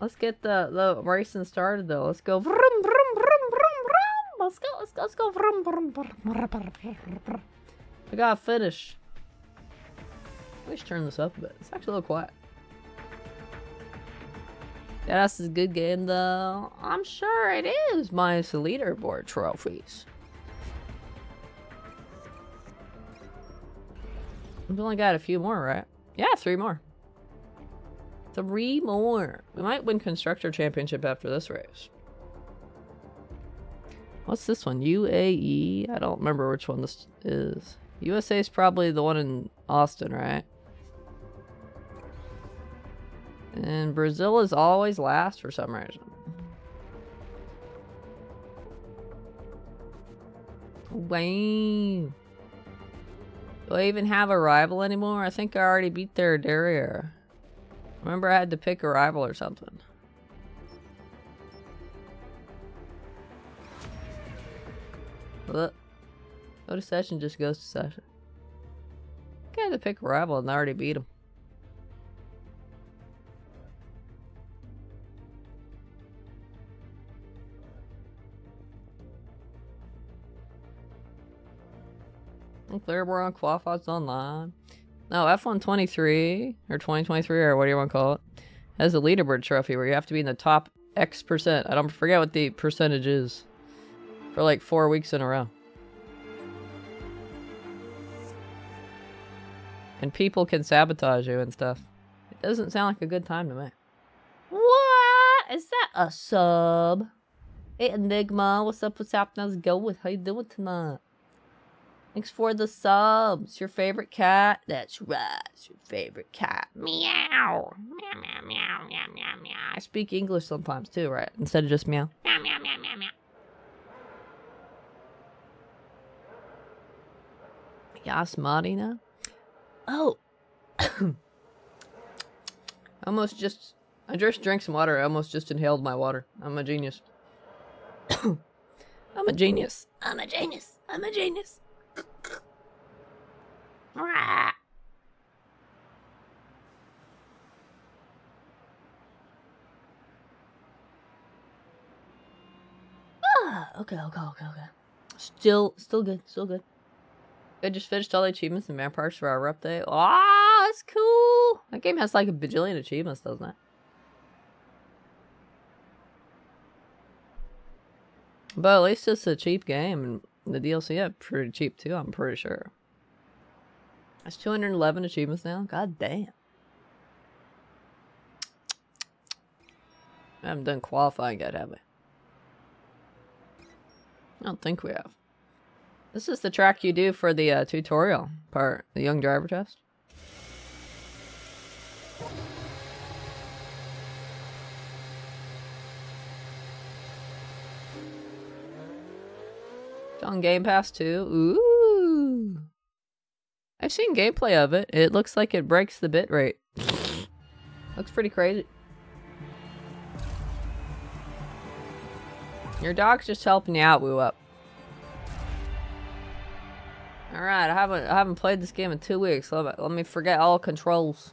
let's get the the racing started though. Let's go. Vroom, vroom, vroom, vroom, vroom. Let's go. Let's go. Let's go. Vroom, vroom, vroom, vroom, vroom. We gotta finish. Let's turn this up a bit. It's actually a little quiet. Yeah, that's a good game though. I'm sure it is. Minus the leaderboard trophies. We've only got a few more, right? Yeah, three more. Three more. We might win Constructor Championship after this race. What's this one? UAE? I don't remember which one this is. USA is probably the one in Austin, right? And Brazil is always last for some reason. Wayne. Do I even have a rival anymore? I think I already beat their Derriere. Remember I had to pick a rival or something. Look. Go to session just goes to session. I had to pick a rival and I already beat him. Clear we're on qualifies online. No, F123 or 2023 or what do you want to call it has a leaderboard trophy where you have to be in the top X percent. I don't forget what the percentage is for like four weeks in a row. And people can sabotage you and stuff. It doesn't sound like a good time to me. What? Is that a sub? Hey Enigma, what's up? What's happening? How's it going? How you doing tonight? Thanks for the subs. Your favorite cat? That's right. It's your favorite cat. Meow. Meow, meow, meow, meow, meow, meow. I speak English sometimes too, right? Instead of just meow. Meow, meow, meow, meow, meow. Yas Marina? Oh. almost just... I just drank some water. I almost just inhaled my water. I'm a genius. I'm a genius. I'm a genius. I'm a genius. Ah, okay, okay, okay, okay. Still, still good, still good. I just finished all the achievements in Vampire Survivors update. Ah, that's cool. That game has like a bajillion achievements, doesn't it? But at least it's a cheap game, and the DLC is pretty cheap too, I'm pretty sure. That's 211 achievements now? God damn. I haven't done qualifying yet, have we? I don't think we have. This is the track you do for the uh, tutorial part, the young driver test. It's on Game Pass too. Ooh. I've seen gameplay of it. It looks like it breaks the bit rate. looks pretty crazy. Your dog's just helping you out, Woo Up. Alright, I haven't I haven't played this game in two weeks. Let me, let me forget all controls.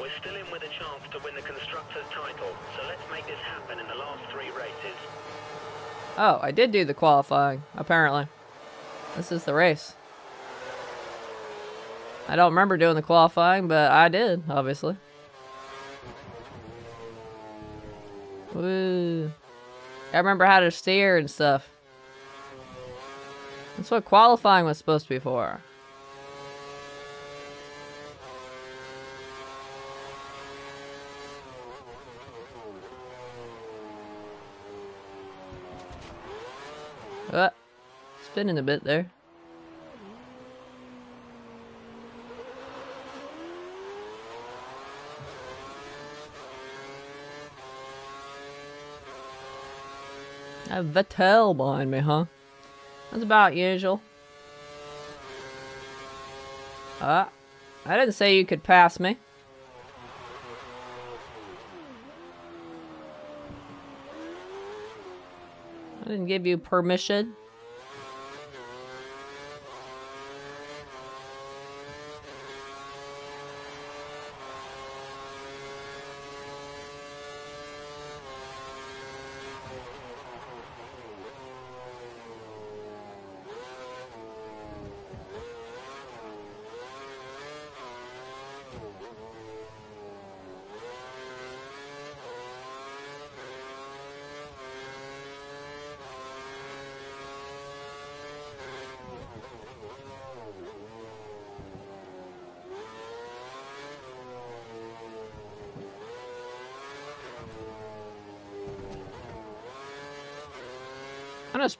We're still in with a chance to win the Constructors title, so let's make this happen in the last three races. Oh, I did do the qualifying, apparently. This is the race. I don't remember doing the qualifying, but I did, obviously. I remember how to steer and stuff. That's what qualifying was supposed to be for. Uh, spinning a bit there. Have Vettel behind me, huh? That's about usual. Uh, I didn't say you could pass me. I didn't give you permission.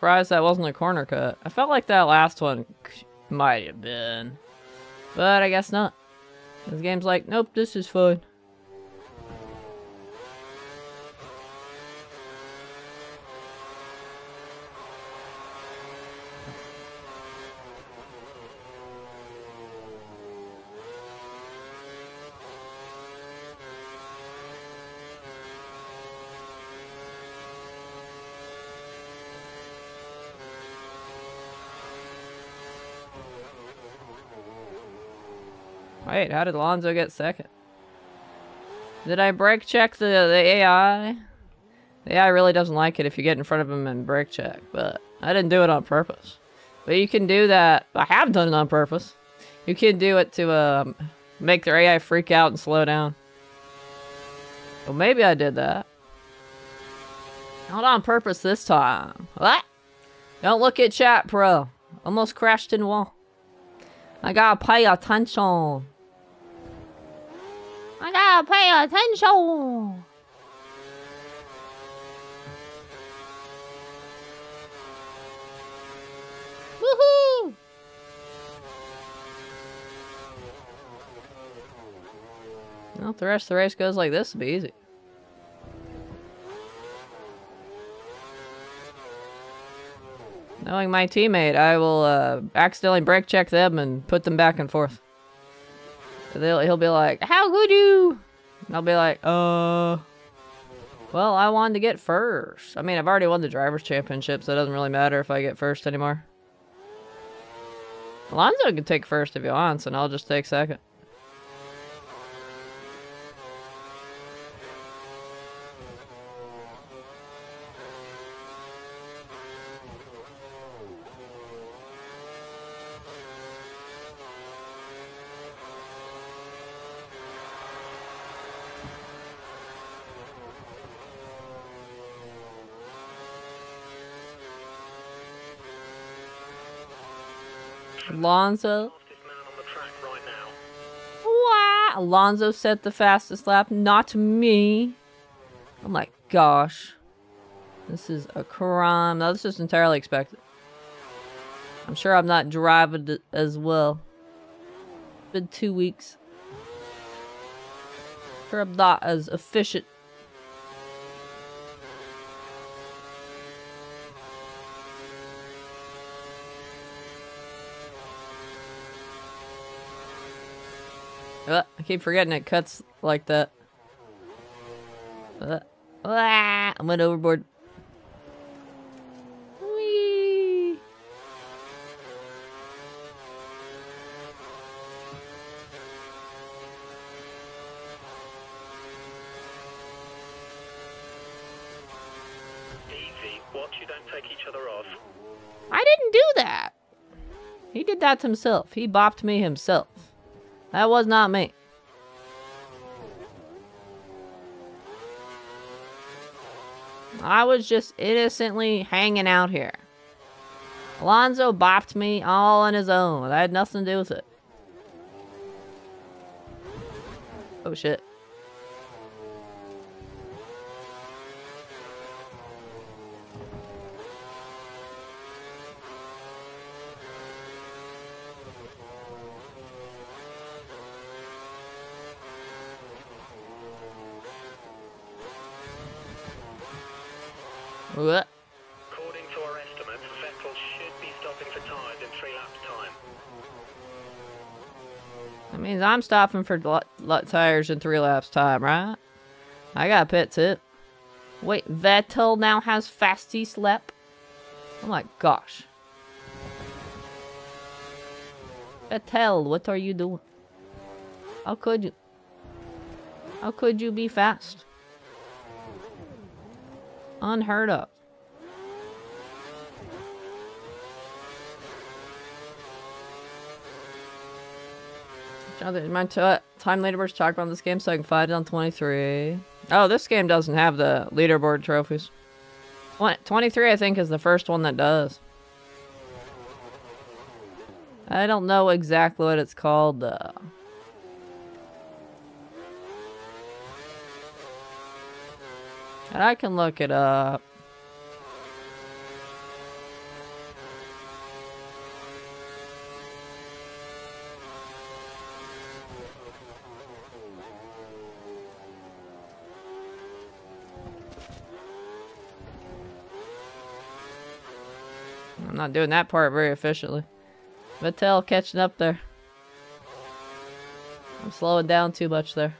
Surprised that wasn't a corner cut. I felt like that last one might have been. But I guess not. This game's like, nope, this is fun. Wait, how did Lonzo get second? Did I brake check the, the AI? The AI really doesn't like it if you get in front of him and brake check, but I didn't do it on purpose. But you can do that. I have done it on purpose. You can do it to um, make their AI freak out and slow down. Well, maybe I did that. Not on purpose this time. What? Don't look at chat, bro. Almost crashed in wall. I gotta pay attention. I gotta pay attention. Woohoo! Well, if the rest of the race goes like this, it'll be easy. Knowing my teammate, I will uh, accidentally brake check them and put them back and forth. They'll, he'll be like, "How could you?" And I'll be like, "Uh, well, I wanted to get first. I mean, I've already won the drivers' championship, so it doesn't really matter if I get first anymore." Alonso can take first if he wants, and I'll just take second. Alonso. Fastest man the right. Wow. Alonso set the fastest lap, not me. Oh my gosh. This is a crime. Now, this is entirely expected. I'm sure I'm not driving as well. Been two weeks. Sure I'm not as efficient. Uh, I keep forgetting it cuts like that. Uh, ah, I went overboard. Whee! Easy. Watch you don't take each other off. I didn't do that. He did that to himself. He bopped me himself. That was not me. I was just innocently hanging out here. Alonso bopped me all on his own. I had nothing to do with it. Oh shit. What? According to our estimates, Vettel should be stopping for tyres in three laps' time. That means I'm stopping for l- tires in three laps time, right? I got pit tip. Wait, Vettel now has fastest lap? Oh my gosh. Vettel, what are you doing? How could you? How could you be fast? Unheard of. My time leaderboard's talk about this game so I can find it on 23. Oh, this game doesn't have the leaderboard trophies. Twen- 23, I think, is the first one that does. I don't know exactly what it's called, though. And I can look it up. Not doing that part very efficiently. Mattel catching up there. I'm slowing down too much there.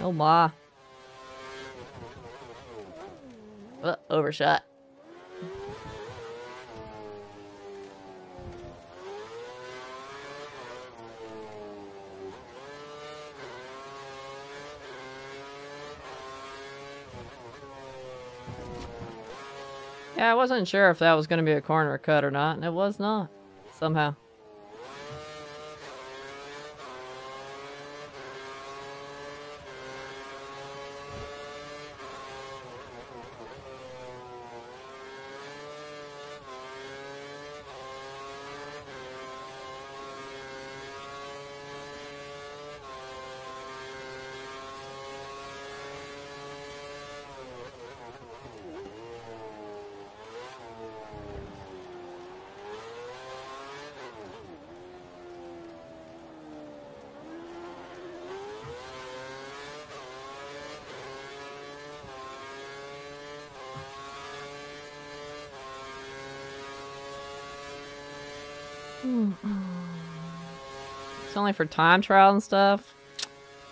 Oh my. Uh, overshot. Yeah, I wasn't sure if that was going to be a corner cut or not, and it was not. Somehow. Only for time trial and stuff.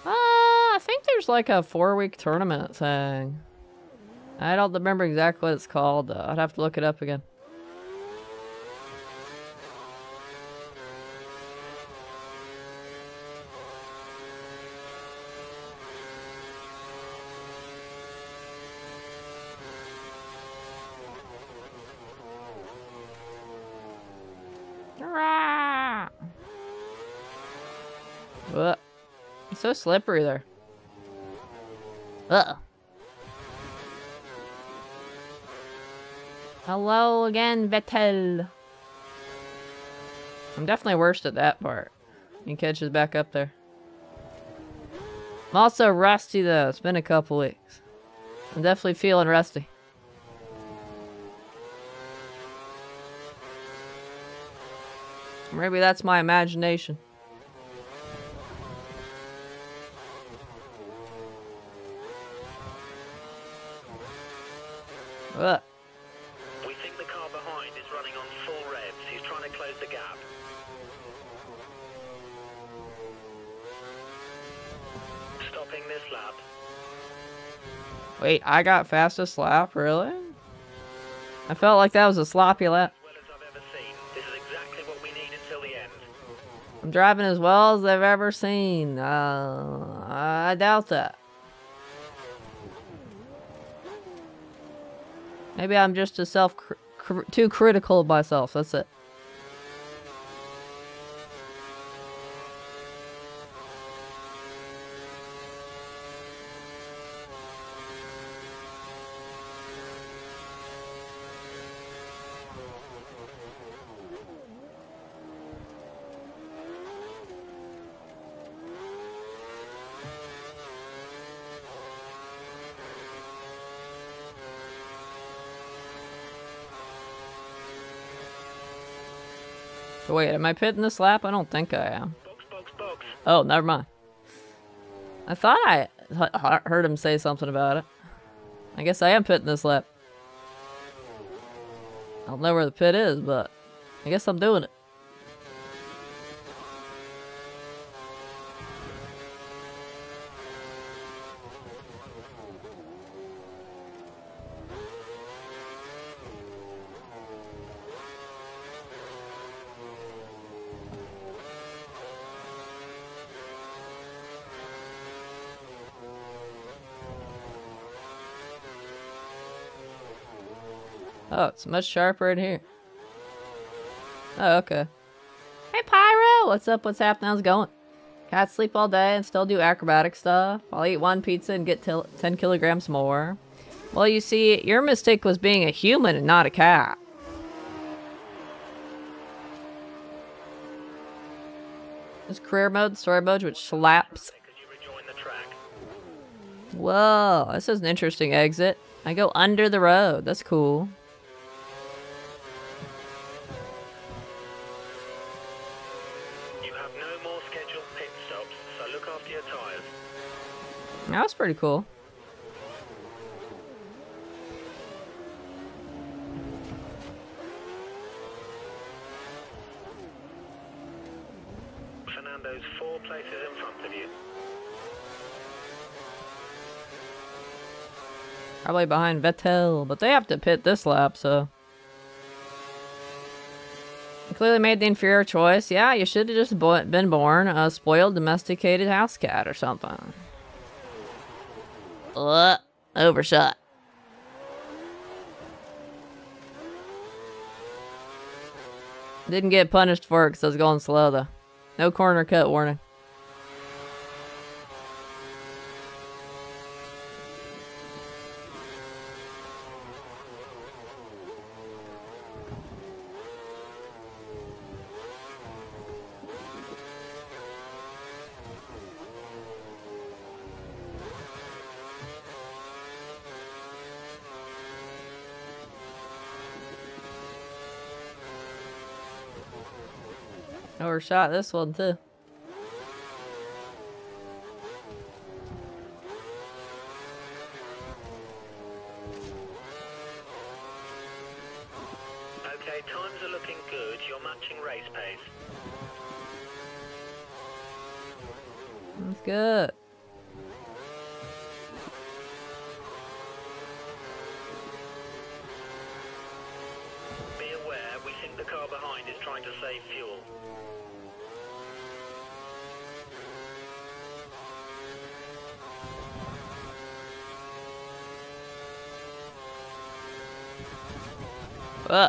Uh, I think there's like a four week tournament thing. I don't remember exactly what it's called. Though. I'd have to look it up again. Hurrah! Ugh. It's so slippery there. Uh. Hello again, Vettel. I'm definitely worst at that part. He catches back up there. I'm also rusty though. It's been a couple weeks. I'm definitely feeling rusty. Maybe that's my imagination. Ugh. We think the car behind is running on full revs. He's trying to close the gap. Stopping this lap. Wait, I got fastest lap? Really? I felt like that was a sloppy lap. As well as I've ever seen. This is exactly what we need until the end. I'm driving as well as I've ever seen. Uh, I doubt that. Maybe I'm just a self cr- cr- too critical of myself. That's it. Wait, am I pitting this lap? I don't think I am. Box, box, box. Oh, never mind. I thought I heard him say something about it. I guess I am pitting this lap. I don't know where the pit is, but I guess I'm doing it. Oh, it's much sharper in here. Oh, okay. Hey, Pyro! What's up? What's happening? How's it going? Cats sleep all day and still do acrobatic stuff. I'll eat one pizza and get 10 kilograms more. Well, you see, your mistake was being a human and not a cat. This career mode, story mode, which slaps. Whoa, this is an interesting exit. I go under the road. That's cool. You have no more scheduled pit stops, so look after your tyres. That was pretty cool. Fernando's four places in front of you. Probably behind Vettel, but they have to pit this lap, so. You clearly made the inferior choice. Yeah, you should have just bo been born a spoiled, domesticated house cat or something. Uh, overshot. Didn't get punished for it because I was going slow, though. No corner cut warning. Overshot this one, too. Okay, times are looking good. You're matching race pace. That's good. Be aware, we think the car behind is trying to save fuel. Uh.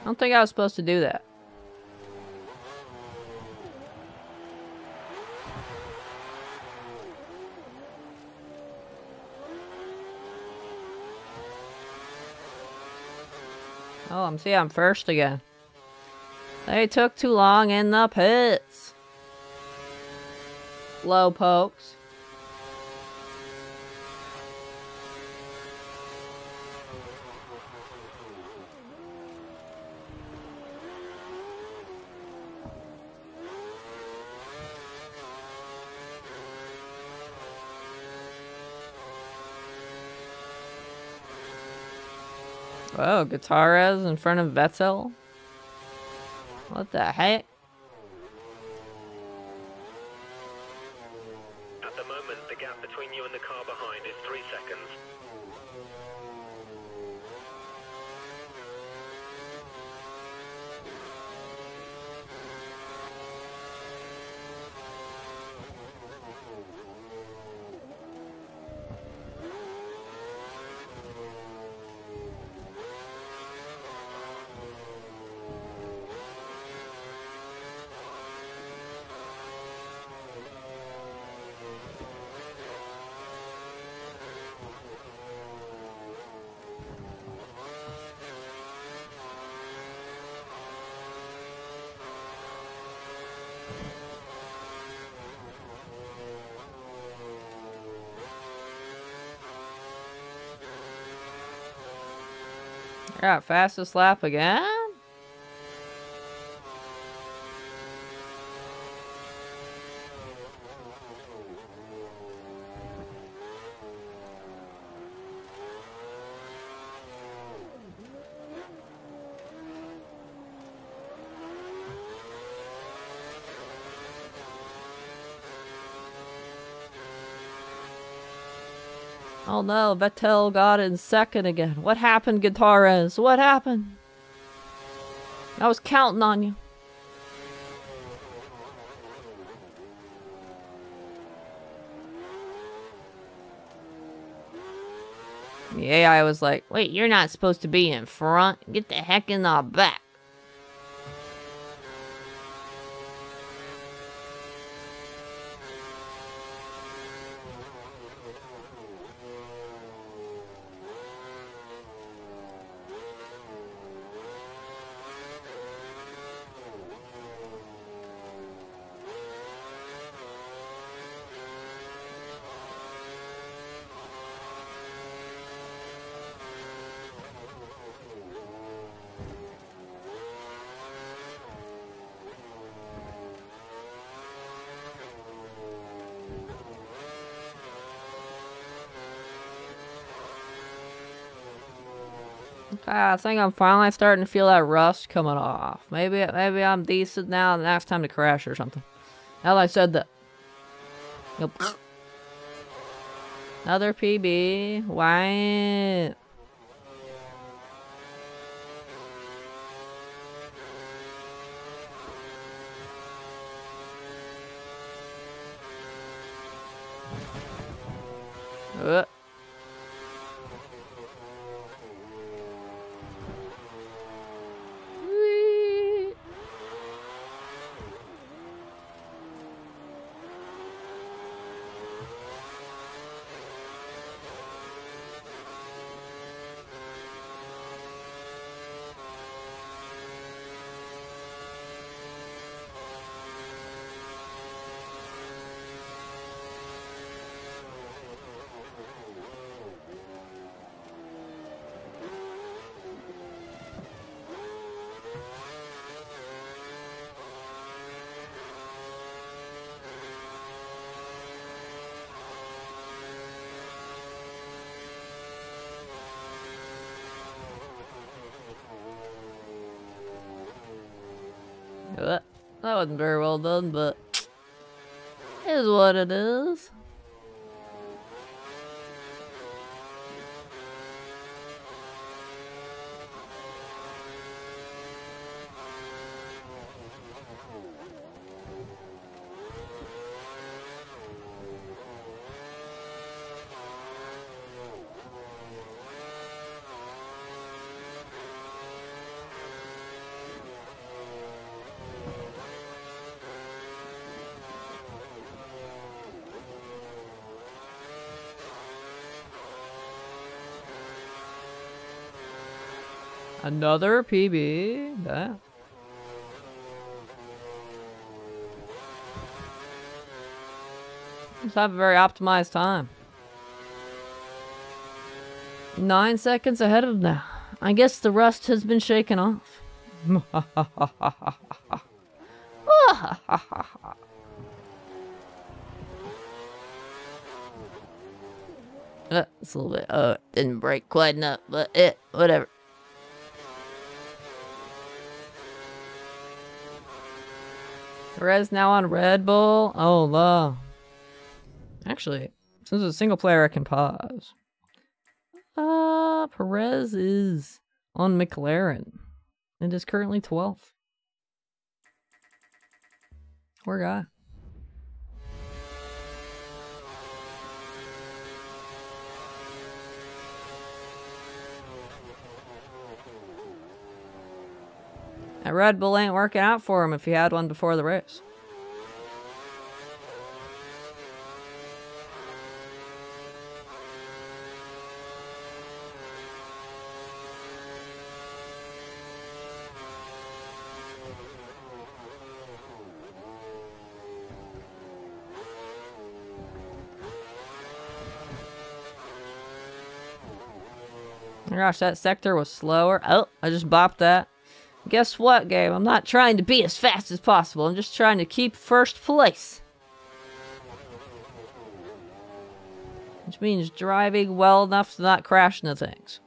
I don't think I was supposed to do that. Oh, I'm see I'm first again. They took too long in the pits. Low pokes. Oh, Gutierrez in front of Vettel? What the heck? At the moment, the gap between you and the car behind is three seconds. Fastest lap again? No, Vettel got in second again. What happened, Gutierrez? What happened? I was counting on you. The AI was like, wait, you're not supposed to be in front. Get the heck in the back. Okay, I think I'm finally starting to feel that rust coming off. Maybe maybe I'm decent now. Now it's time to crash or something. Now that I said that. Yep. Another PB. Why? Uh. Whee. Uh, That wasn't very well done, but is what it is. Another PB. That. Just have a very optimized time. Nine seconds ahead of now. I guess the rust has been shaken off. Uh, it's a little bit, uh, didn't break quite enough, but it, whatever. Perez now on Red Bull. Oh, la. Actually, since it's a single player, I can pause. Uh, Perez is on McLaren and is currently 12th. Poor guy. That Red Bull ain't working out for him if he had one before the race. Gosh, that sector was slower. Oh, I just bopped that. Guess what, game? I'm not trying to be as fast as possible. I'm just trying to keep first place. Which means driving well enough to not crash into things.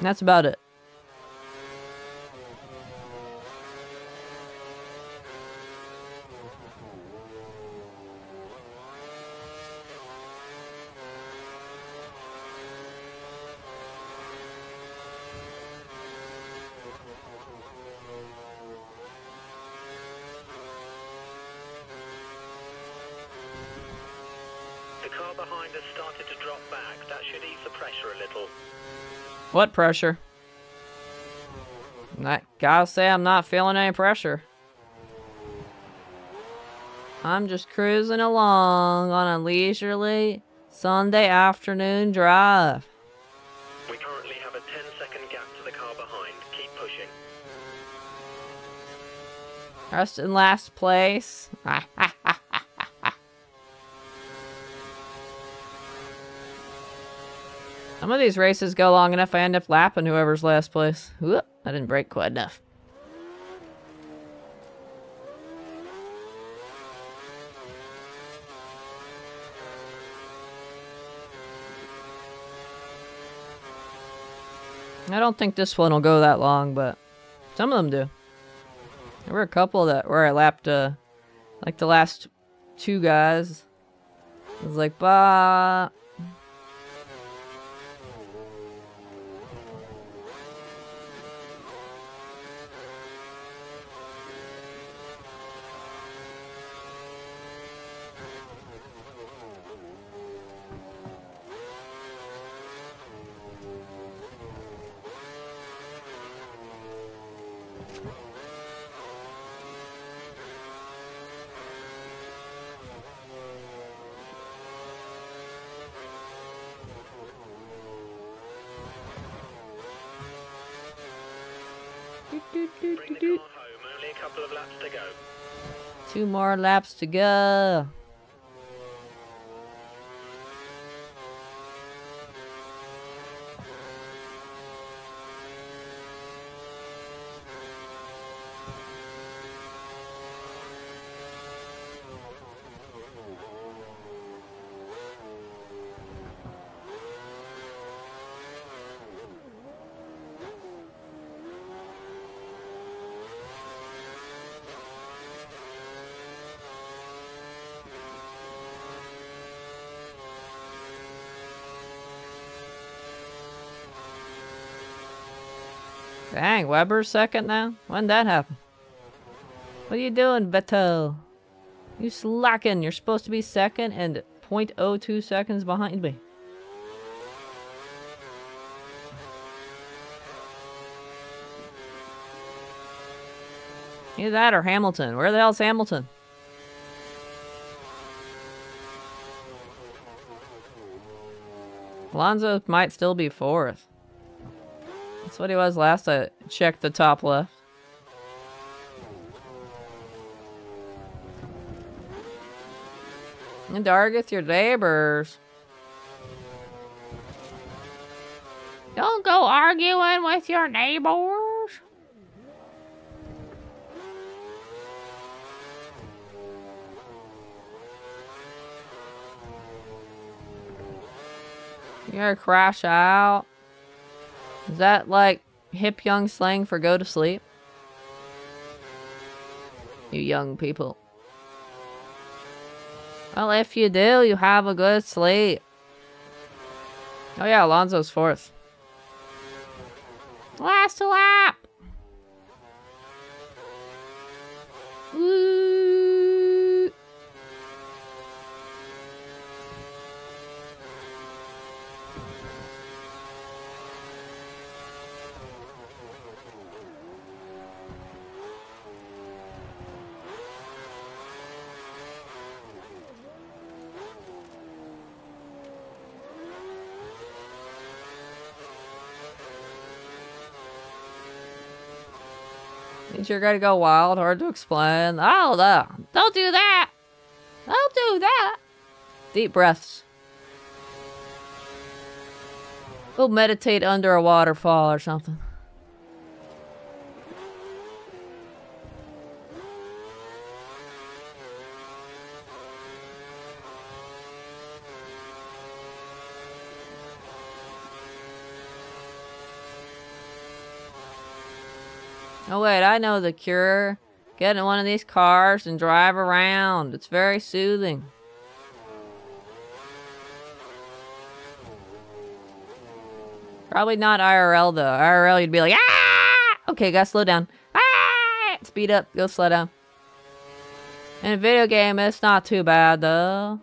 That's about it. The car behind has started to drop back. That should ease the pressure a little. What pressure? I gotta say, I'm not feeling any pressure. I'm just cruising along on a leisurely Sunday afternoon drive. We currently have a 10 second gap to the car behind. Keep pushing. Rest in last place. Some of these races go long enough, I end up lapping whoever's last place. Whoop, I didn't break quite enough. I don't think this one will go that long, but some of them do. There were a couple that where I lapped, uh, like the last two guys. It was like, bah, to go. Webber's second now? When that happen? What are you doing, Beto? You slacking. You're supposed to be second and 0.02 seconds behind me. Either that or Hamilton. Where the hell's Hamilton? Alonso might still be fourth. That's what he was last I checked the top left. And Dargeth your neighbors. Don't go arguing with your neighbors. You're gonna crash out. Is that like hip young slang for go to sleep? You young people. Well, if you do, you have a good sleep. Oh yeah, Alonso's fourth. Last lap! Woo! You're gonna go wild, hard to explain. Oh, no. Don't do that! Don't do that! Deep breaths. Go meditate under a waterfall or something. Oh wait, I know the cure. Get in one of these cars and drive around. It's very soothing. Probably not IRL though. IRL you'd be like, ah! Okay, gotta slow down. Ah! Speed up, go slow down. In a video game, it's not too bad though.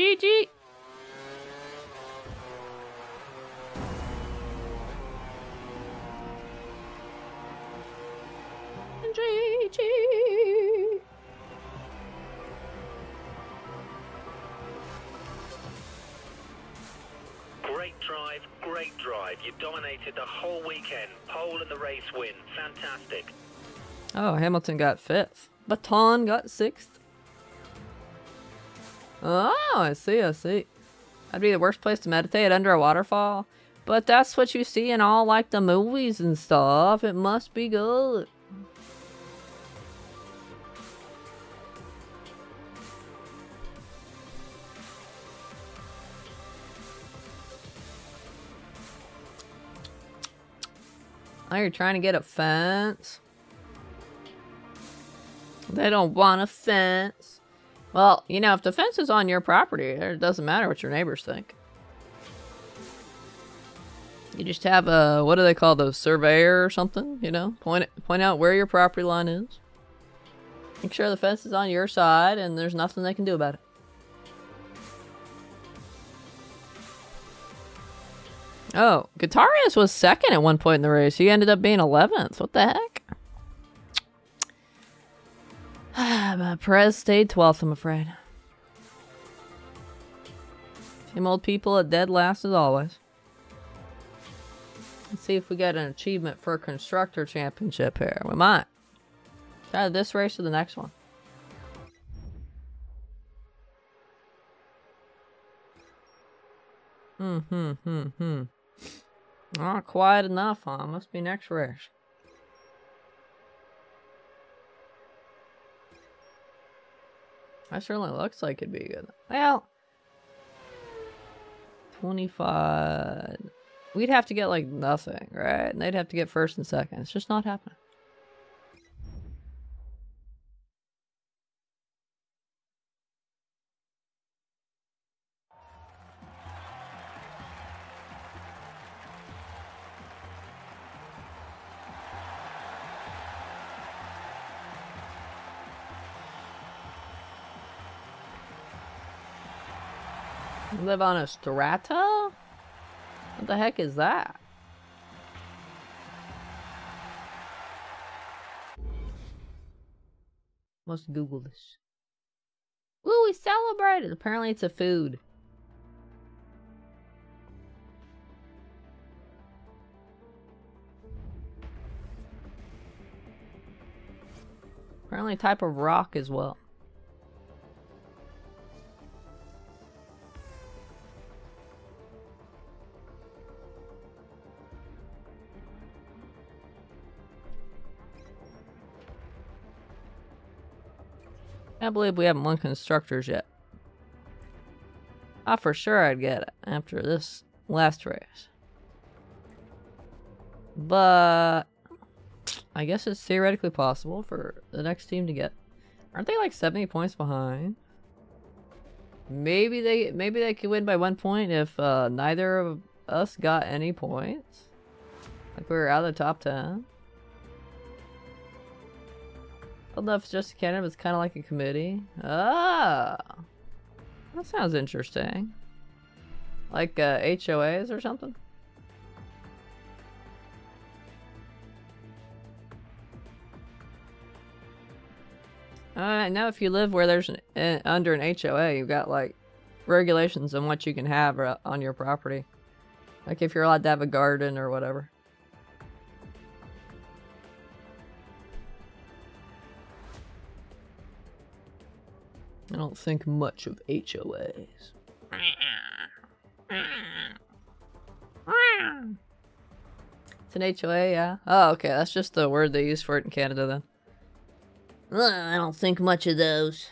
GG. GG. Great drive, great drive. You dominated the whole weekend. Pole and the race win. Fantastic. Oh, Hamilton got fifth. Button got sixth. Oh, I see, I see. That'd be the worst place to meditate under a waterfall. But that's what you see in all like the movies and stuff. It must be good. Oh, you're trying to get a fence? They don't want a fence. Well, you know, if the fence is on your property, it doesn't matter what your neighbors think. You just have a, what do they call those, surveyor or something, you know? Point, point out where your property line is. Make sure the fence is on your side and there's nothing they can do about it. Oh, Gutierrez was second at one point in the race. He ended up being 11th. What the heck? But Perez stayed 12th, I'm afraid. Same old people at dead last as always. Let's see if we get an achievement for a constructor championship here. We might. Try this race or the next one. Hmm, hmm, hmm, hmm. Not quite enough, huh? Must be next race. That certainly looks like it'd be good. Well, 25. We'd have to get like nothing, right? And they'd have to get first and second. It's just not happening. Live on a strata? What the heck is that? Must Google this. Ooh, we celebrated! Apparently it's a food. Apparently type of rock as well. Can't believe we haven't won constructors yet. I for sure I'd get it after this last race. But I guess it's theoretically possible for the next team to get. Aren't they like 70 points behind? Maybe they maybe they could win by one point if uh, neither of us got any points. Like we were out of the top 10. Enough just Canada was kind of like a committee. Ah, that sounds interesting. Like uh, HOAs or something. I know if you live where there's an, uh, under an HOA, you've got like regulations on what you can have on your property. Like if you're allowed to have a garden or whatever. I don't think much of HOAs. It's an HOA, yeah? Oh, okay, that's just the word they use for it in Canada then. I don't think much of those.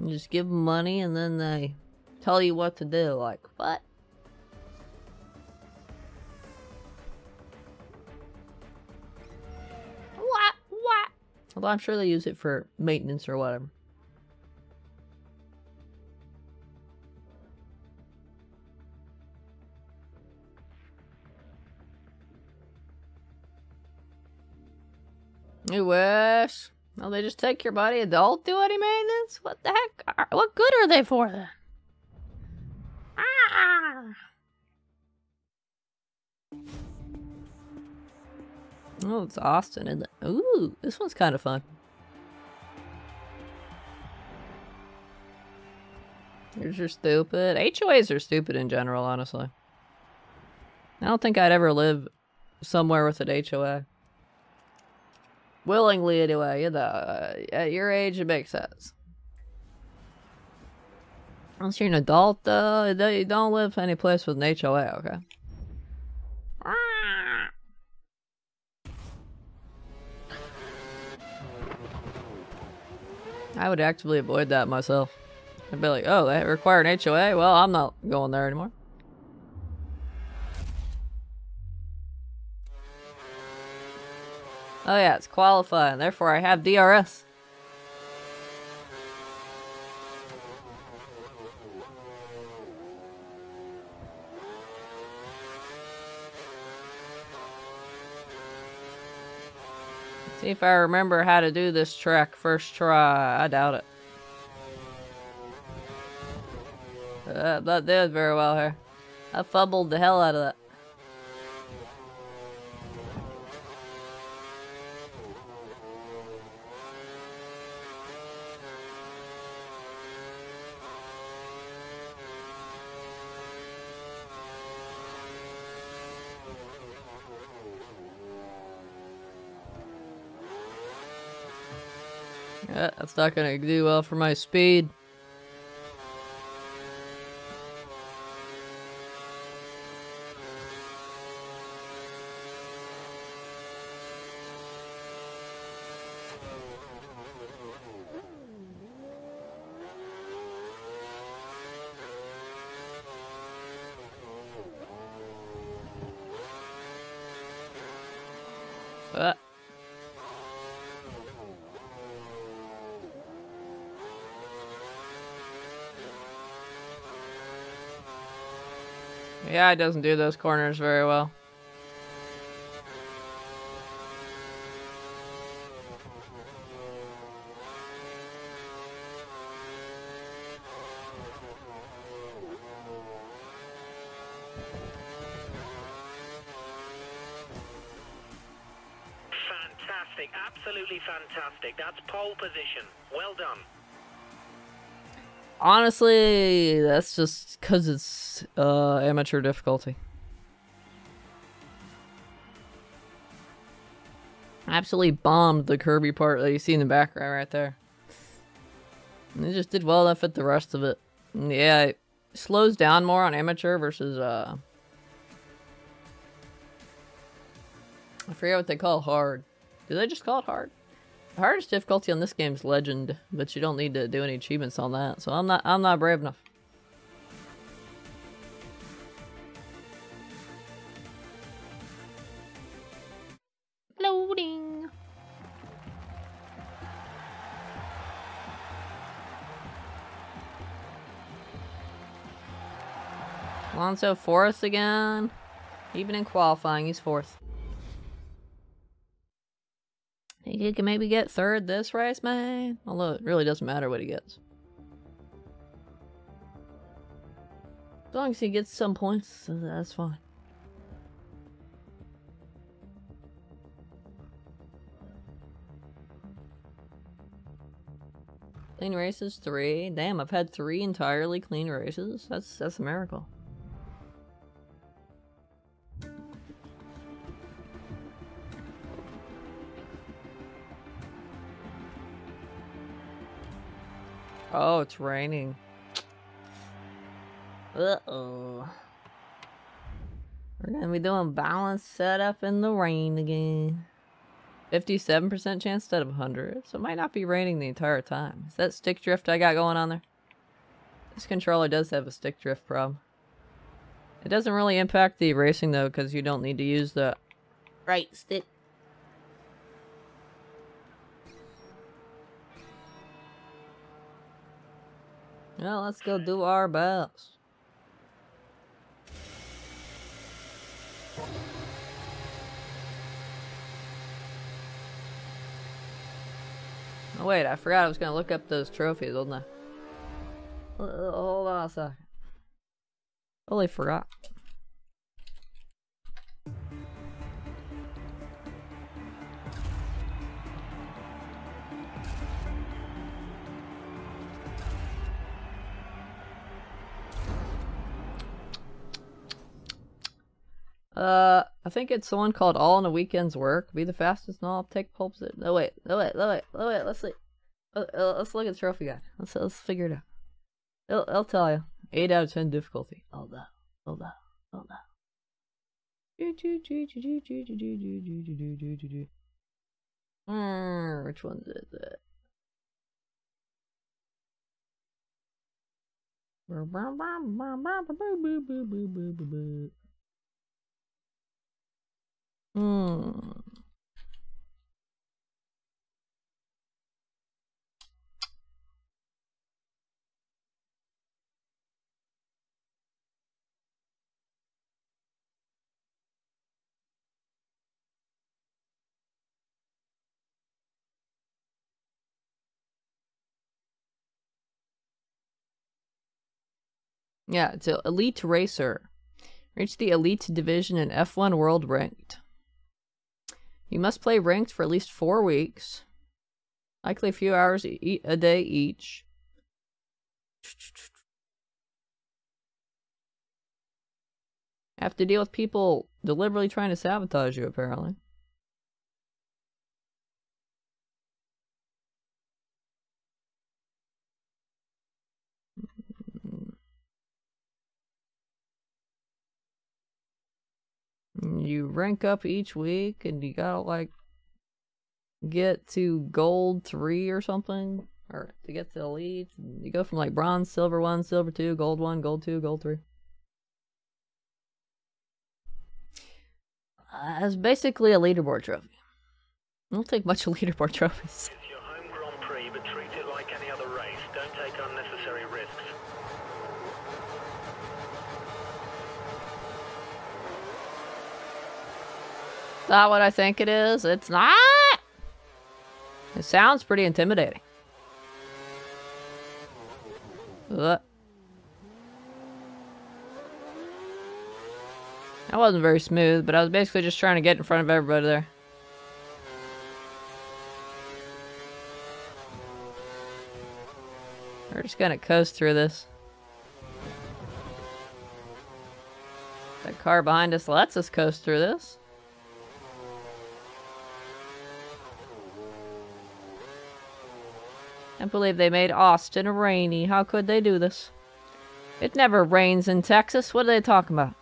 You just give them money and then they tell you what to do. Like? What? Although I'm sure they use it for maintenance or whatever. You wish. Well, they just take your body and don't do any maintenance? What the heck? What good are they for then? Ah! Oh, it's Austin. And Ooh, this one's kind of fun. Yours are stupid. HOAs are stupid in general, honestly. I don't think I'd ever live somewhere with an HOA. Willingly, anyway. You know, uh, at your age, it makes sense. Unless you're an adult, though, you don't live any place with an HOA, okay? I would actively avoid that myself. I'd be like, oh, they require an HOA? Well, I'm not going there anymore. Oh yeah, it's qualifying. Therefore, I have DRS. See if I remember how to do this track first try. I doubt it. Uh, that did very well here. I fumbled the hell out of that. Yeah, that's not gonna do well for my speed. Yeah, it doesn't do those corners very well. Honestly, that's just because it's uh, amateur difficulty. Absolutely bombed the Kirby part that you see in the background right there. And it just did well enough at the rest of it. Yeah, it slows down more on amateur versus uh I forget what they call hard. Do they just call it hard? The hardest difficulty on this game is legend, but you don't need to do any achievements on that, so I'm not I'm not brave enough. Loading. Alonso fourth again. Even in qualifying, he's fourth. He can maybe get third this race, man? Although it really doesn't matter what he gets. As long as he gets some points, that's fine. Clean races three. Damn, I've had three entirely clean races. That's that's a miracle. Oh, it's raining. Uh-oh. We're gonna be doing balance setup in the rain again. 57% chance instead of 100, so it might not be raining the entire time. Is that stick drift I got going on there? This controller does have a stick drift problem. It doesn't really impact the racing though, because you don't need to use the right stick. Well, let's go do our best. Oh wait, I forgot I was gonna look up those trophies, wasn't I? Hold on a second. Totally forgot. Uh, I think it's the one called All in a Weekend's Work. Be the fastest and all take pole position. No wait, no wait, no wait, no wait. Let's see. Uh, uh, let's look at the trophy guide. Let's let's figure it out. It'll, it'll tell you. Eight out of ten difficulty. Hold up, hold up, hold up. Hmm, which one is it? Hmm. Yeah, it's an elite racer. Reach the elite division in F1 World Ranked. You must play ranked for at least four weeks, likely a few hours e- a day each. Have to deal with people deliberately trying to sabotage you, apparently. You rank up each week and you gotta like get to gold three or something. Or to get to elite. You go from like bronze, silver one, silver two, gold one, gold two, gold three. Uh, it's basically a leaderboard trophy. I don't take much leaderboard trophies. It's your home Grand Prix, but treat it like any other race. Don't take unnecessary risks. Not what I think it is. It's not. It sounds pretty intimidating. Ugh. That wasn't very smooth, but I was basically just trying to get in front of everybody there. We're just gonna coast through this. That car behind us lets us coast through this. Can't believe they made Austin rainy. How could they do this? It never rains in Texas. What are they talking about?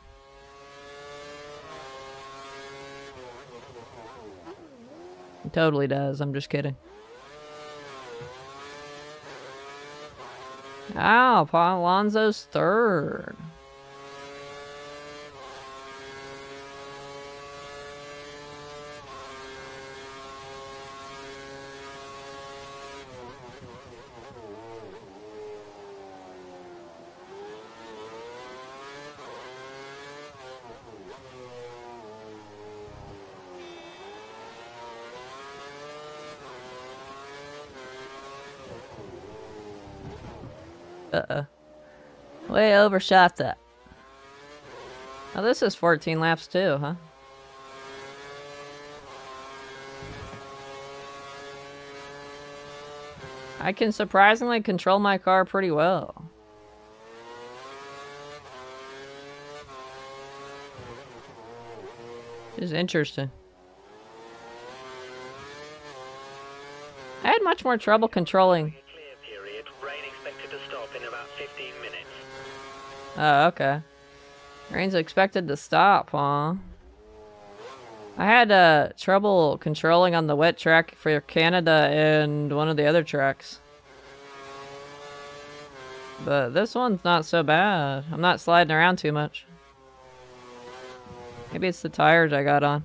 It totally does. I'm just kidding. Ow, Paul Alonso's third. Uh-oh. Way overshot that. Oh, this is 14 laps too, huh? I can surprisingly control my car pretty well. It's interesting. I had much more trouble controlling Oh, okay. Rain's expected to stop, huh? I had uh, trouble controlling on the wet track for Canada and one of the other tracks. But this one's not so bad. I'm not sliding around too much. Maybe it's the tires I got on.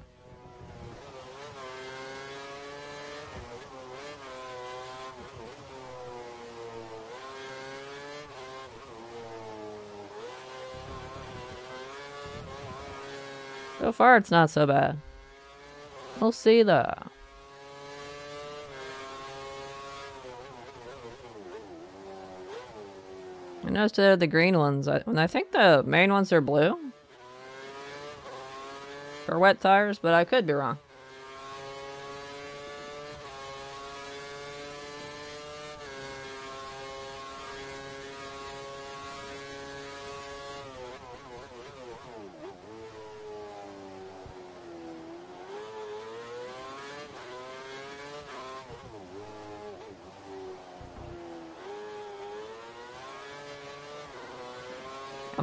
Far, it's not so bad. We'll see though. I noticed they're the green ones. I, and I think the main ones are blue. For wet tires, but I could be wrong.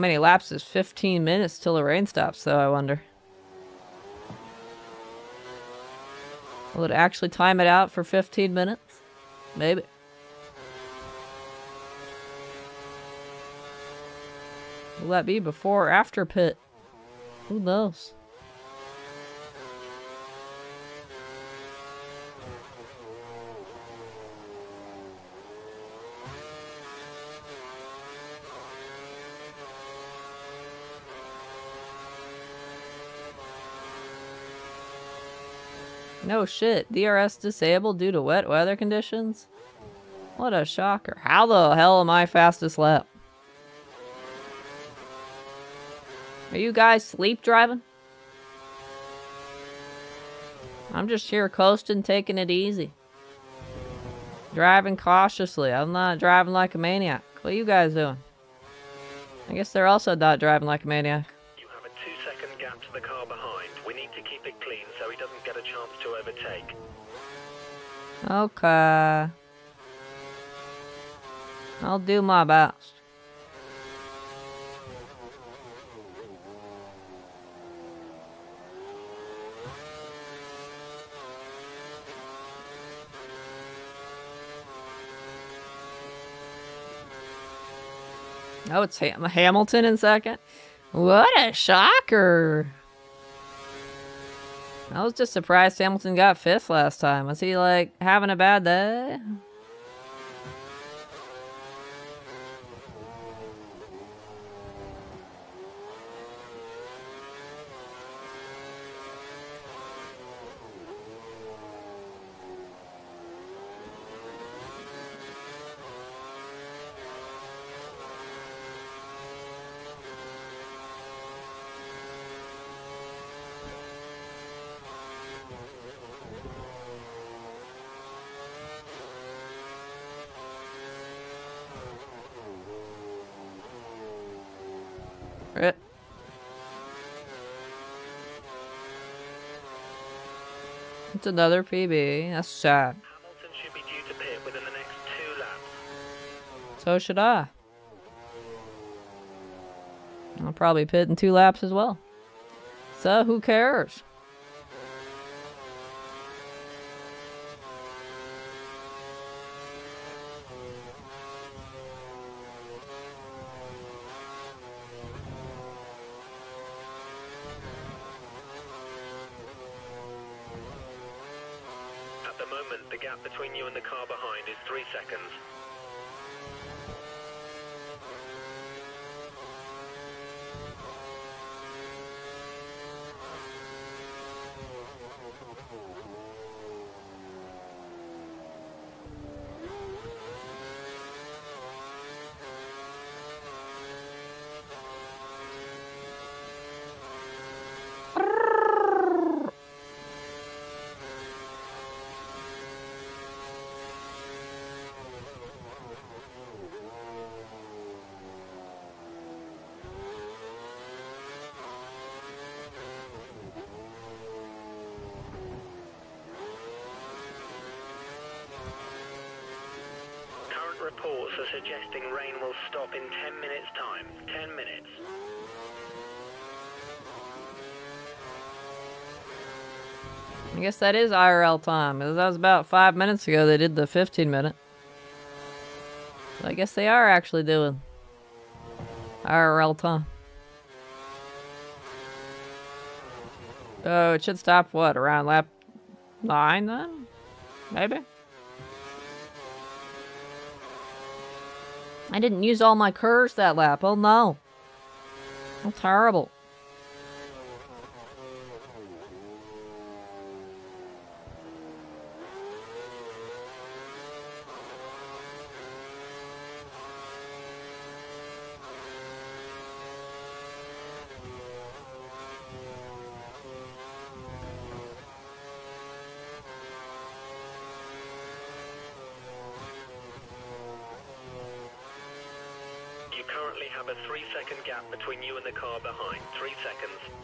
Many laps is 15 minutes till the rain stops, though, I wonder? Will it actually time it out for 15 minutes? Maybe. Will that be before or after pit? Who knows? No shit. DRS disabled due to wet weather conditions? What a shocker. How the hell am I fastest lap? Are you guys sleep driving? I'm just here coasting, taking it easy. Driving cautiously. I'm not driving like a maniac. What are you guys doing? I guess they're also not driving like a maniac. Okay. I'll do my best. Oh, it's Ham- Hamilton in second. What a shocker! I was just surprised Hamilton got fifth last time. Was he like having a bad day? Right. Another PB. That's sad. Hamilton should be due to pit within the next two laps. So should I. I'll probably pit in two laps as well. So who cares? Moment, the gap between you and the car behind is three seconds. Current reports are suggesting rain will stop in 10 minutes' time. 10 minutes. I guess that is IRL time. That was about five minutes ago they did the 15 minute. So I guess they are actually doing IRL time. Oh, it should stop what, around lap 9 then? Maybe? I didn't use all my curves that lap. Oh no. How terrible. You currently have a three second gap between you and the car behind. Three seconds.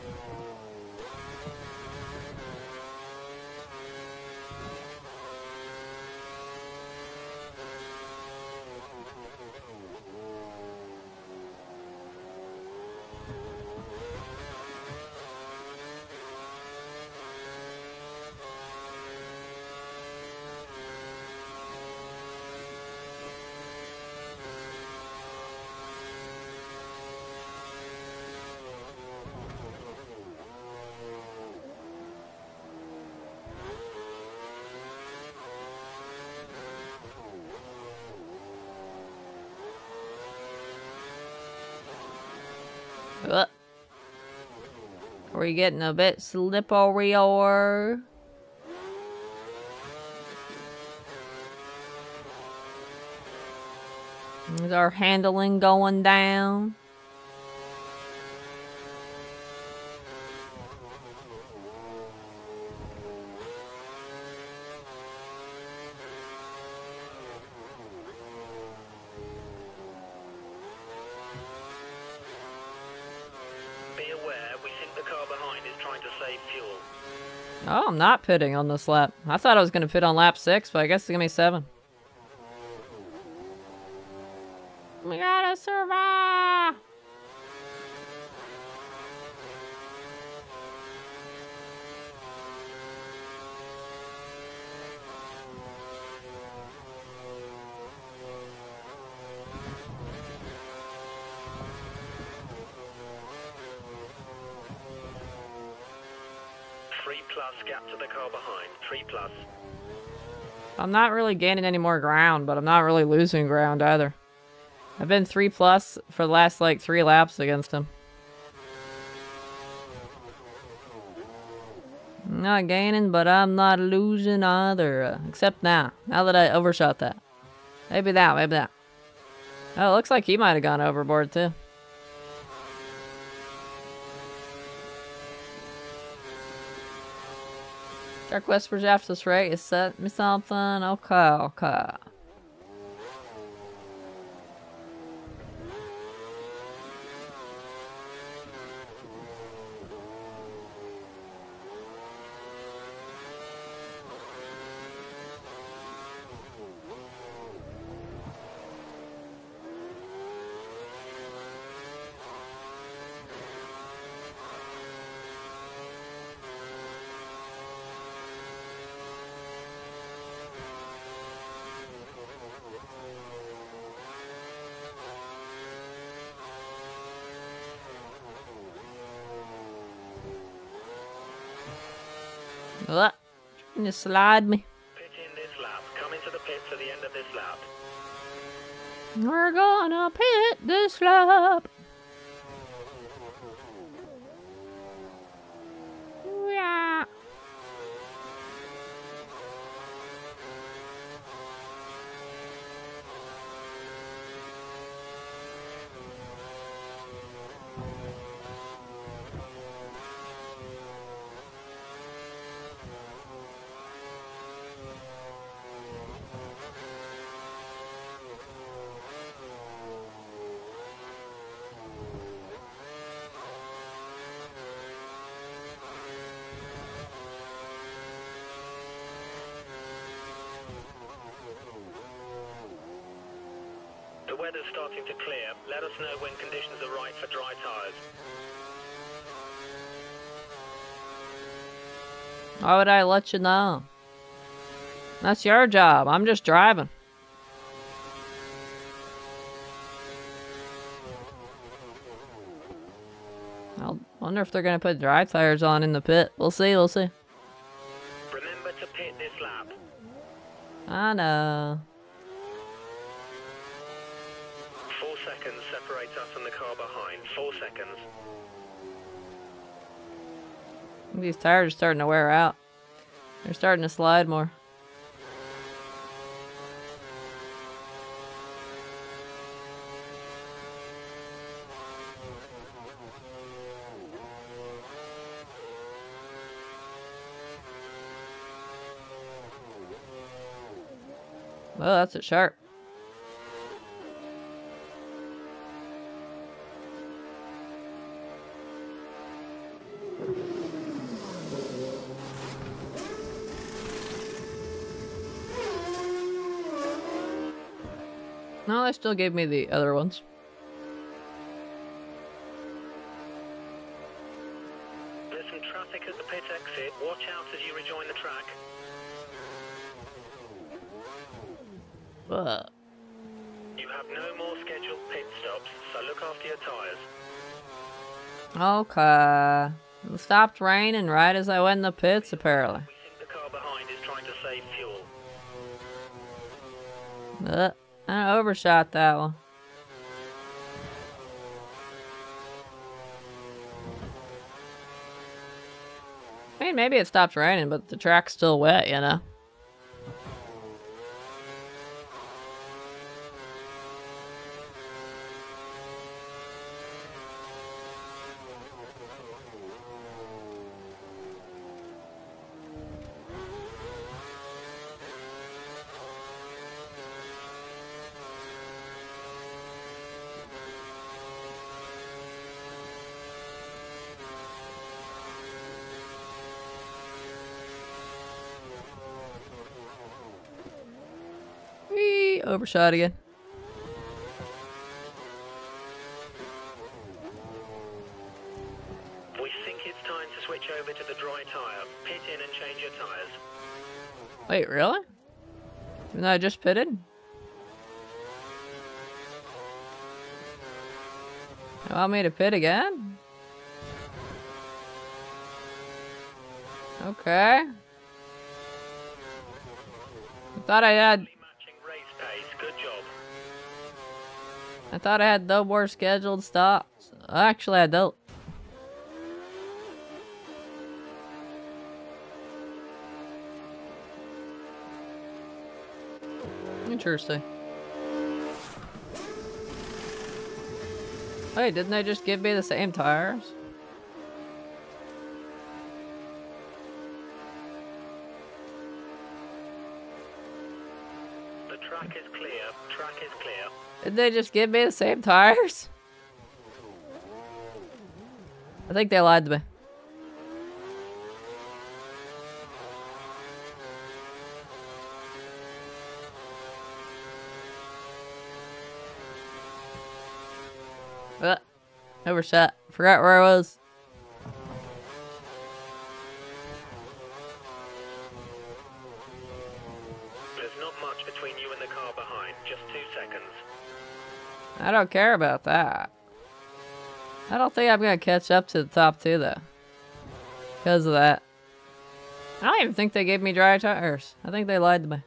We're getting a bit slippery or Is our handling going down? Be aware, we think the car behind is trying to save fuel. Oh, I'm not pitting on this lap. I thought I was going to pit on lap six, but I guess it's going to be seven. We gotta survive! Three plus gap to the car behind. Three plus. I'm not really gaining any more ground, but I'm not really losing ground either. I've been 3 plus for the last like 3 laps against him. I'm not gaining, but I'm not losing either. uh, except now. Now that I overshot that. Maybe that, maybe that. Oh, it looks like he might have gone overboard too. Dark Whispers after this right? You set me something? Okay, okay. Ugh. Trying to slide me. Pit in this lap. Come into the pits at the end of this lap. We're gonna pit this lap. Yeah. The weather's starting to clear. Let us know when conditions are right for dry tyres. Why would I let you know? That's your job. I'm just driving. I wonder if they're gonna put dry tires on in the pit. We'll see. We'll see. Remember to pit this lap. I know. Four seconds separate us and the car behind. Four seconds. These tires are starting to wear out. They're starting to slide more. Well, that's a sharp. No, they still gave me the other ones. There's some traffic at the pit exit. Watch out as you rejoin the track. Ugh. You have no more scheduled pit stops, so look after your tyres. Okay. It stopped raining right as I went in the pits, apparently. overshot that one. I mean, maybe it stopped raining, but the track's still wet, you know? Overshot again. We think it's time to switch over to the dry tyre. Pit in and change your tyres. Wait, really? Even though I just pitted? You want me to pit again? Okay. I thought I had Matching race pace. Good job. I thought I had no more scheduled stops. Actually I don't. Interesting. Wait, didn't they just give me the same tires? Did they just give me the same tires? I think they lied to me. Uh, overshot. Forgot where I was. Don't care about that. I don't think I'm gonna catch up to the top two though. Because of that. I don't even think they gave me dry tires. I think they lied to me.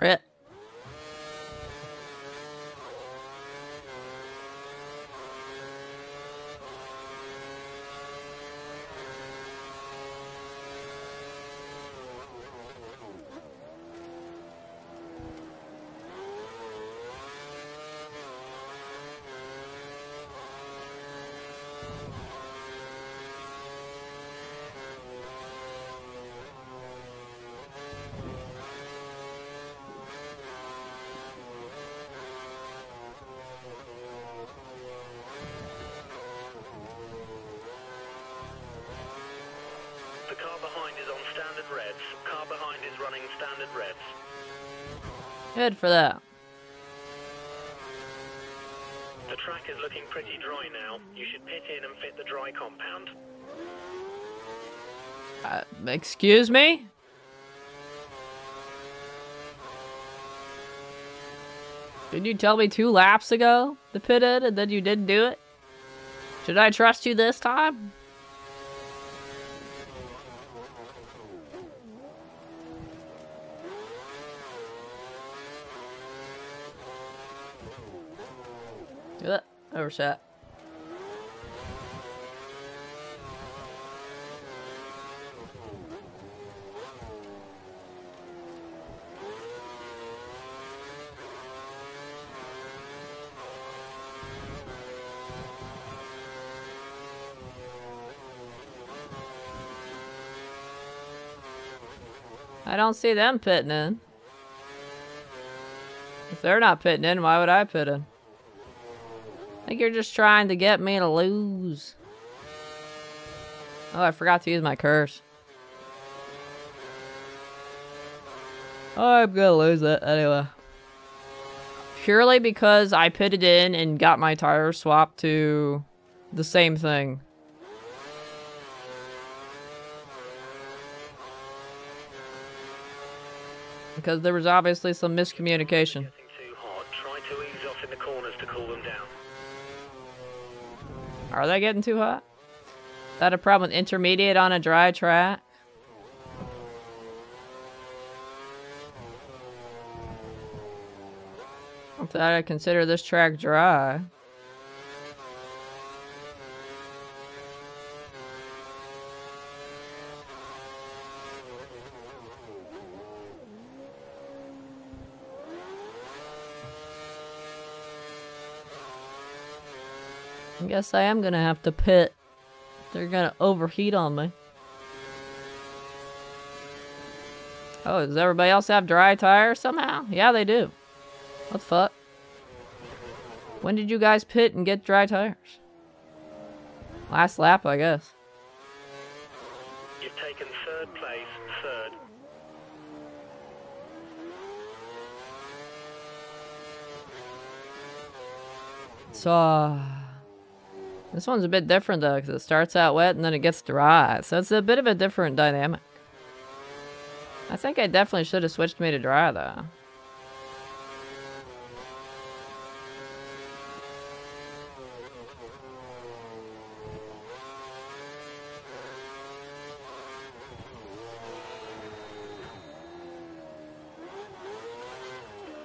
Right. The car behind is on standard reds. Car behind is running standard reds. Good for that. The track is looking pretty dry now. You should pit in and fit the dry compound. Uh, excuse me? Didn't you tell me two laps ago to pit in and then you didn't do it? Should I trust you this time? shit. I don't see them pitting in. If they're not pitting in, why would I pit in? Think you're just trying to get me to lose. Oh, I forgot to use my curse. Oh, I'm gonna lose it anyway. Purely because I pitted in and got my tires swapped to the same thing. Because there was obviously some miscommunication. Are they getting too hot? Is that a problem with intermediate on a dry track? I thought I'd consider this track dry. Guess I am gonna have to pit. They're gonna overheat on me. Oh, does everybody else have dry tires somehow? Yeah, they do. What the fuck? When did you guys pit and get dry tires? Last lap, I guess. You've taken third place, third. So, uh, this one's a bit different though, because it starts out wet and then it gets dry. So it's a bit of a different dynamic. I think I definitely should have switched me to dry though.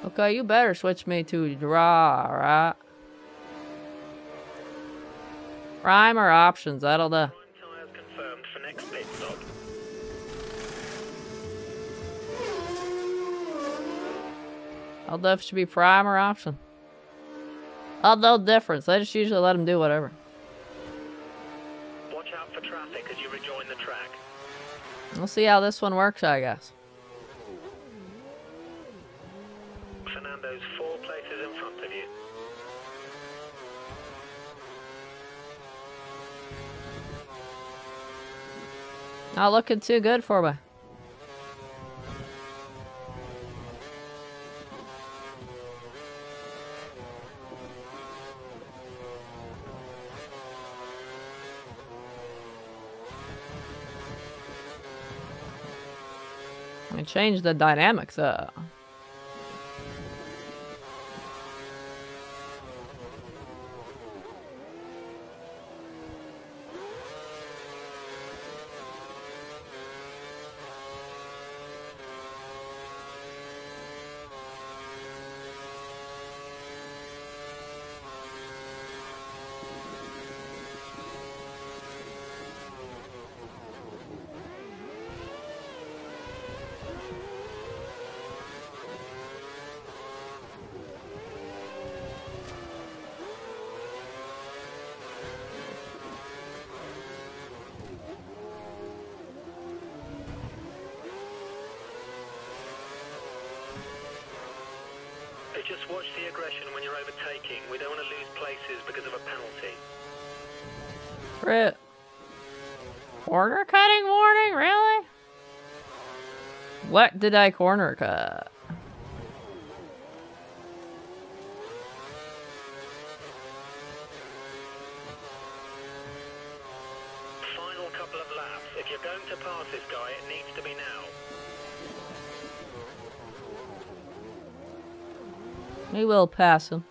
Okay, you better switch me to dry, right? Prime or options, I don't know. Prime tyres confirmed for next pit stop. I don't know if it should be prime or option. Oh, no difference. I just usually let them do whatever. Watch out for traffic as you rejoin the track. We'll see how this one works, I guess. Fernando's four places in front of you. Not looking too good for me. I changed the dynamics uh Hey, just watch the aggression when you're overtaking. We don't want to lose places because of a penalty. Crit. Corner cutting warning? Really? What did I corner cut? Final couple of laps. If you're going to pass this guy, it needs to be now. We will pass him.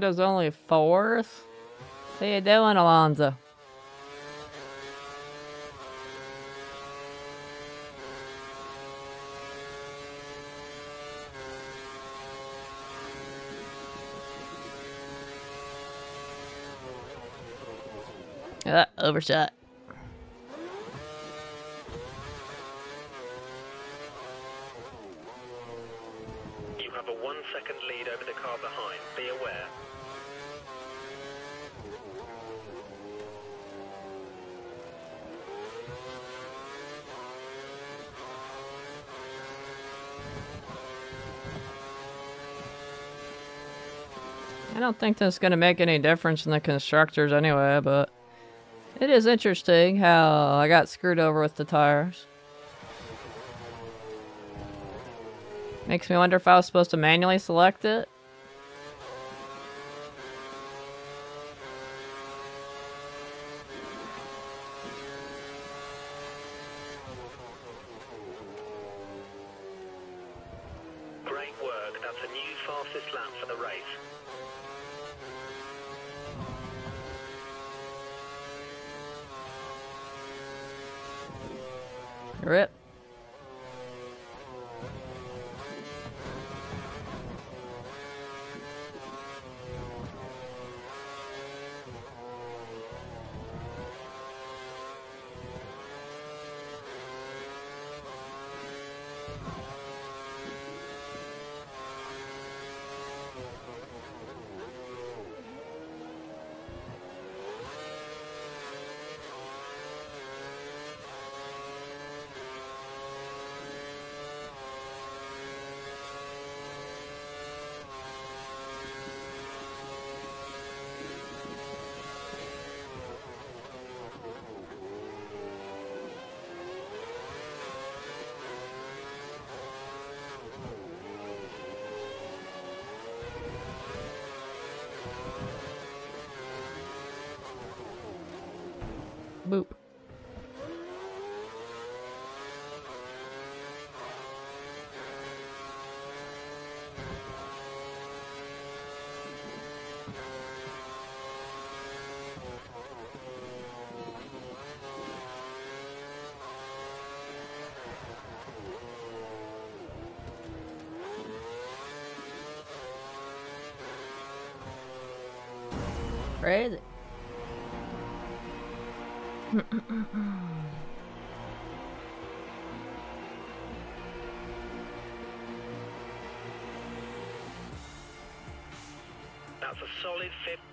There's only fourth? How you doing, Alonso? Uh, overshot. Don't think that's going to make any difference in the constructors anyway, but it is interesting how I got screwed over with the tires. Makes me wonder if I was supposed to manually select it.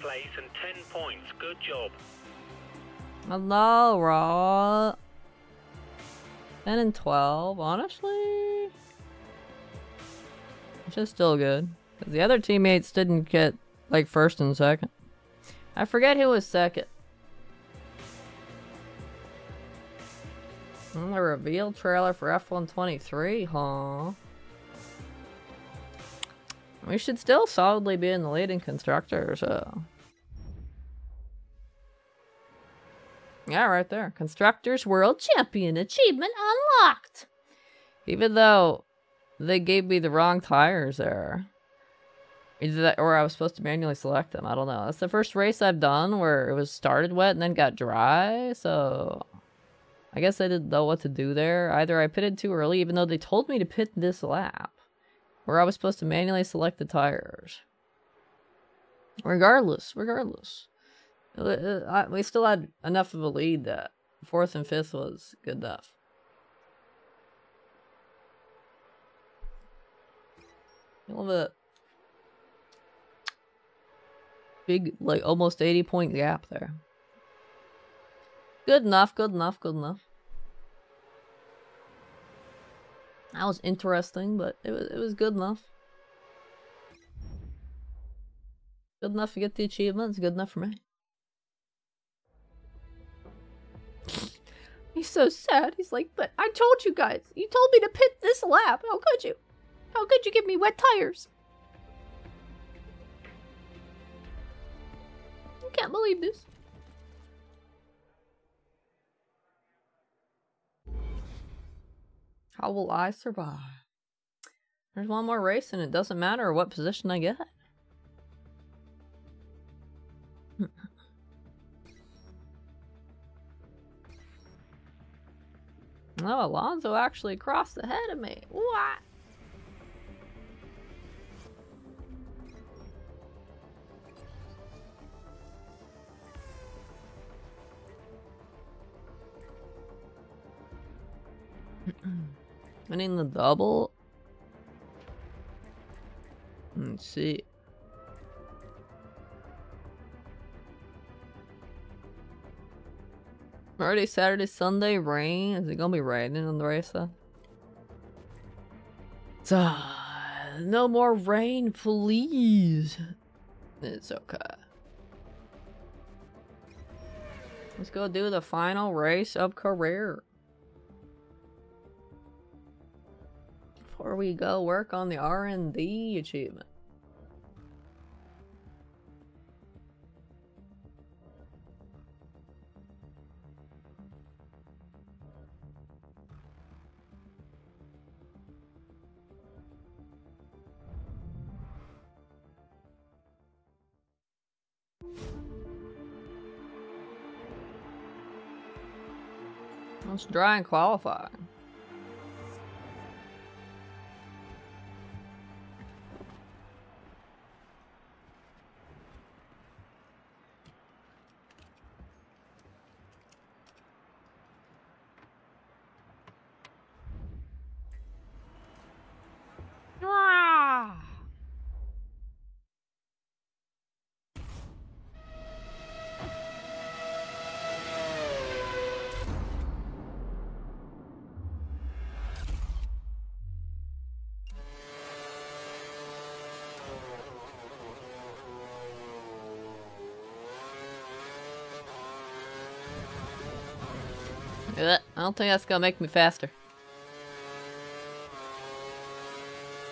Place and 10 points. Good job. Hello, Raw. 10 and 12, honestly. Which is still good. 'Cause the other teammates didn't get, like, first and second. I forget who was second. Mm, The reveal trailer for F123, huh? We should still solidly be in the leading constructor, so. Yeah, right there. Constructors World Champion achievement unlocked. Even though they gave me the wrong tires there. Either that or I was supposed to manually select them. I don't know. That's the first race I've done where it was started wet and then got dry. So I guess I didn't know what to do there. Either I pitted too early, even though they told me to pit this lap, or I was supposed to manually select the tires. Regardless, regardless. Uh, We still had enough of a lead that fourth and fifth was good enough. A little bit big, like almost 80 point gap there. Good enough, good enough, good enough. That was interesting, but it was it was good enough. Good enough to get the achievement. It's good enough for me. He's so sad. He's like, but I told you guys. You told me to pit this lap. How could you? How could you give me wet tires? I can't believe this. How will I survive? There's one more race and it doesn't matter what position I get. No, oh, Alonso actually crossed ahead of me. What? Winning the double? Let's see. Friday, Saturday, Sunday, rain. Is it gonna be raining on the race? So, no more rain, please. It's okay. Let's go do the final race of career. Before we go work on the R&D achievement. Let's try and qualify. Don't think that's gonna make me faster.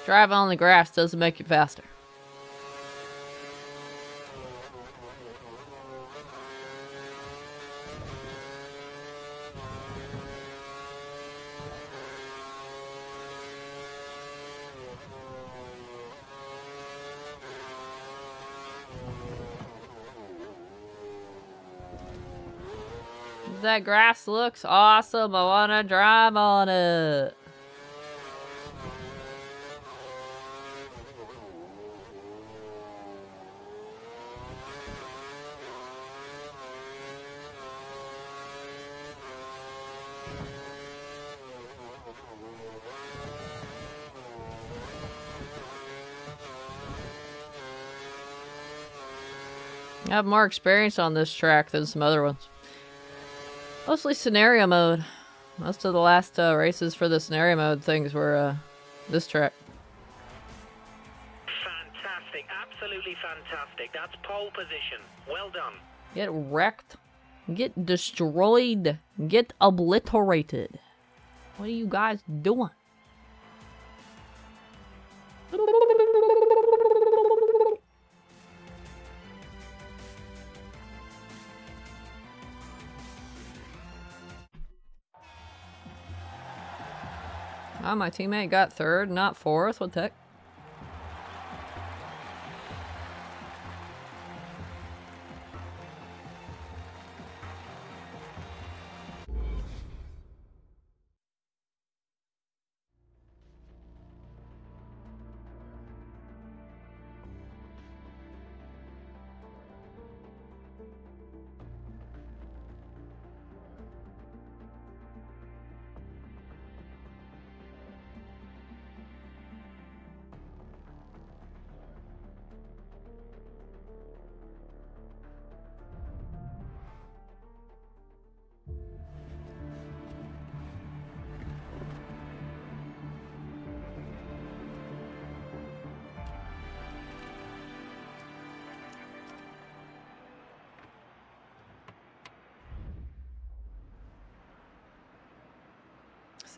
Driving on the grass doesn't make you faster. That grass looks awesome. I want to drive on it. I have more experience on this track than some other ones. Mostly scenario mode. Most of the last uh, races for the scenario mode things were uh, this track. Fantastic. Absolutely fantastic. That's pole position. Well done. Get wrecked. Get destroyed. Get obliterated. What are you guys doing? My teammate got third, not fourth. What the heck?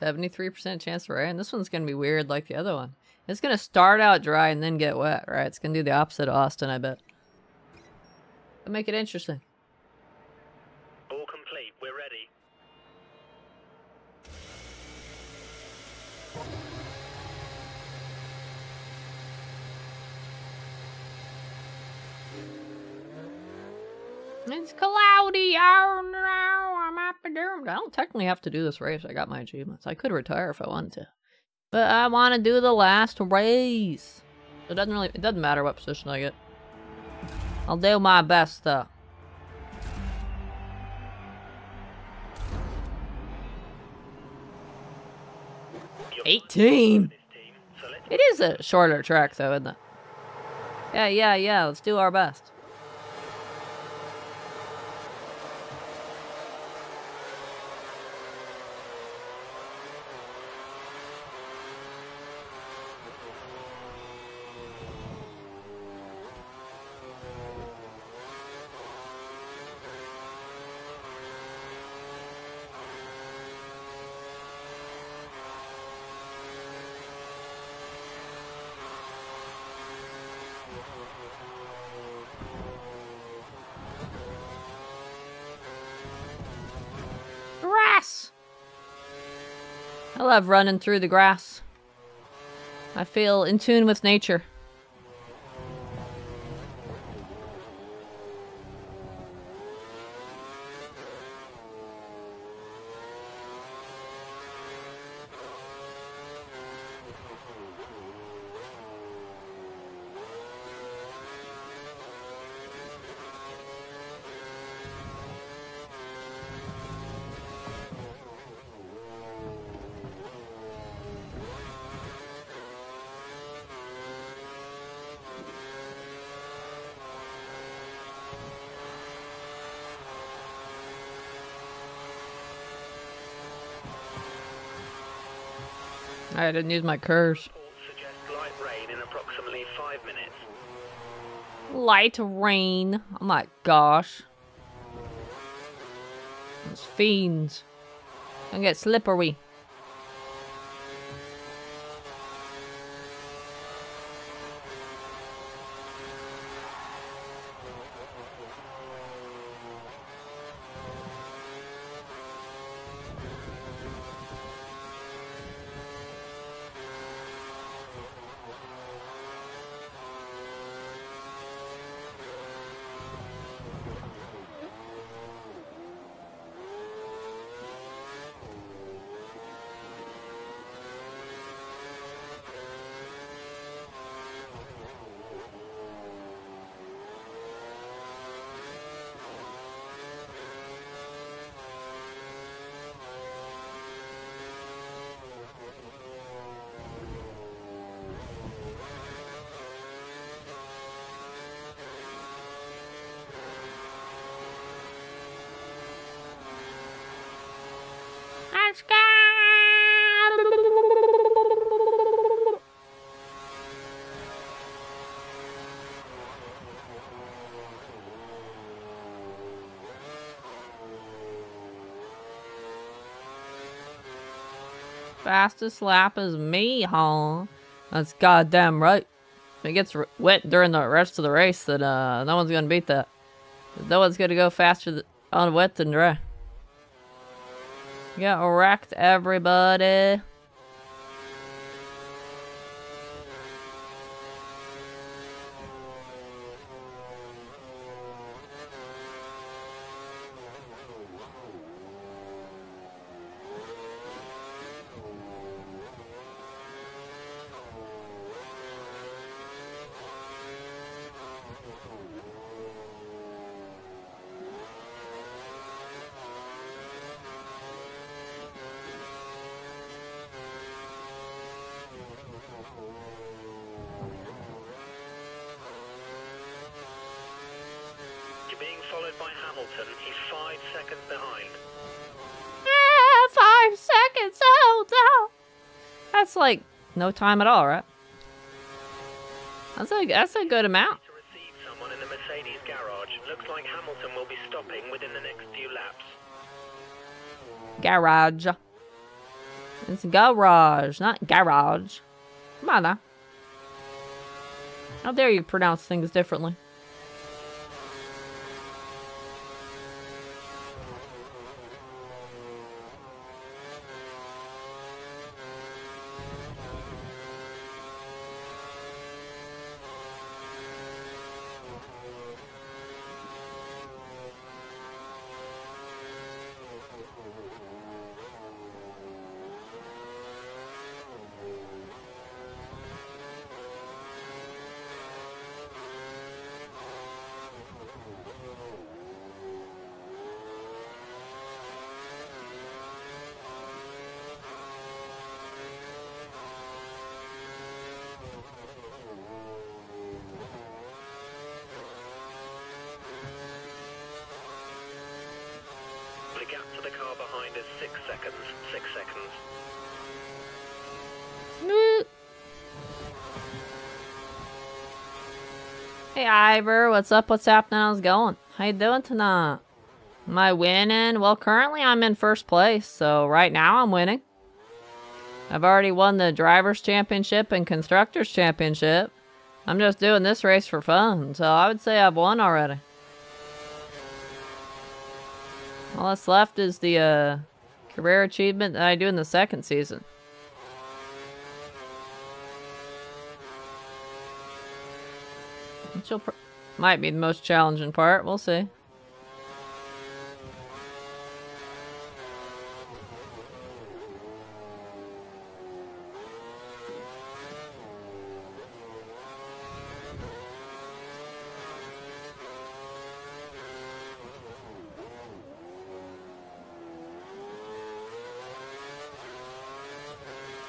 Seventy-three percent chance for rain. This one's gonna be weird, like the other one. It's gonna start out dry and then get wet, right? It's gonna do the opposite of Austin, I bet. But make it interesting. All complete. We're ready. It's cloudy. Oh no, I'm happy doomed. I don't technically have to do this race. I got my achievements. I could retire if I wanted to. But I want to do the last race. It doesn't really, it doesn't matter what position I get. I'll do my best though. 18. This team. So let's It is a shorter track, though, isn't it? Yeah, yeah, yeah. Let's do our best. Grass! I love running through the grass. I feel in tune with nature. I didn't use my curse. light rain. Oh my gosh. Those fiends. Gonna get slippery. Let's go! Fastest lap is me, huh? That's goddamn right. If it gets wet during the rest of the race, then uh, no one's gonna beat that. No one's gonna go faster on wet than dry. You got wrecked, everybody. You're being followed by Hamilton. He's five seconds behind. Ah, five seconds. Oh no. That's like no time at all, right? That's a that's a good amount. To receive someone in the Mercedes garage. Looks like Hamilton will be stopping within the next few laps. Garage. It's garage, not garage. Come on now. How dare you pronounce things differently? What's up? What's happening? How's it going? How you doing tonight? Am I winning? Well, currently I'm in first place, so right now I'm winning. I've already won the Drivers' Championship and Constructors' Championship. I'm just doing this race for fun, so I would say I've won already. All that's left is the uh, career achievement that I do in the second season. Pr- might be the most challenging part. We'll see.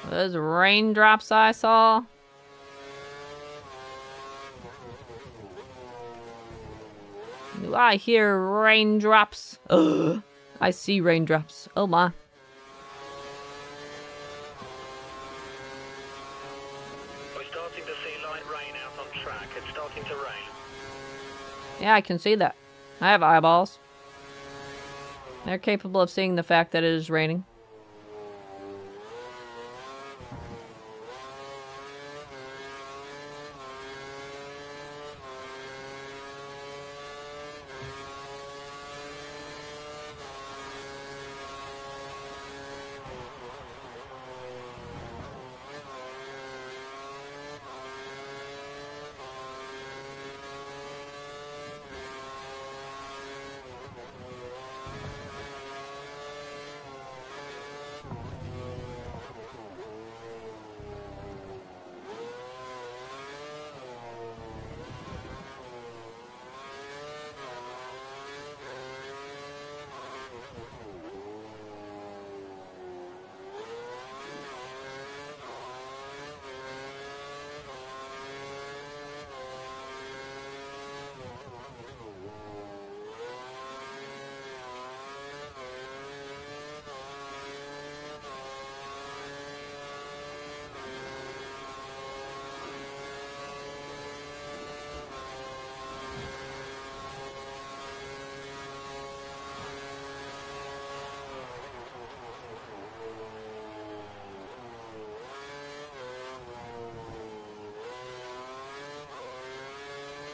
Those raindrops I saw. Do I hear raindrops? Ugh. I see raindrops. Oh my. We're starting to see light rain out on track. It's starting to rain. Yeah, I can see that. I have eyeballs. They're capable of seeing the fact that it is raining.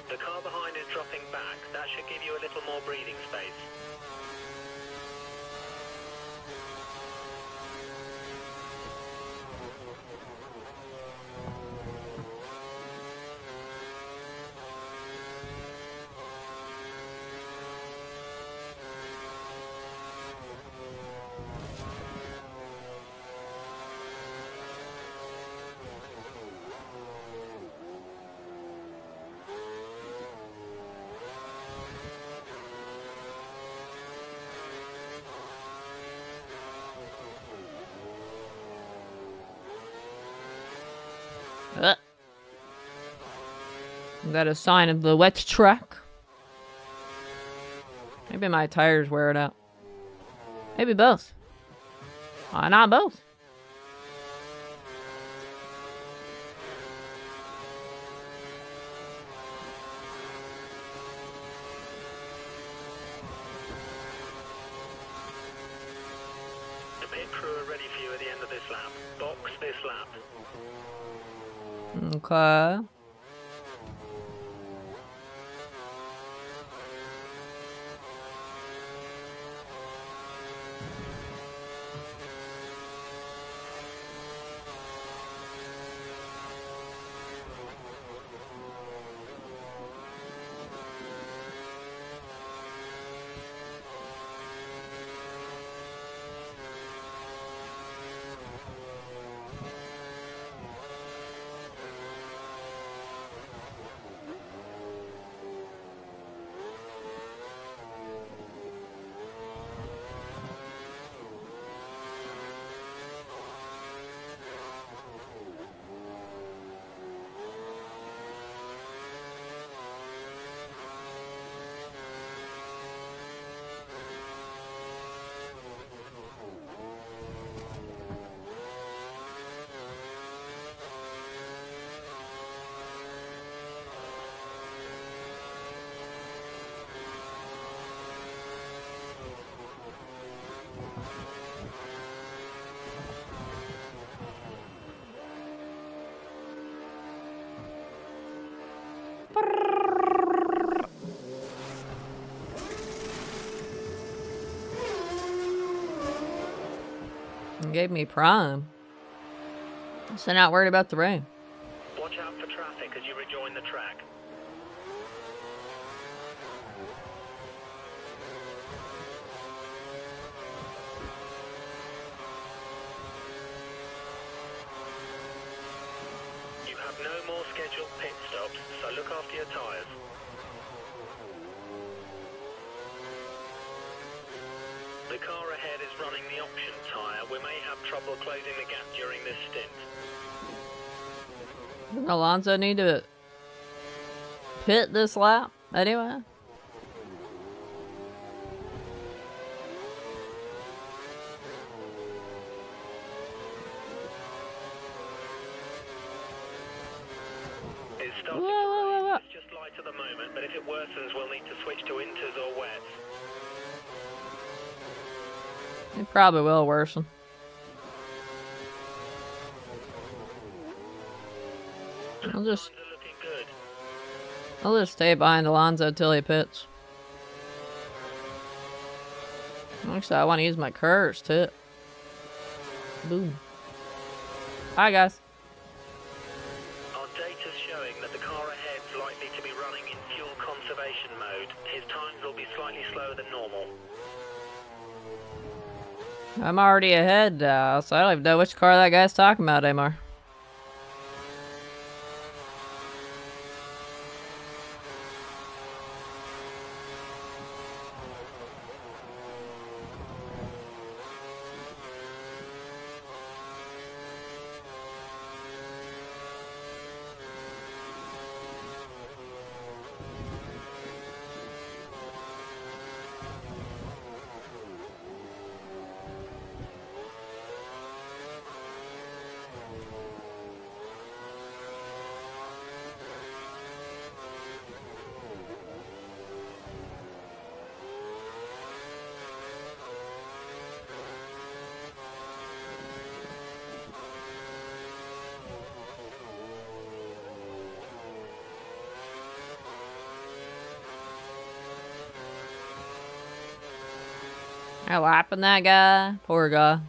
The car behind is dropping back. That should give you a little more breathing space. Ugh. Is that a sign of the wet track? Maybe my tires wear it out. Maybe both. Why not both? The pit crew are ready for you at the end of this lap. Box this lap. Okay. Gave me prime. So not worried about the rain. Watch out for traffic as you rejoin the track. You have no more scheduled pit stops, so look after your tyres. The car ahead is running the option tyre. We may have trouble closing the gap during this stint. Alonso need to pit this lap anyway. It starts Whoa, to whoa, whoa, whoa. It's just light at the moment, but if it worsens, we'll need to switch to inters or wets. It probably will worsen. Just. I'll just stay behind Alonso till he pits. Actually, I want to use my curse too. Boom. Hi guys. Our data's showing that the car ahead's likely to be running in fuel conservation mode. His times will be slightly slower than normal. I'm already ahead, uh, so I don't even know which car that guy's talking about anymore. I lapping that guy. Poor guy.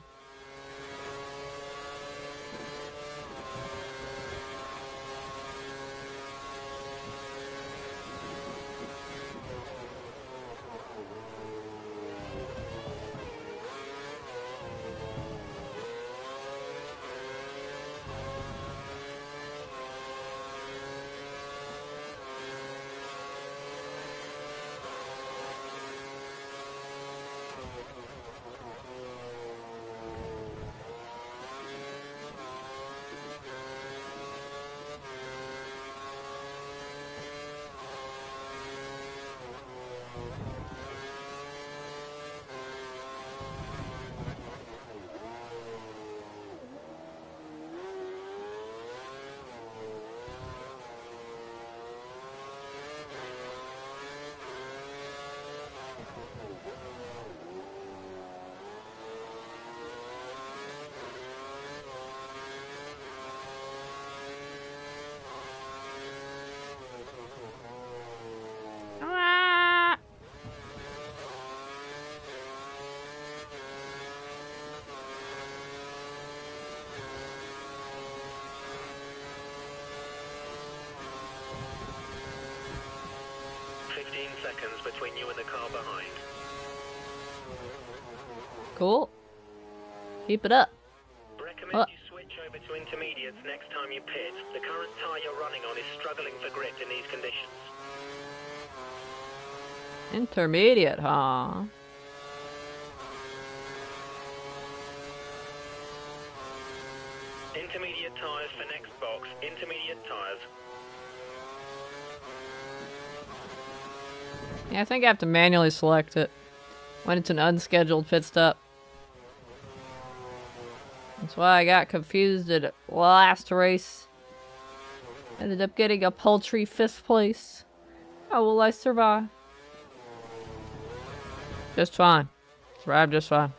Ah! 15 seconds between you and the car behind. Cool. Keep it up. Recommend What? you switch over to intermediates next time you pit. The current tyre you're running on is struggling for grip in these conditions. Intermediate, huh? Yeah, I think I have to manually select it when it's an unscheduled pit stop. That's why I got confused at last race. Ended up getting a paltry fifth place. How will I survive? Just fine. Survived just fine.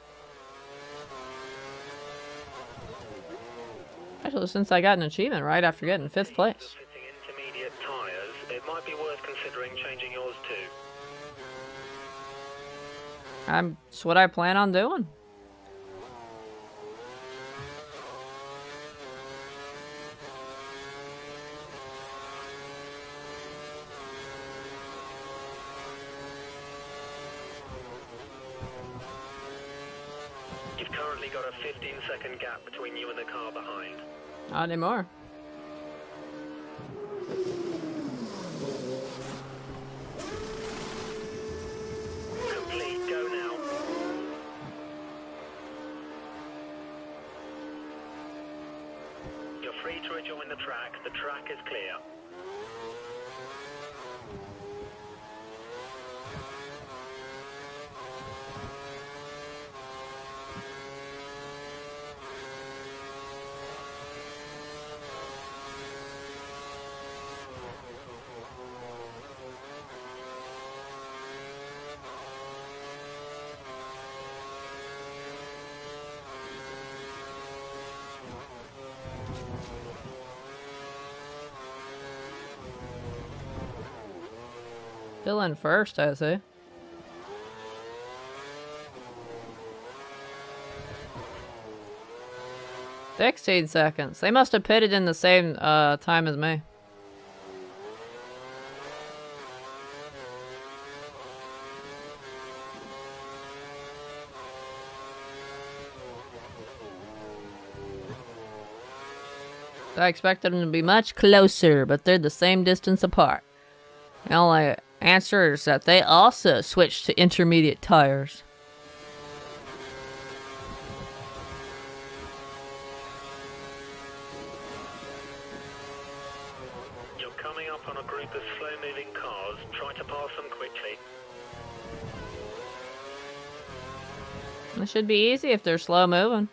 Actually, since I got an achievement right after getting fifth place. Tyres, it might be worth considering changing yours too. I'm, it's what I plan on doing. You've currently got a 15 second gap between you and the car behind. Not anymore. Is clear. Still in first, I see. Sixteen seconds. They must have pitted in the same uh, time as me. I expected them to be much closer, but they're the same distance apart. The only answer is that they also switched to intermediate tires. You're coming up on a group of slow moving cars. Try to pass them quickly. It should be easy if they're slow moving.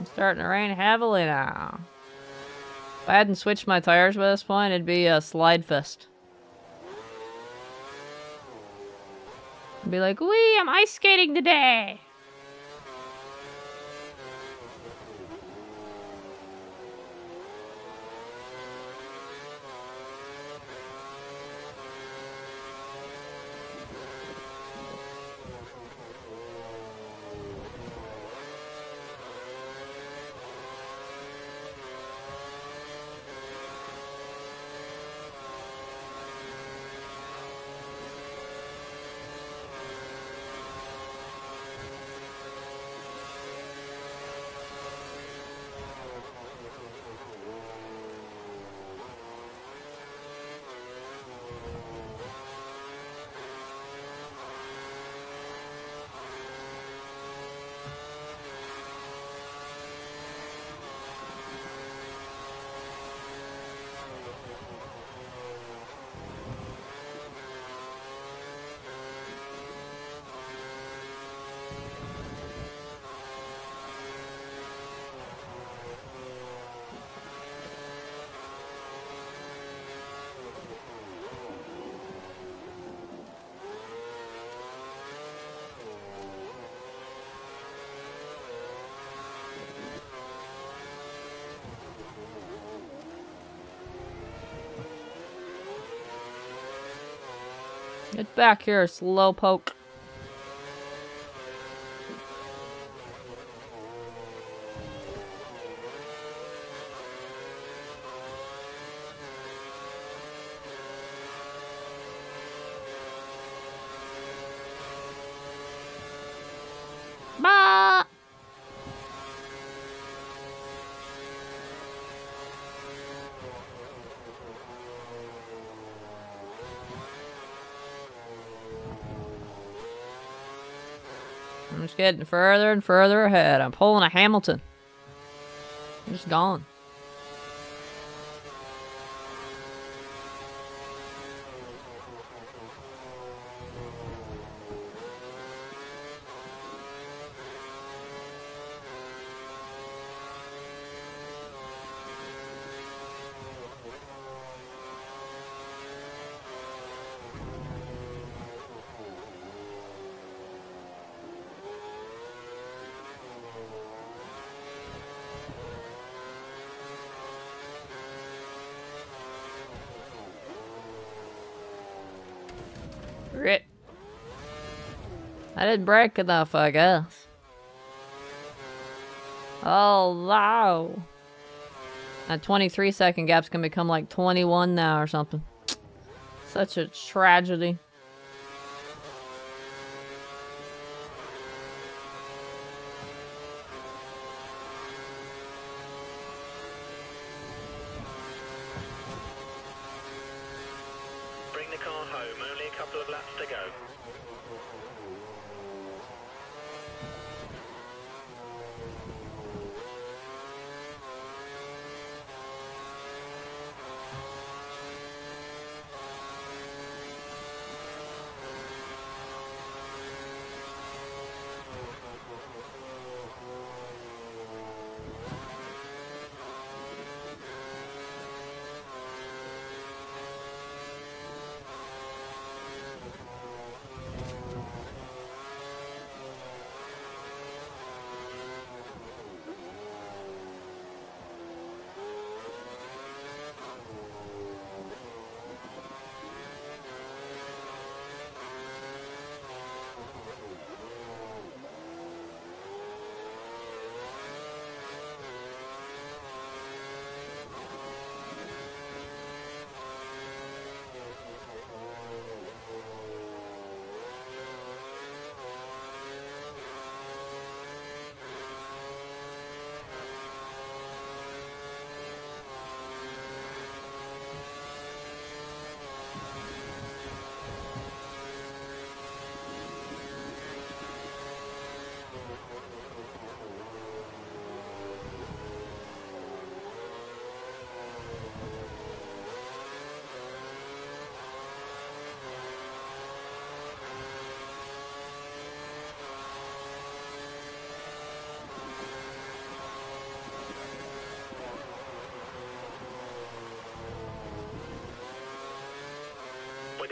It's starting to rain heavily now. If I hadn't switched my tires by this point, it'd be a slide fest. I'd be like, wee, I'm ice skating today. Back here, slowpoke. Bah! I'm just getting further and further ahead. I'm pulling a Hamilton. I'm just gone. I didn't brake enough, I guess. Oh, wow. That 23 second gap's gonna become like 21 now or something. Such a tragedy.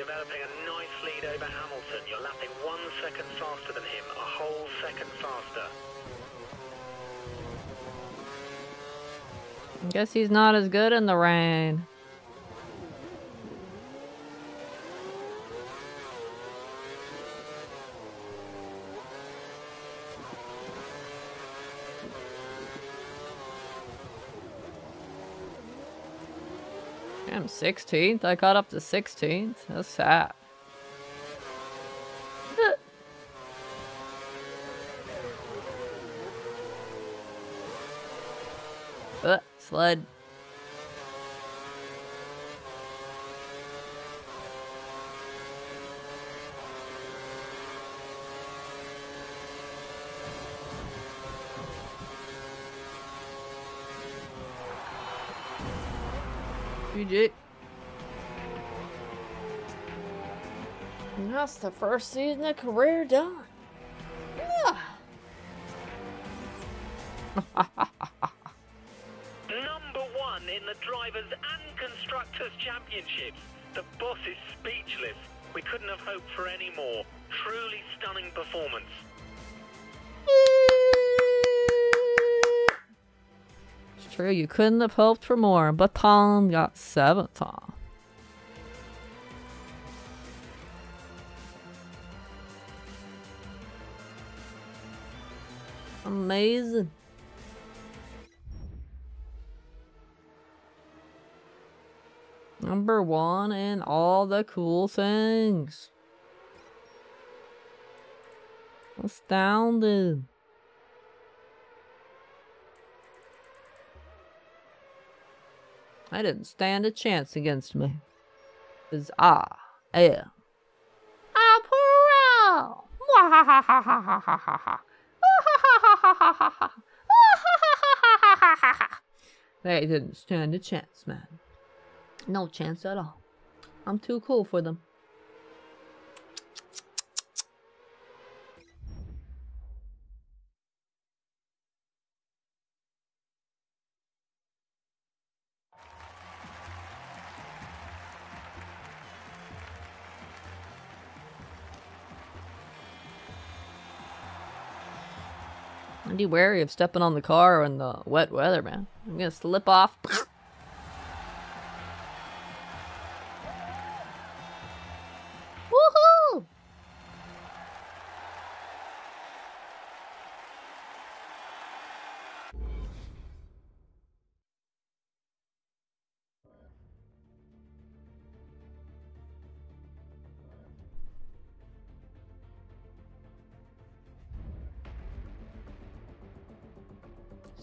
Developing a nice lead over Hamilton. You're lapping one second faster than him, a whole second faster. Guess he's not as good in the rain. I'm 16th. I got up to 16th. That's sad. Uh, sled. GG. That's the first season of career done. Yeah. Number one in the Drivers' and Constructors' Championships. The boss is speechless. We couldn't have hoped for any more. Truly stunning performance. It's true, you couldn't have hoped for more, but Tom got seventh Tom. The cool things. Astounded. I didn't stand a chance against me. Cause I am a pro. They didn't stand a chance, man. No chance at all. I'm too cool for them. I'd be wary of stepping on the car in the wet weather, man. I'm gonna slip off.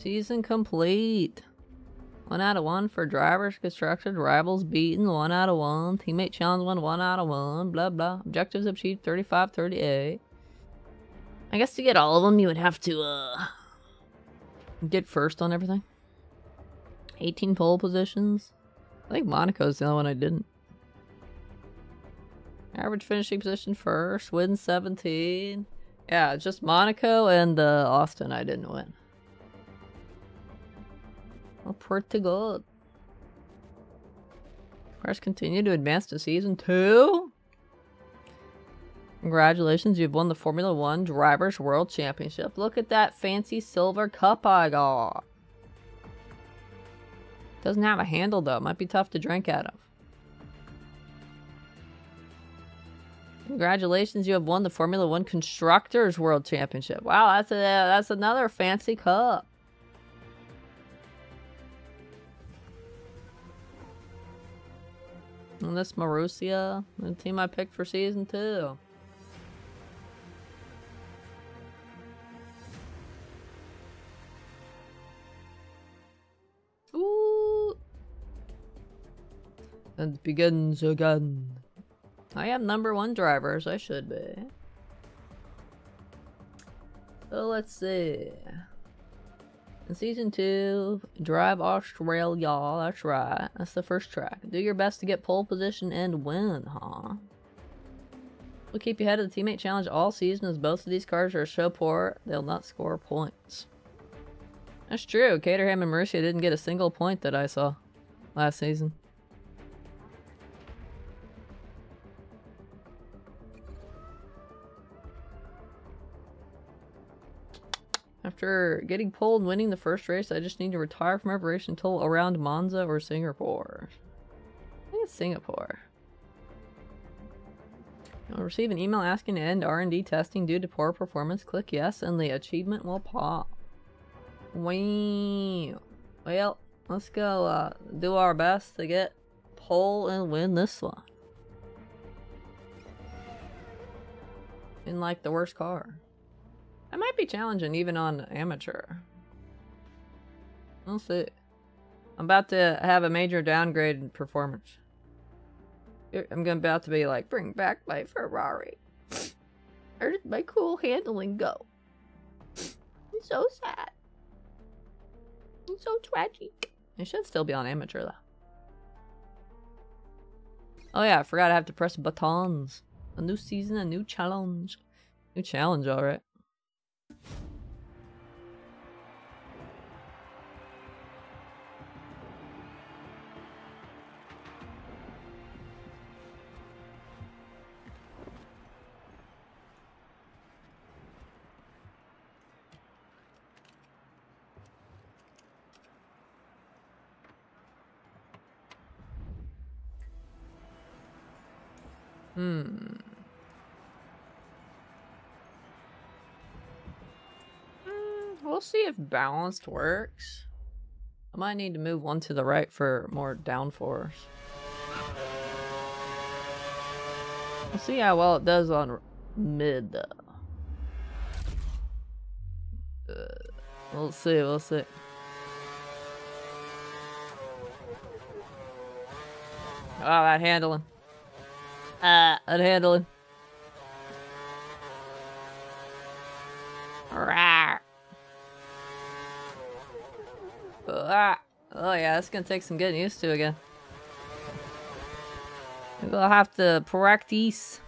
Season complete. One out of one for drivers constructed. Rivals beaten. One out of one. Teammate challenge one. One out of one. Blah blah. Objectives achieved 35 38. I guess to get all of them, you would have to uh get first on everything. 18 pole positions. I think Monaco's the only one I didn't. Average finishing position first. Win 17. Yeah, just Monaco and uh, Austin I didn't win. Oh, pretty good. Cars continue to advance to season two. Congratulations, you've won the Formula One Drivers World Championship. Look at that fancy silver cup I got. Doesn't have a handle though. Might be tough to drink out of. Congratulations, you have won the Formula One Constructors World Championship. Wow, that's a that's another fancy cup. And this Marussia, the team I picked for season two. Ooh. And begins again. I am number one drivers, I should be. So let's see. In season two, drive Australia. Y'all. That's right. That's the first track. Do your best to get pole position and win, huh? We'll keep you ahead of the teammate challenge all season as both of these cars are so poor they'll not score points. That's true. Caterham and Marussia didn't get a single point that I saw last season. After getting pole and winning the first race, I just need to retire from every race until around Monza or Singapore. I think it's Singapore. You'll receive an email asking to end R&D testing due to poor performance. Click yes and the achievement will pop. Well, let's go uh, do our best to get pole and win this one. In like the worst car. That might be challenging even on amateur. We'll see. I'm about to have a major downgrade in performance. I'm about to be like, bring back my Ferrari. Where did my cool handling go? I'm so sad. I'm so tragic. It should still be on amateur though. Oh yeah, I forgot I have to press buttons. A new season, a new challenge. New challenge, alright. Hmm. Mm, we'll see if balanced works. I might need to move one to the right for more downforce. We'll see how well it does on mid. Uh, we'll see, we'll see. Oh, that handling. Uh, that handling. Rawr. Ah. Oh yeah, that's gonna take some getting used to again. We'll have to practice.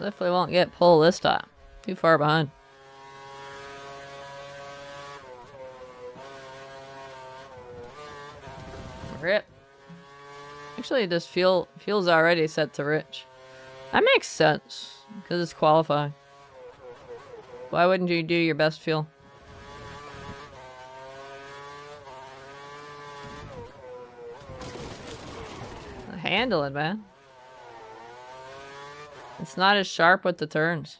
definitely won't get pulled this time. Too far behind. Rip. Actually, this fuel feels already set to rich. That makes sense, because it's qualifying. Why wouldn't you do your best fuel? Handle it, man. It's not as sharp with the turns.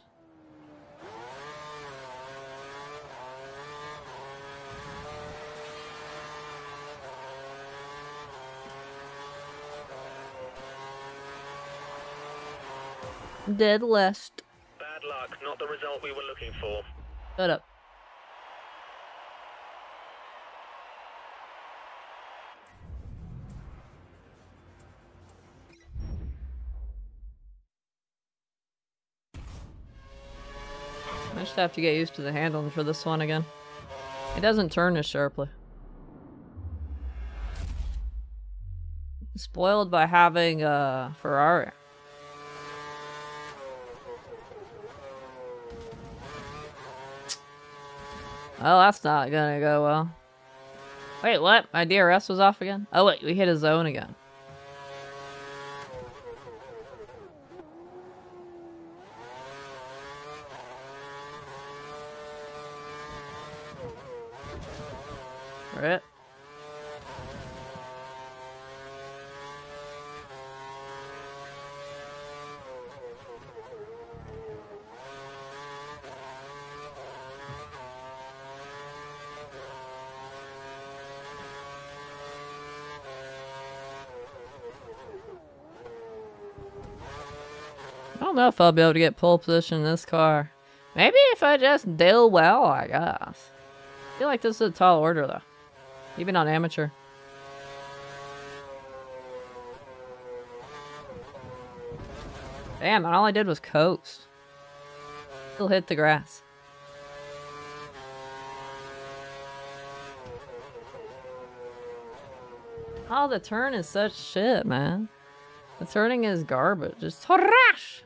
Dead last. Bad luck, not the result we were looking for. Shut up. Just have to get used to the handling for this one again. It doesn't turn as sharply. Spoiled by having a Ferrari. Well, that's not gonna go well. Wait, what? My DRS was off again? Oh wait, we hit a zone again. Right? I don't know if I'll be able to get pole position in this car. Maybe if I just deal well, I guess. I feel like this is a tall order though. Even on amateur. Damn, all I did was coast. Still hit the grass. Oh, the turn is such shit, man. The turning is garbage. It's trash.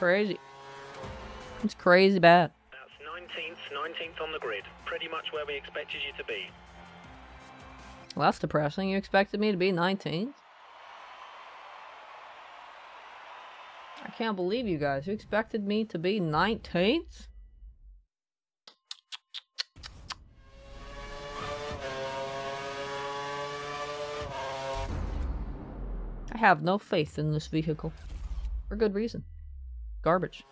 Crazy. It's crazy bad. That's 19th, 19th on the grid. Pretty much where we expected you to be. Well, that's depressing. You expected me to be 19th? I can't believe you guys. You expected me to be 19th? I have no faith in this vehicle. For good reason. Garbage.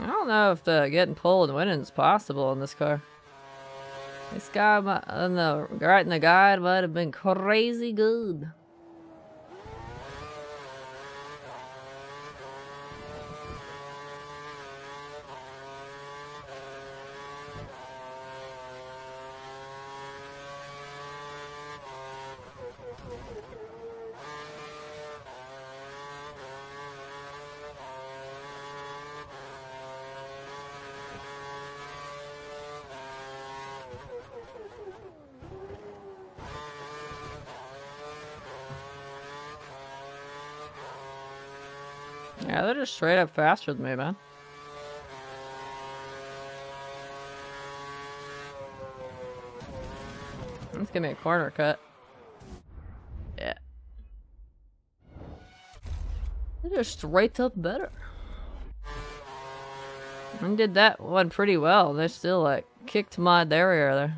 I don't know if the getting pulled and winning is possible in this car. This guy in the writing the guide might have been crazy good. Yeah, they're just straight up faster than me, man. Let's give me a corner cut. Straight up better. And did that one pretty well. They still like kicked my derriere there.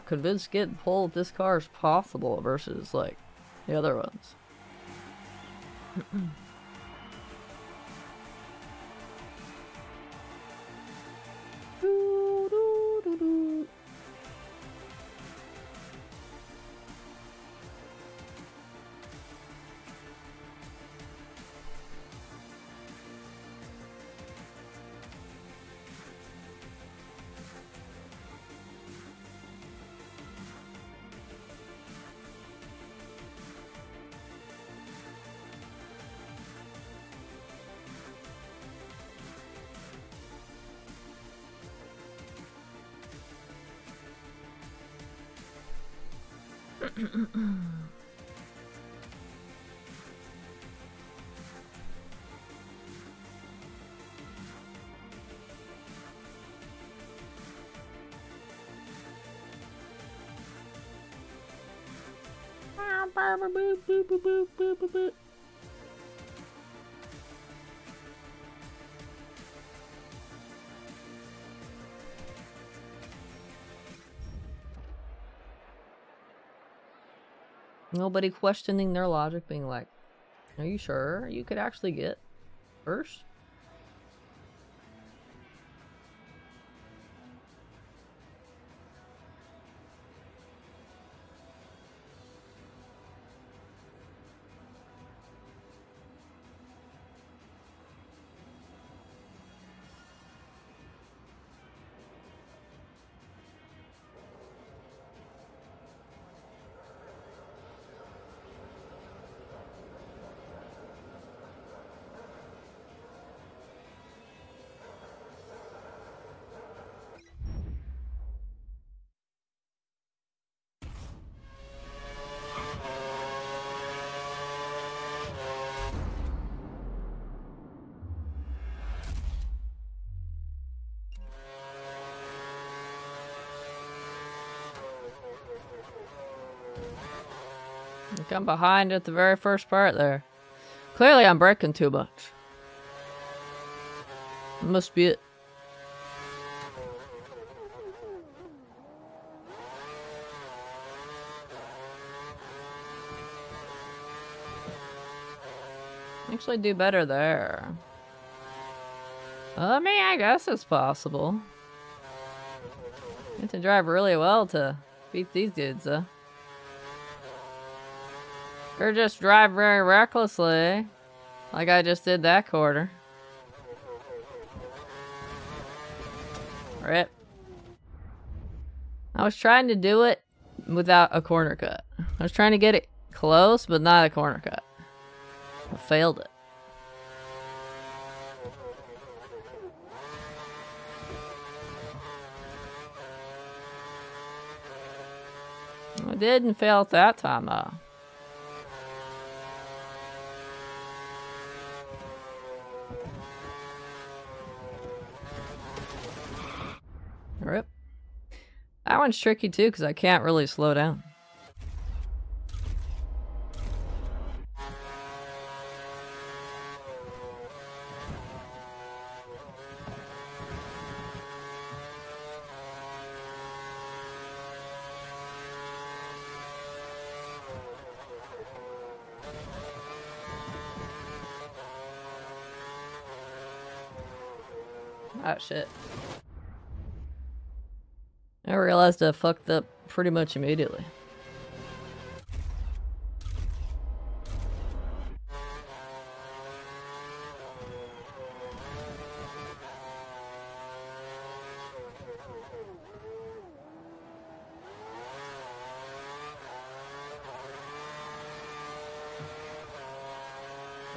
Not convinced getting pulled this car is possible versus like the other ones. Nobody questioning their logic, being like, Are you sure you could actually get first? I'm behind at the very first part there. Clearly I'm braking too much. Must be it. Actually do better there. I mean, I guess it's possible. You have to drive really well to beat these dudes, though. Or just drive very recklessly. Like I just did that quarter. Rip. I was trying to do it without a corner cut. I was trying to get it close, but not a corner cut. I failed it. I didn't fail it that time though. Rip. That one's tricky too because I can't really slow down. Oh shit. I realized I fucked up pretty much immediately.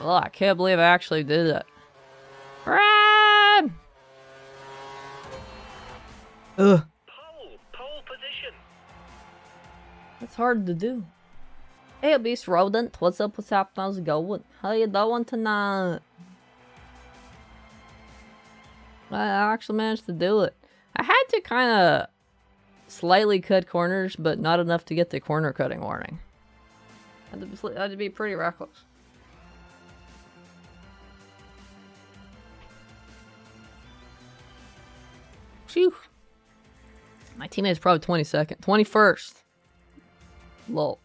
Oh, I can't believe I actually did that. Hard to do. Hey, Beast Rodent, what's up? What's up? How's it going? How you doing tonight? I actually managed to do it. I had to kind of slightly cut corners, but not enough to get the corner cutting warning. I had to, had to be pretty reckless. Phew. My teammate's probably 22nd. 21st. Lol.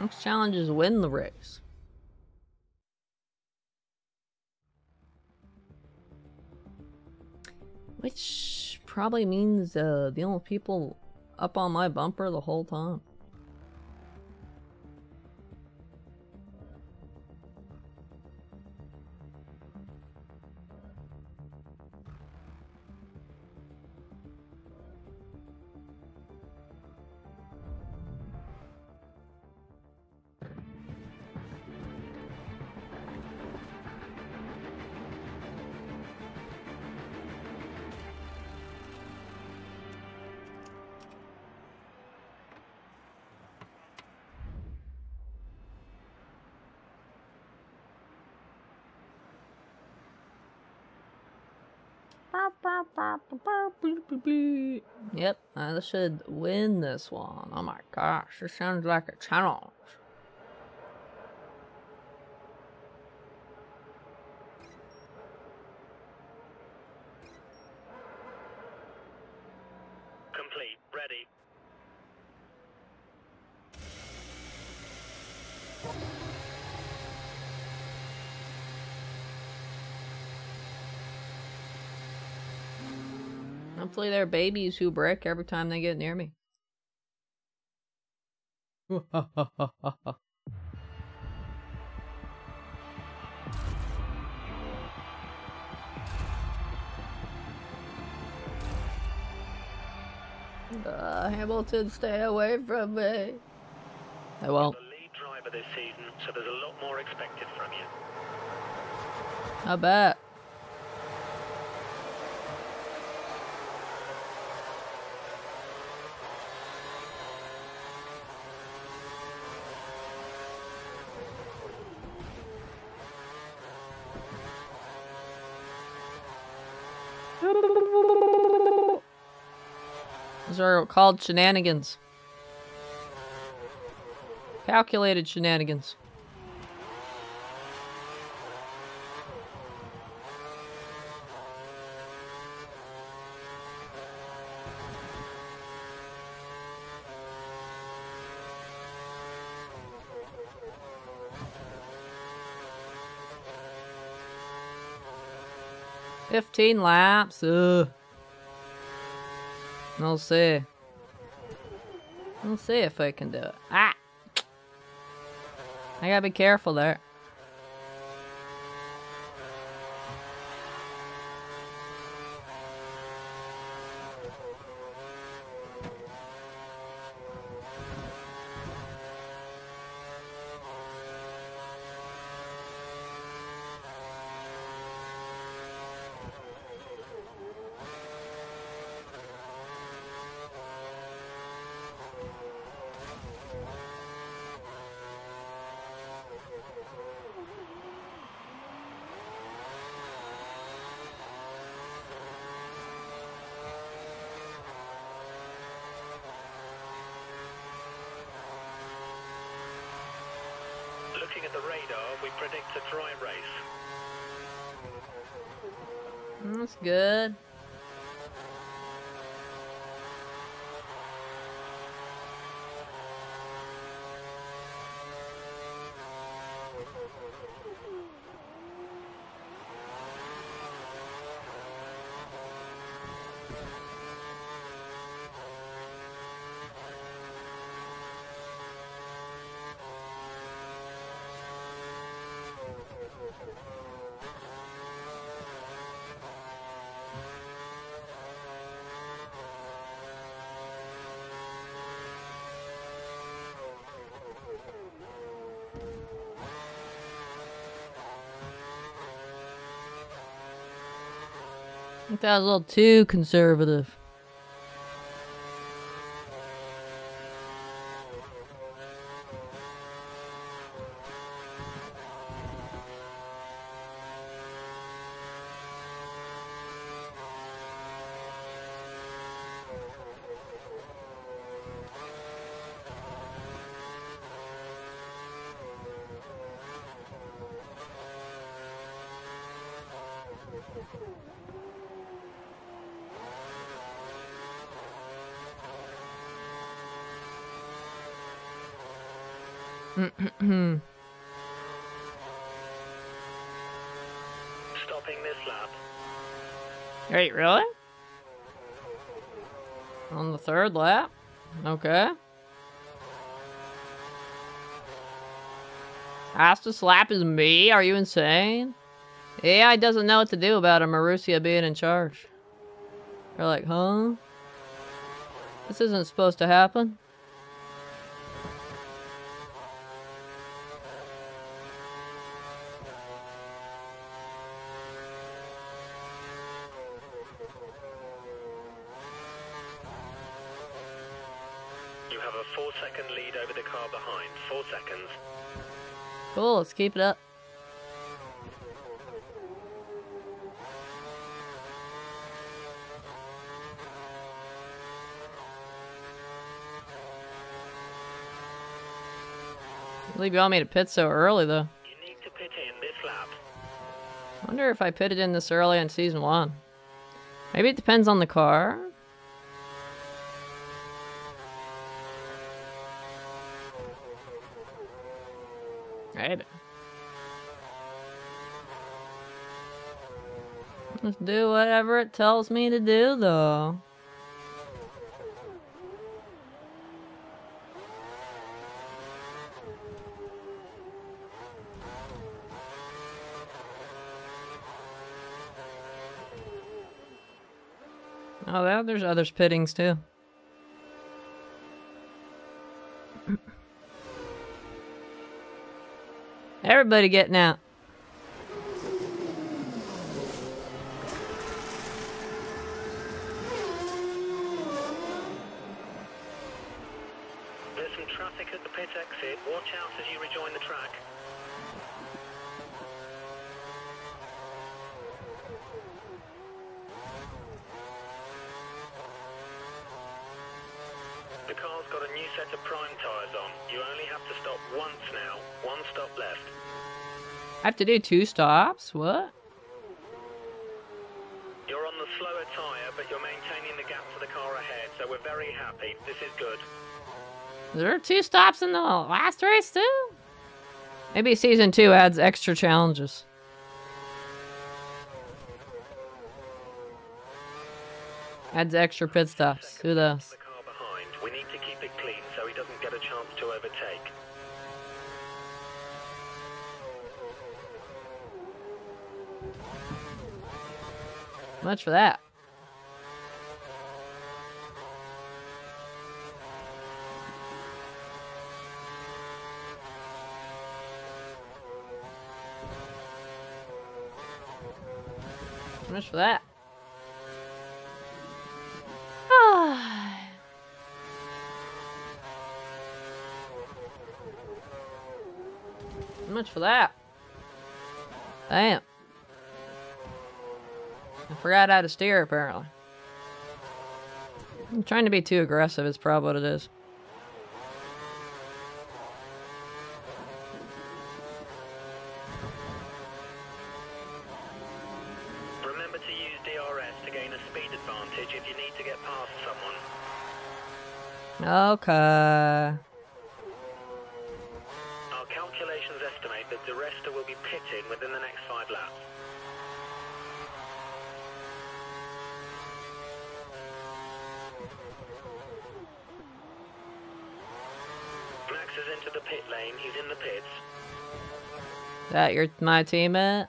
Next challenge is win the race. Which probably means uh, the only people up on my bumper the whole time. Yep, I should win this one. Oh my gosh, this sounds like a challenge. Complete. Ready. Hopefully they're babies who brick every time they get near me. Uh, Hamilton, stay away from me. I won't. The lead driver this season, so there's a lot more expected from you. I bet. Those are called shenanigans. Calculated shenanigans. Fifteen laps. Ugh. We'll see. We'll see if I can do it. Ah! I gotta be careful there. Looking at the radar, we predict a dry race. That's good. I think that was a little too conservative. Stopping this lap. Wait, really? On the third lap? Okay. Fastest lap is me? Are you insane? AI doesn't know what to do about a Marussia being in charge. They're like, huh? This isn't supposed to happen. Keep it up. I believe y'all made a pit so early, though. I wonder if I pitted in this early in season one. Maybe it depends on the car. Do whatever it tells me to do, though. Oh, there's others pittings too. Everybody getting out. There's some traffic at the pit exit. Watch out as you rejoin the track. The car's got a new set of prime tyres on. You only have to stop once now. One stop left. I have to do two stops? What? You're on the slower tyre, but you're maintaining the gap to the car ahead, so we're very happy. This is good. There are two stops in the last race too? Maybe season two adds extra challenges. Adds extra pit stops. Who knows? Chance to overtake. Much for that. Much for that. Much for that. Damn. I forgot how to steer, apparently. I'm trying to be too aggressive, is probably what it is. Remember to use DRS to gain a speed advantage if you need to get past someone. Okay. Pitting within the next five laps. Max is into the pit lane. He's in the pits. That your my teammate?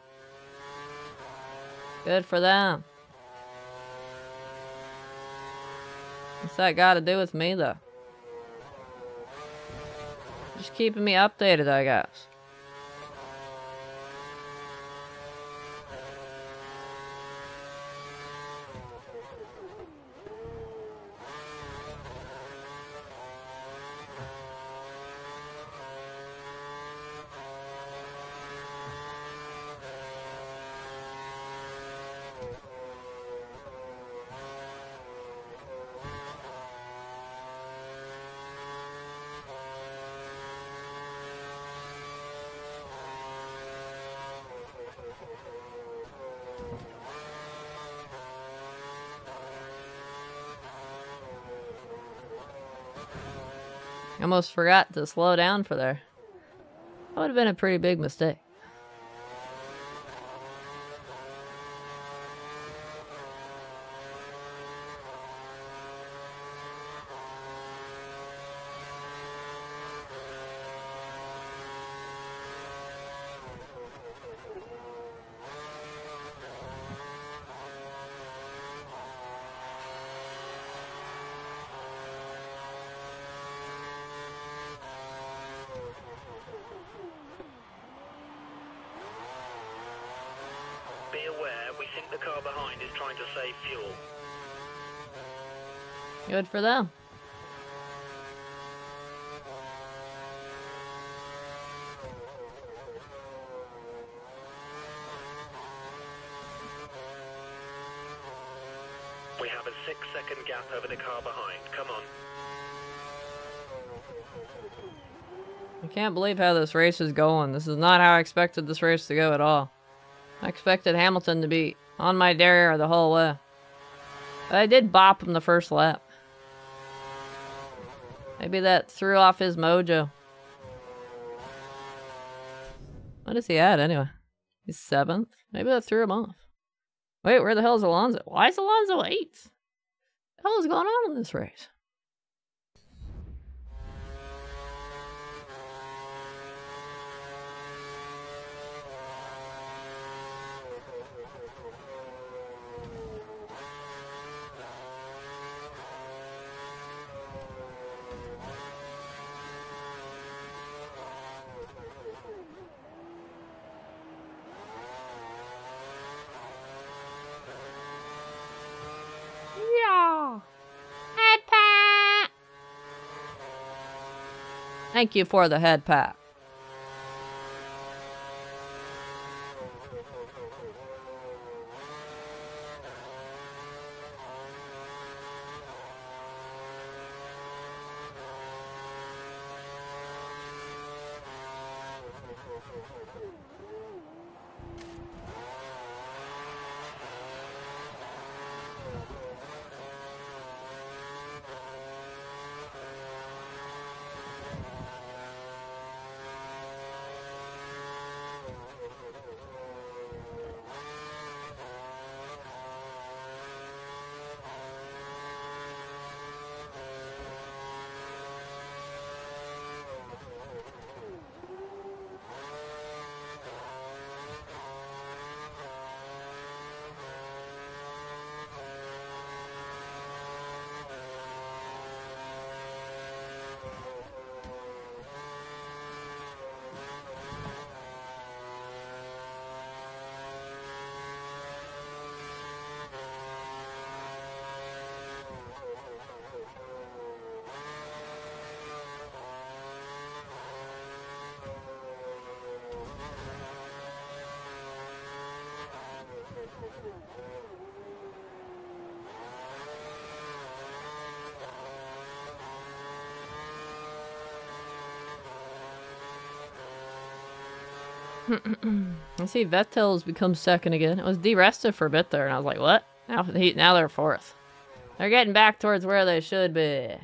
Good for them. What's that got to do with me, though? Just keeping me updated, I guess. Almost forgot to slow down for there. That would have been a pretty big mistake. Be aware, we think the car behind is trying to save fuel. Good for them. We have a six second gap over the car behind. Come on. I can't believe how this race is going. This is not how I expected this race to go at all. I expected Hamilton to be on my derriere the whole way. But I did bop him the first lap. Maybe that threw off his mojo. What is he at anyway? He's seventh? Maybe that threw him off. Wait, where the hell is Alonso? Why is Alonso eighth? What the hell is going on in this race? Yeah. Head pat. Thank you for the head pat. I see Vettel's become second again. It was de-rested for a bit there, and I was like, what? Now, now they're fourth. They're getting back towards where they should be.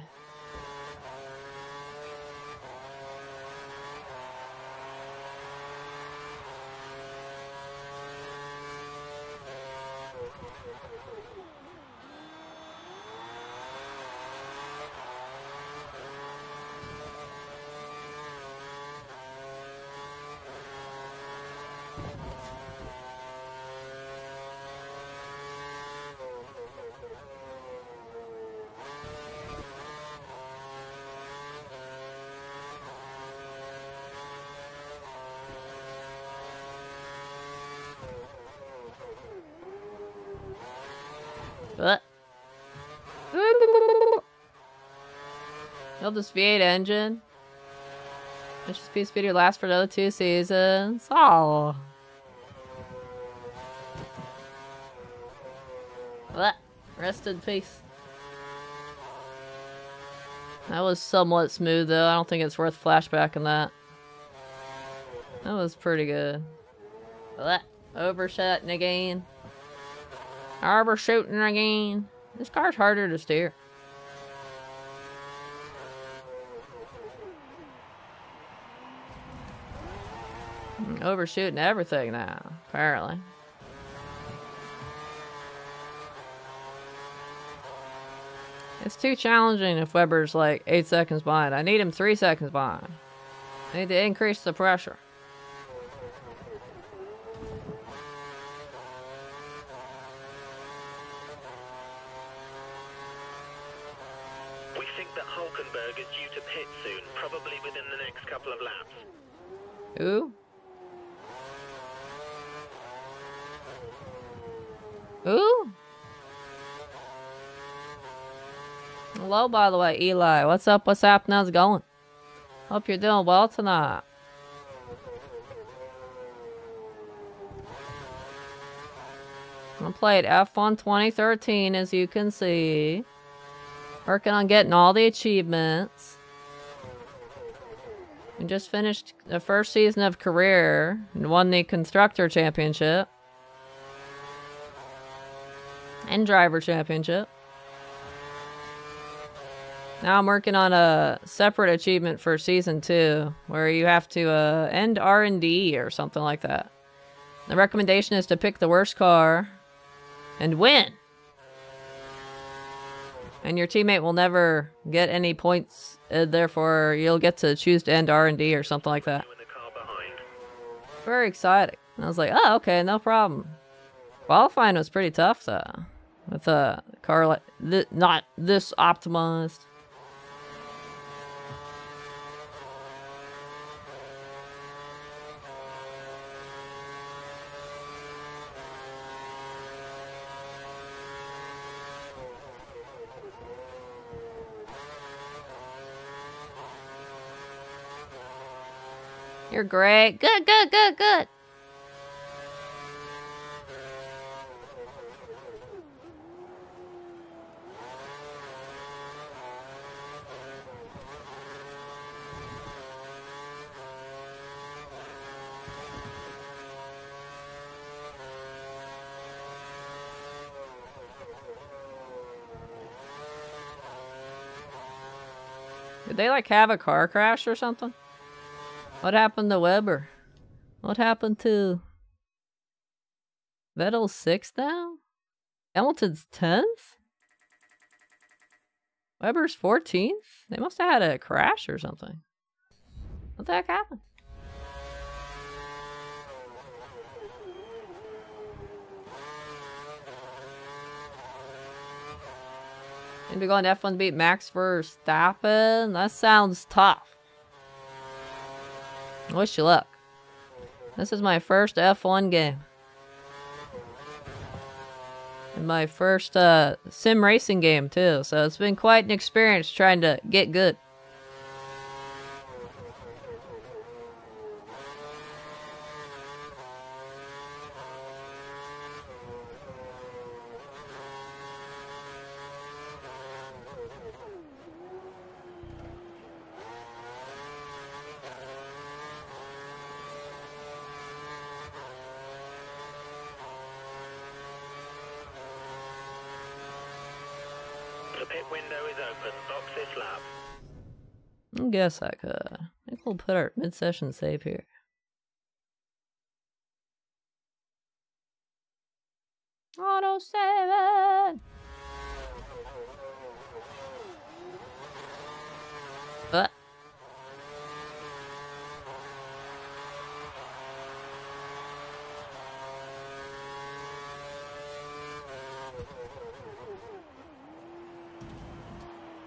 What? This V8 engine. Let's just video last for another two seasons. Oh. What? Rest in peace. That was somewhat smooth though. I don't think it's worth flashbacking that. That was pretty good. What? Overshooting again. Overshooting again. This car's harder to steer. Overshooting everything now, apparently. It's too challenging if Webber's like 8 seconds behind. I need him 3 seconds behind. I need to increase the pressure. We think that Hulkenberg is due to pit soon, probably within the next couple of laps. Who? Who? Hello, by the way, Eli. What's up? What's happening? How's it going? Hope you're doing well tonight. I played F1 2013, as you can see. Working on getting all the achievements. He just finished the first season of career and won the constructor championship and driver championship. Now I'm working on a separate achievement for season two, where you have to uh, end R and D or something like that. The recommendation is to pick the worst car and win. And your teammate will never get any points, uh, therefore you'll get to choose to end R and D or something like that. Very exciting. And I was like, oh, okay, no problem. Qualifying was pretty tough though, with a car like th- not this optimized. You're great. Good, good, good, good. Did they like have a car crash or something? What happened to Webber? What happened to Vettel's sixth now? Hamilton's tenth? Webber's fourteenth? They must have had a crash or something. What the heck happened? Need to go on F1 beat Max Verstappen? That sounds tough. Wish you luck. This is my first F1 game. And my first uh, sim racing game, too. So it's been quite an experience trying to get good. The pit window is open. Box this lap. I guess I could. I think we'll put our mid-session save here. Auto save it. But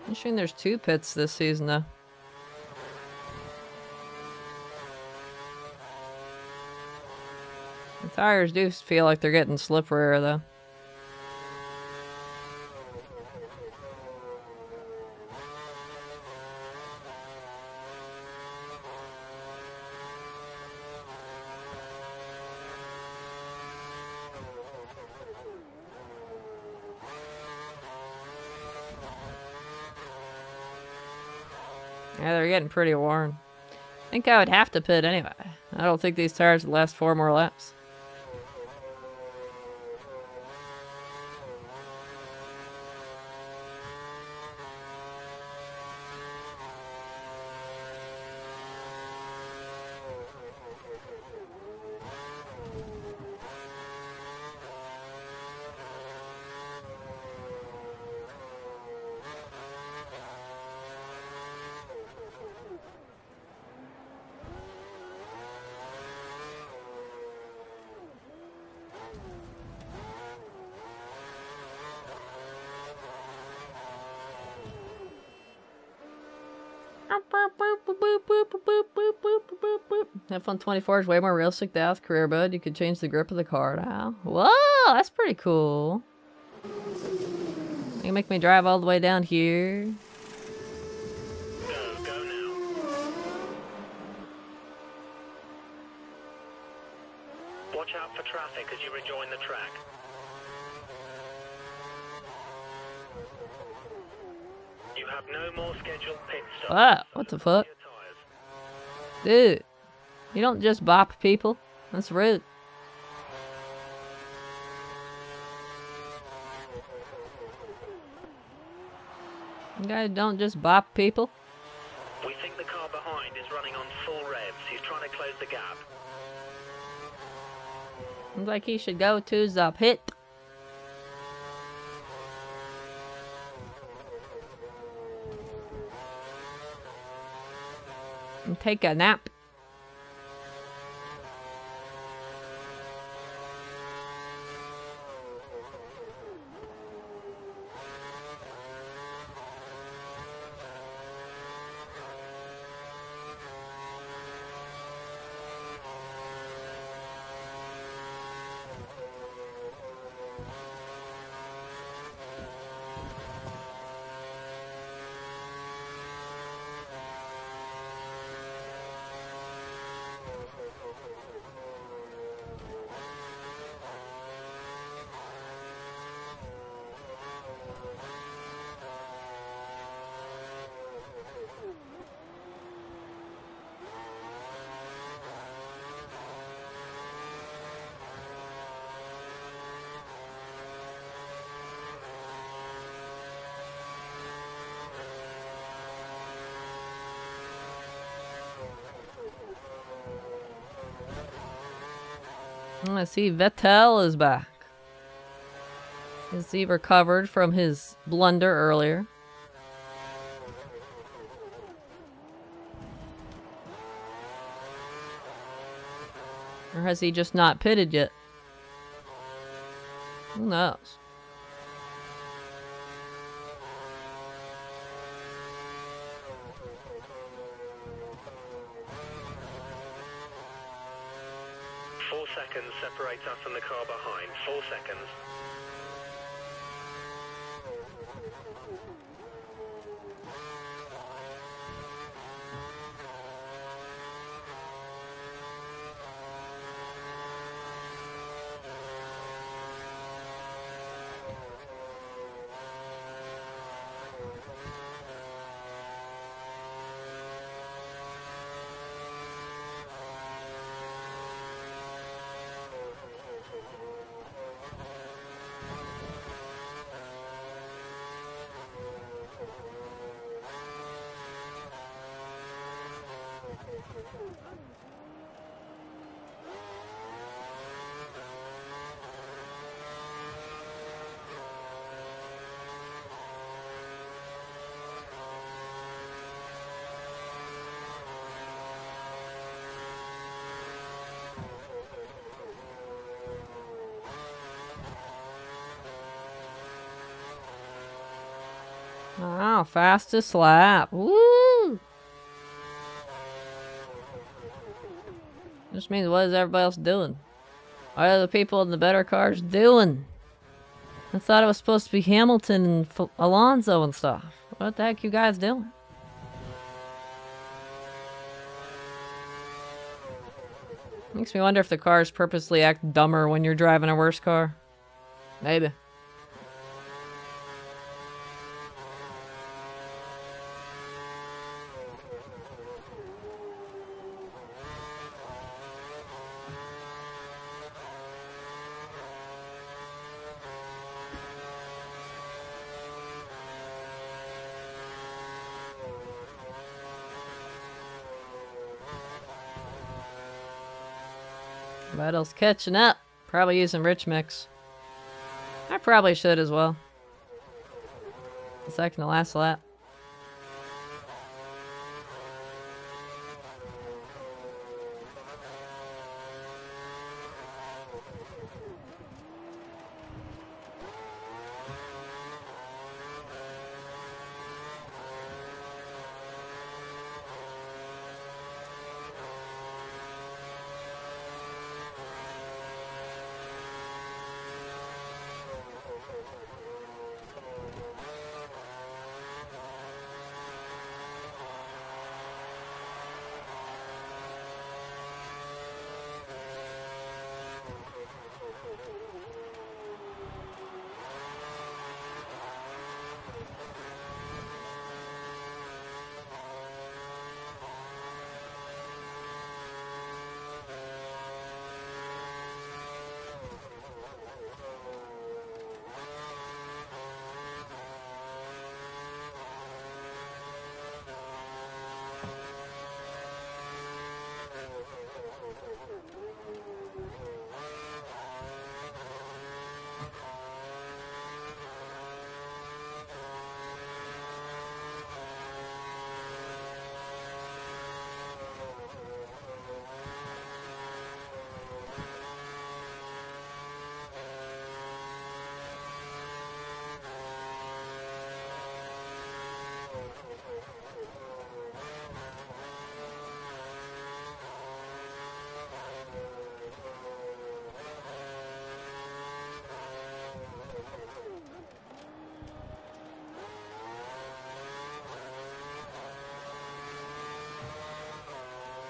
Interesting there's two pits this season though. Tires do feel like they're getting slipperier though. Yeah, they're getting pretty worn. I think I would have to pit anyway. I don't think these tires would last four more laps. F1 24 is way more realistic than Dallas career Bud. You could change the grip of the car now. Whoa, that's pretty cool. You make me drive all the way down here. Go, go. Watch out for traffic as you rejoin the track. You have no more scheduled pit stops. Ah, what the fuck? Dude, you don't just bop people. That's rude. You guys don't just bop people. We think the car behind is running on full revs. He's trying to close the gap. Seems like he should go to the pit. And take a nap. I see Vettel is back. Is he recovered from his blunder earlier? Or has he just not pitted yet? Who knows? Separates us and the car behind. Four seconds. Wow, fastest lap. Woo! Just means what is everybody else doing? What are the people in the better cars doing? I thought it was supposed to be Hamilton and F- Alonso and stuff. What the heck you guys doing? Makes me wonder if the cars purposely act dumber when you're driving a worse car. Maybe. Catching up. Probably using rich mix. I probably should as well. Second to last lap.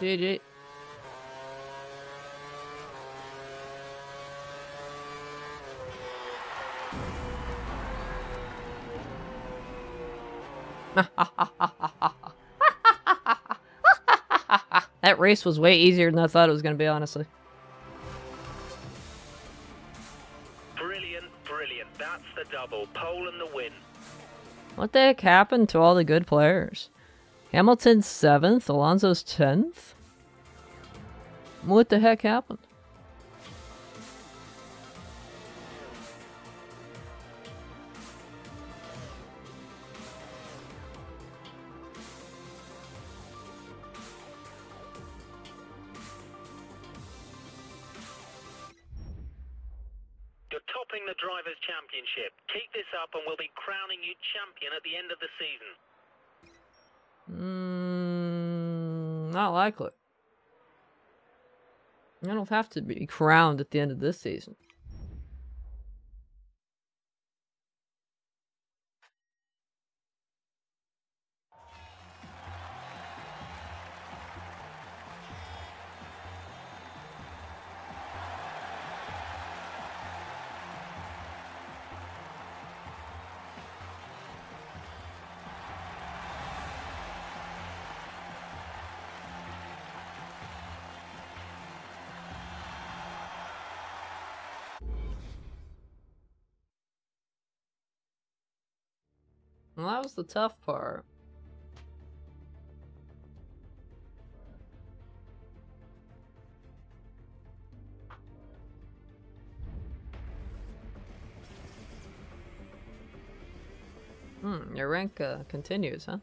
GG. that race was way easier than I thought it was going to be, honestly. Brilliant, brilliant. That's the double. Pole and the win. What the heck happened to all the good players? Hamilton's 7th, Alonso's 10th? What the heck happened? Have to be crowned at the end of this season. Well, that was the tough part. Hmm, your rank uh, continues, huh?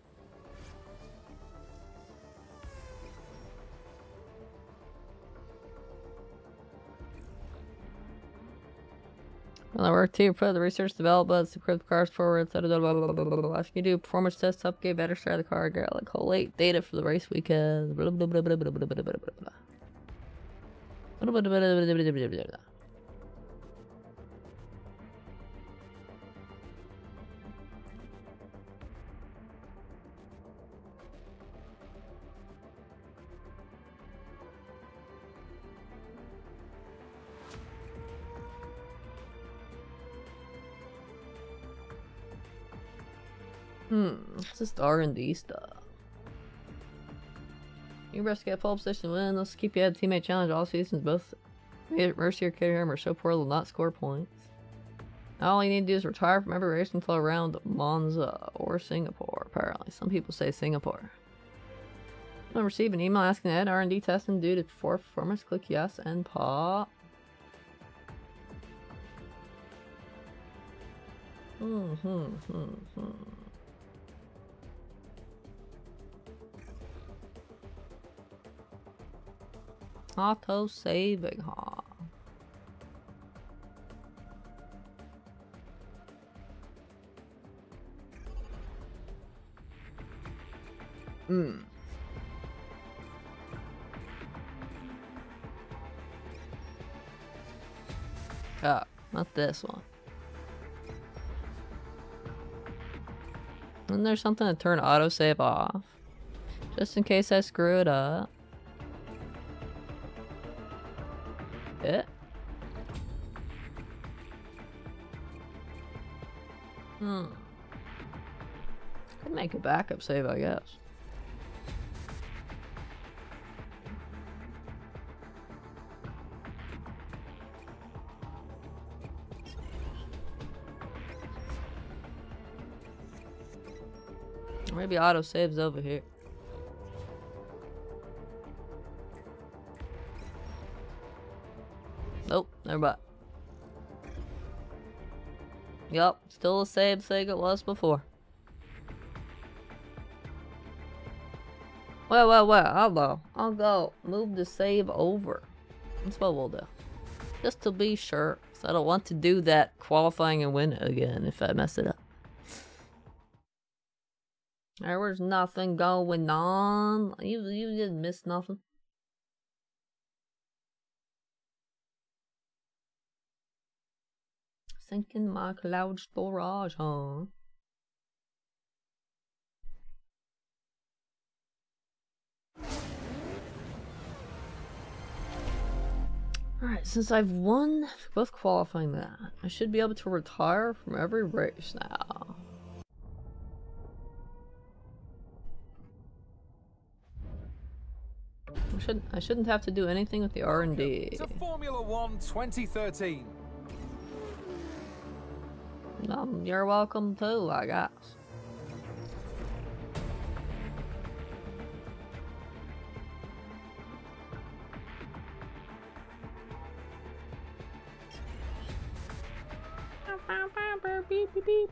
I work too. Put the research development, to the cars forward. Blah, blah, blah, blah, blah. You can do performance tests, upgrade, better start the car, get like collate data for the race weekend. Blah, blah, blah, blah, blah, blah, blah, blah, blah, blah. Hmm, it's just R and D stuff. You best get pole position win. Let's keep you at teammate challenge all seasons. Both Marussia or Caterham are so poor they'll not score points. All you need to do is retire from every race until around Monza or Singapore. Apparently, some people say Singapore. I'll receive an email asking Ed R&D testing due to poor performance. Click yes and pop. Hmm, hmm, hmm, hmm. Auto saving, huh? Hmm. Oh, not this one. Isn't there something to turn autosave off? Just in case I screw it up. Make a backup save, I guess. Maybe auto saves over here. Nope, never mind. Yup, still the same thing it was before. Well, well, well, I'll go. I'll go move the save over. That's what we'll do. Just to be sure. So I don't want to do that qualifying and win again if I mess it up. There was nothing going on. You, you didn't miss nothing. Syncing my cloud storage, huh? Alright, since I've won both qualifying that, I should be able to retire from every race now. I shouldn't, I shouldn't have to do anything with the R&D. To Formula One 2013. Um, you're welcome too, I guess.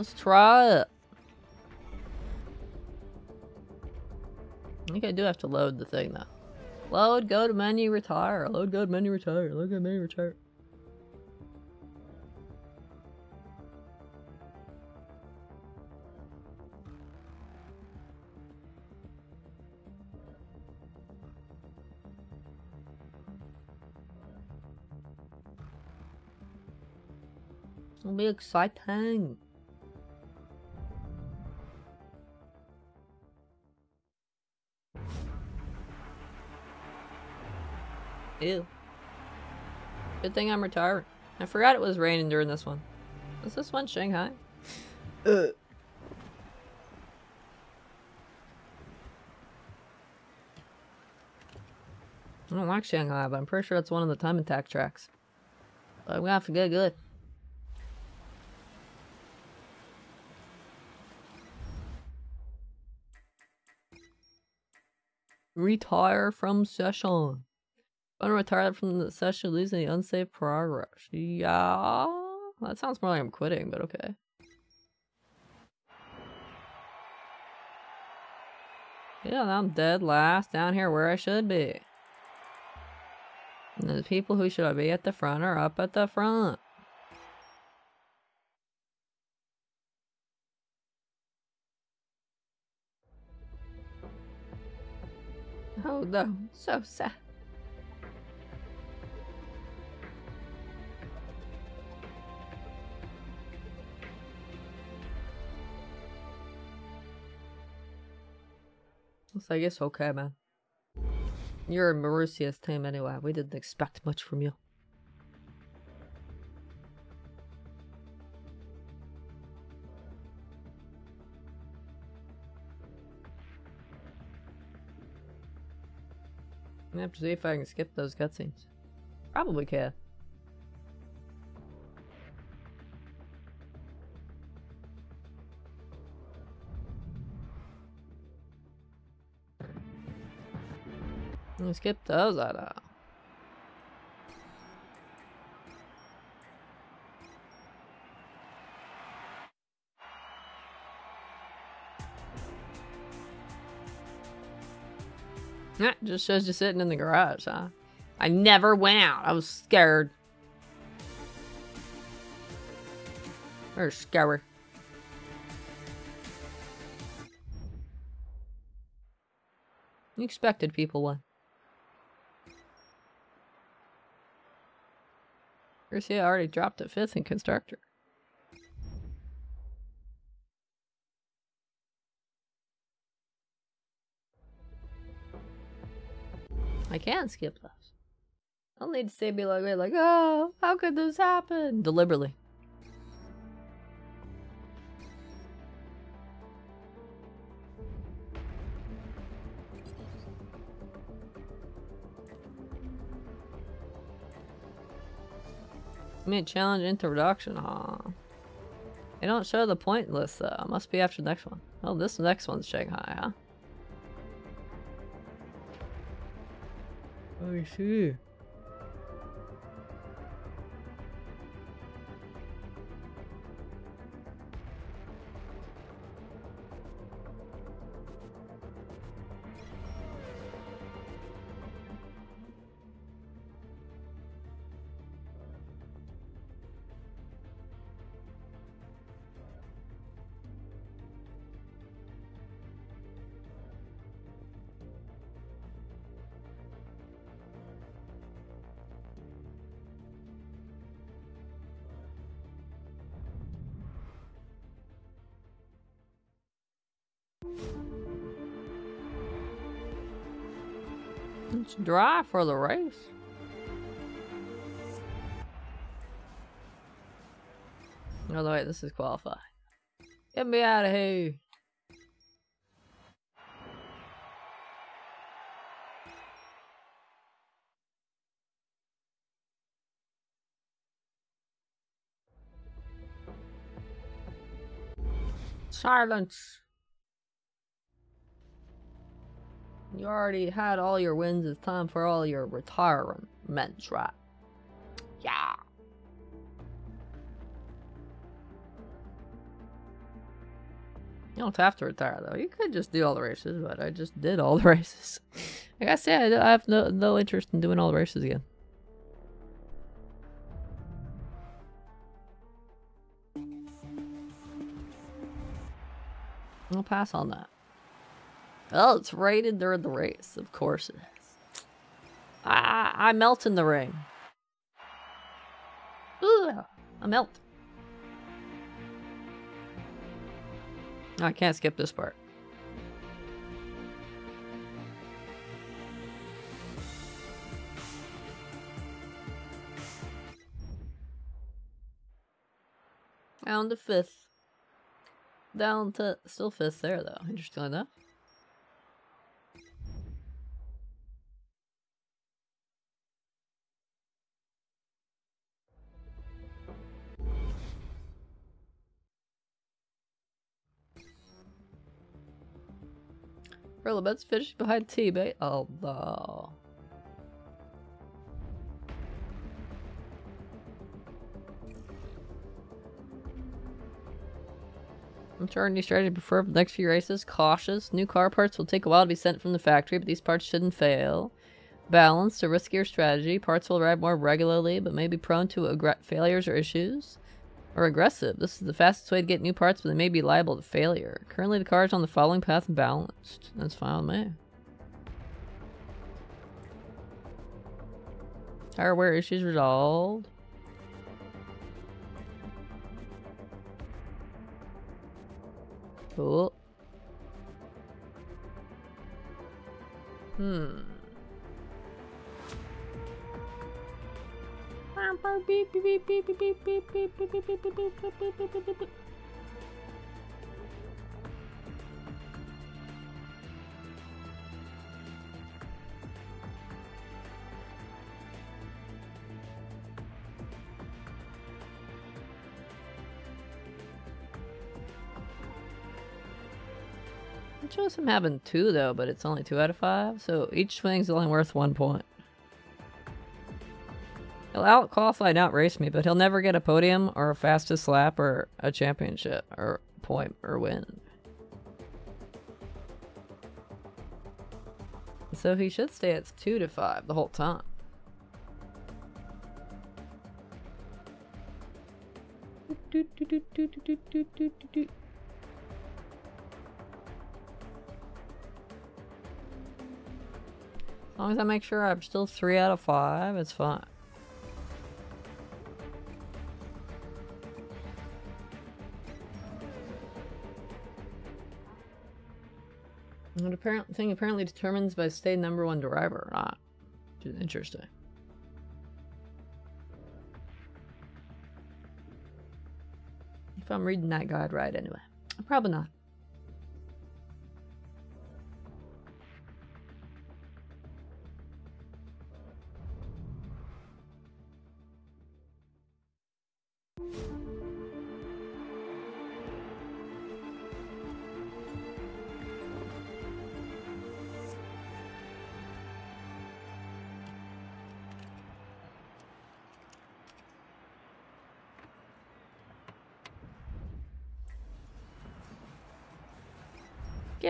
Let's try it. I think I do have to load the thing though. Load, go to menu, retire. Load, go to menu, retire. Load, go to menu, retire. It'll be exciting. Ew. Good thing I'm retired. I forgot it was raining during this one. Was this one Shanghai? Uh. I don't like Shanghai, but I'm pretty sure that's one of the time attack tracks. But I'm gonna have to get good. Retire from session. I'm retire from the session, losing the unsafe progress. Yeah, that sounds more like I'm quitting, but okay. Yeah, I'm dead last down here where I should be. And the people who should be at the front are up at the front. Oh no, so sad. I guess okay, man. You're a Marussia's team anyway. We didn't expect much from you. I have to see if I can skip those cutscenes. Probably can. Let's skip those out. Of. Yeah, just shows you sitting in the garage, huh? I never went out. I was scared. Or scared. You expected people would. Garcia already dropped a fifth in constructor. I can skip those. I'll need to say be like, like, oh, how could this happen? Deliberately. Meet challenge introduction, huh? They don't show the point list though. Must be after the next one. Oh, this next one's Shanghai, huh? Oh, I see. Dry for the race. Oh, wait, this is qualified. Get me out of here. Silence. You already had all your wins. It's time for all your retirements, right? Yeah. You don't have to retire though. You could just do all the races, but I just did all the races. like I said, I have no no interest in doing all the races again. I'll pass on that. Oh, it's rated during the race. Of course it is. I, I melt in the ring. Ooh, I melt. I can't skip this part. Down to fifth. Down to still fifth there though. Interesting enough. Rilabet's finished behind T-Bay. Oh no. I'm sure new strategy prefer the next few races. Cautious. New car parts will take a while to be sent from the factory, but these parts shouldn't fail. Balanced. A riskier strategy. Parts will arrive more regularly, but may be prone to failures or issues. Or aggressive. This is the fastest way to get new parts, but they may be liable to failure. Currently, the car is on the following path balanced. That's fine with me. Wear issues resolved. Cool. Hmm. It shows him having two though, but it's only two out of five, so each swing's only worth one point. He'll out qualify, not race me, but he'll never get a podium or a fastest lap or a championship or point or win. So he should stay at two to five the whole time. As long as I make sure I'm still three out of five, it's fine. That thing apparently determines if I stay number one driver or not. Which is interesting. If I'm reading that guide right anyway. Probably not.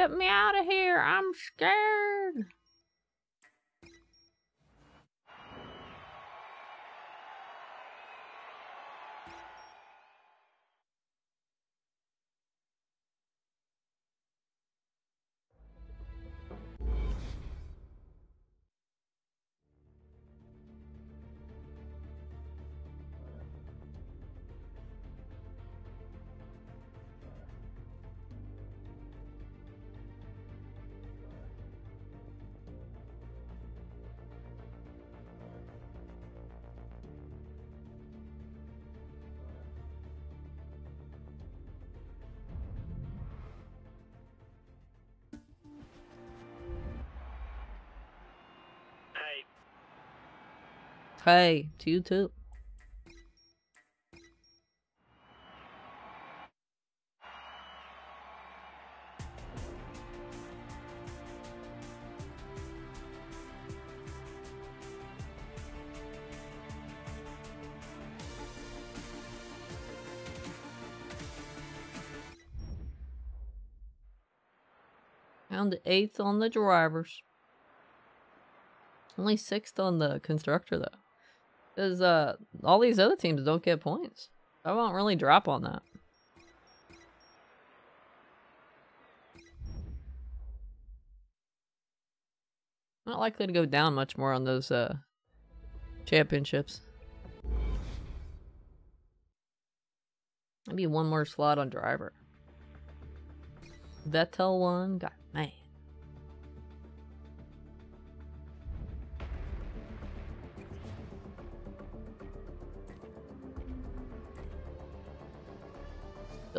Get me out of here. I'm scared. Hey, to you too. Found to eighth on the drivers. Only sixth on the constructor though. Because uh, all these other teams don't get points. I won't really drop on that. Not likely to go down much more on those uh, championships. Maybe one more slot on driver. Vettel one, God man.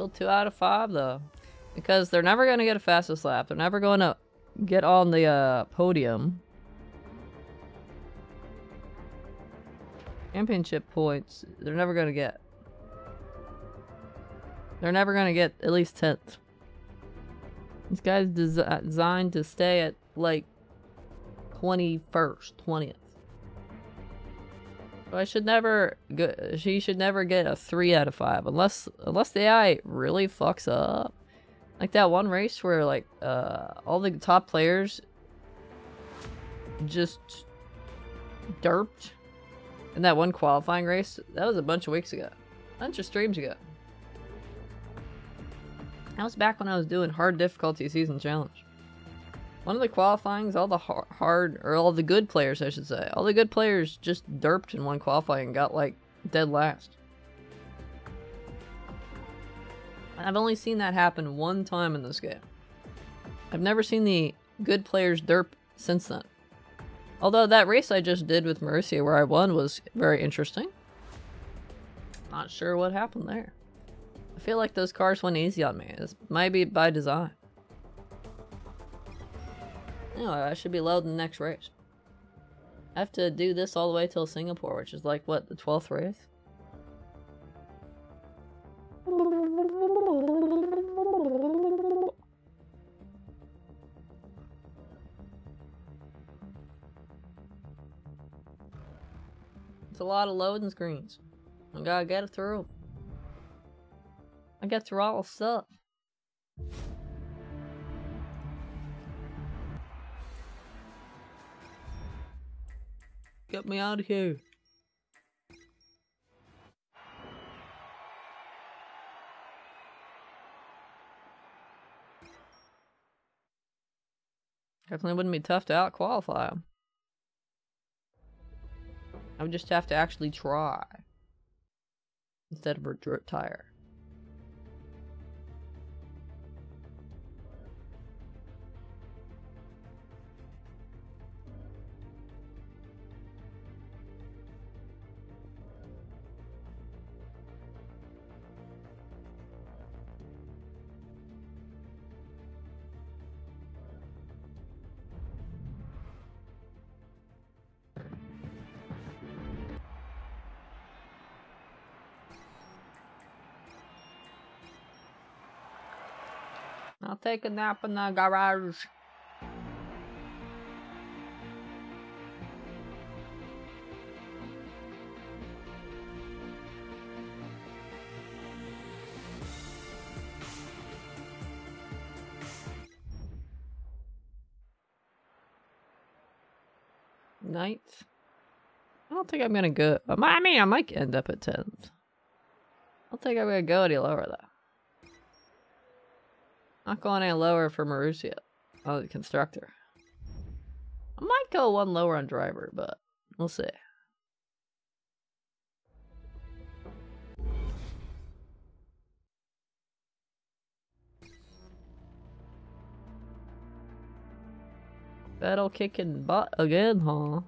Still two out of five though. Because they're never gonna get a fastest lap. They're never gonna get on the uh, podium. Championship points, they're never gonna get. They're never gonna get at least 10th. This guy's desi designed to stay at like 21st, 20th. I should never go, she should never get a 3 out of 5 unless unless the AI really fucks up. Like that one race where like uh all the top players just derped in that one qualifying race. That was a bunch of weeks ago. A bunch of streams ago. That was back when I was doing hard difficulty season challenge. One of the qualifyings, all the hard, or all the good players, I should say, all the good players just derped in one qualifying and got like dead last. I've only seen that happen one time in this game. I've never seen the good players derp since then. Although that race I just did with Marussia where I won was very interesting. Not sure what happened there. I feel like those cars went easy on me. It's maybe by design. Anyway, I should be loading the next race. I have to do this all the way till Singapore, which is like, what, the 12th race? It's a lot of loading screens. I gotta get it through. I get through all stuff. Get me out of here. Definitely wouldn't be tough to out qualify him. I would just have to actually try instead of retire. I'll take a nap in the garage. Ninth. I don't think I'm gonna go. I mean, I might end up at 10th. I don't think I'm gonna go any lower though. Not going any lower for Marussia. Oh, uh, the constructor. I might go one lower on driver, but we'll see. Vettel kicking butt again, huh?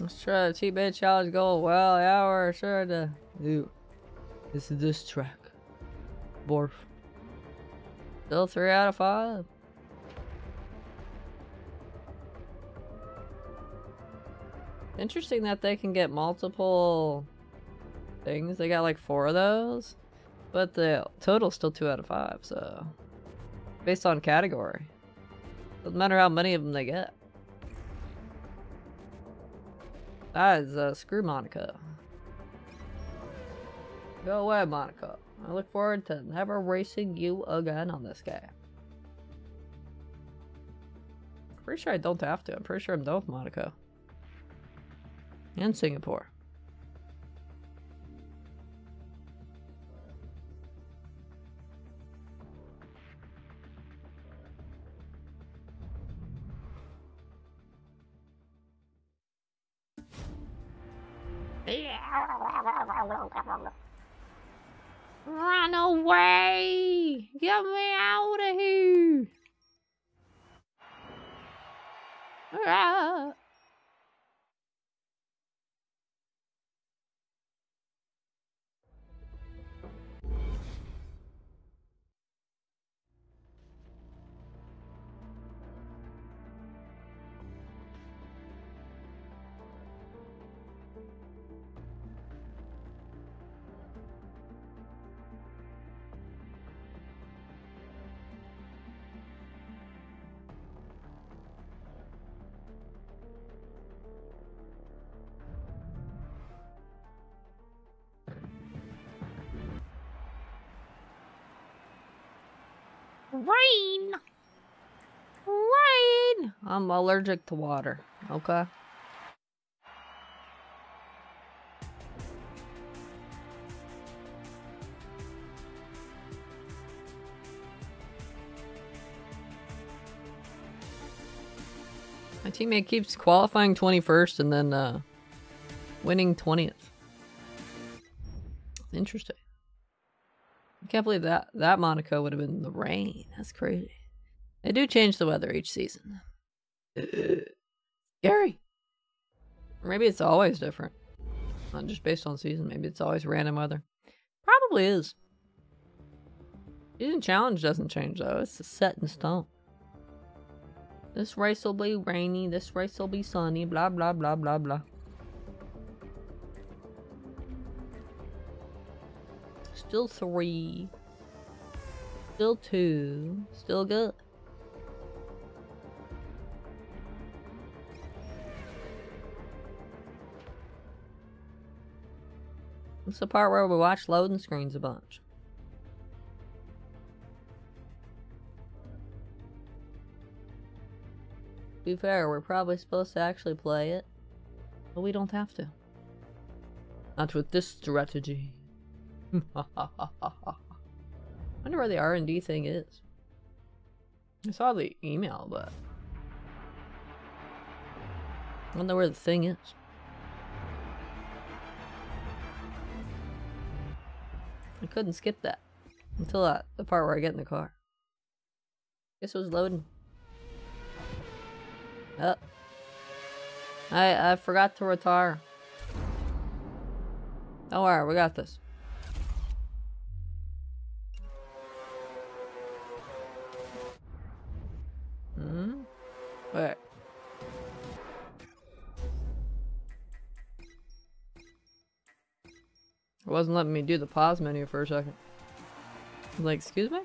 Let's try the T-Bed Challenge goal. Well, yeah, we're sure to do. This is this track. Borf. Still three out of five. Interesting that they can get multiple things. They got like four of those, but the total's still two out of five. So, based on category, doesn't matter how many of them they get. That is uh, screw Monaco. Go away, Monaco. I look forward to never racing you again on this game. Pretty sure I don't have to. I'm pretty sure I'm done with Monaco. And Singapore. Run away! Get me out of here! Ah. Rain! Rain! I'm allergic to water, okay? My teammate keeps qualifying 21st and then uh, winning 20th. Interesting. I can't believe that that Monaco would have been the rain. That's crazy. They do change the weather each season. Scary. Or maybe it's always different. Not just based on season. Maybe it's always random weather. Probably is. Season challenge doesn't change though. It's set in stone. This race will be rainy. This race will be sunny. Blah blah blah blah blah. Still three. Still two. Still good. It's the part where we watch loading screens a bunch. To be fair, we're probably supposed to actually play it, but we don't have to. Not with this strategy. Wonder where the R and D thing is. I saw the email, but I wonder where the thing is. I couldn't skip that until that the part where I get in the car. This was loading. Oh. I I forgot to retire. Don't worry, we got this. Wait. It wasn't letting me do the pause menu for a second. Like, excuse me?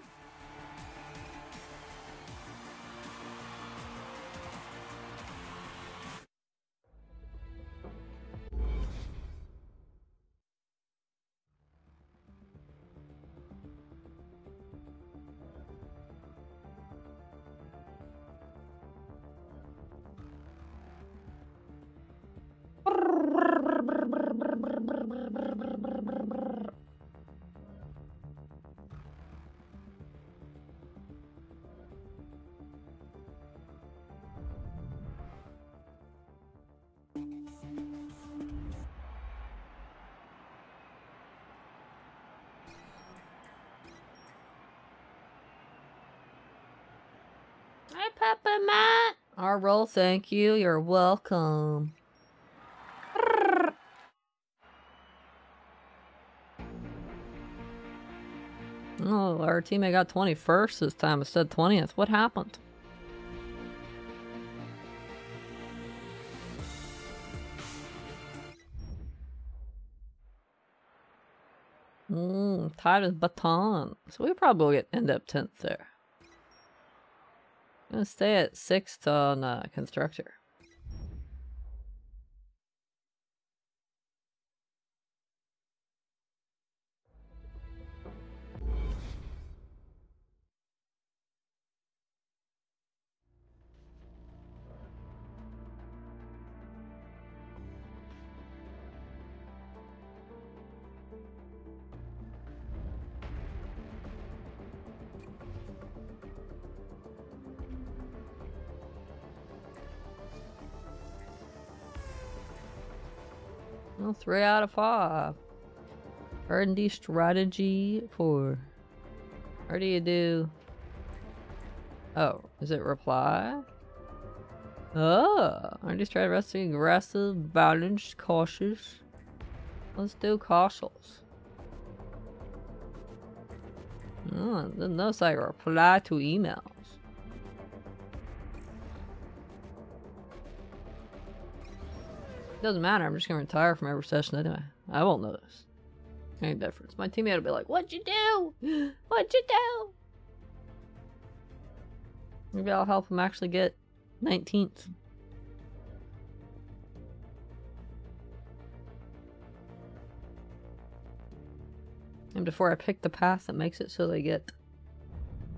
Our roll, thank you. You're welcome. Oh, our teammate got 21st this time instead of 20th. What happened? Mm, tied with Button. So we probably get end up 10th there. I'm gonna stay at 6th on uh, Constructor. Three out of five. R&D strategy for... Or do you do... Oh, is it reply? Oh, R&D strategy, aggressive, balanced, cautious. Let's do cautious. Oh, then those like reply to emails. Doesn't matter. I'm just gonna retire from every session anyway. I won't notice. Any difference. My teammate will be like, What'd you do? What'd you do? Maybe I'll help him actually get 19th. And before I pick the path that makes it so they get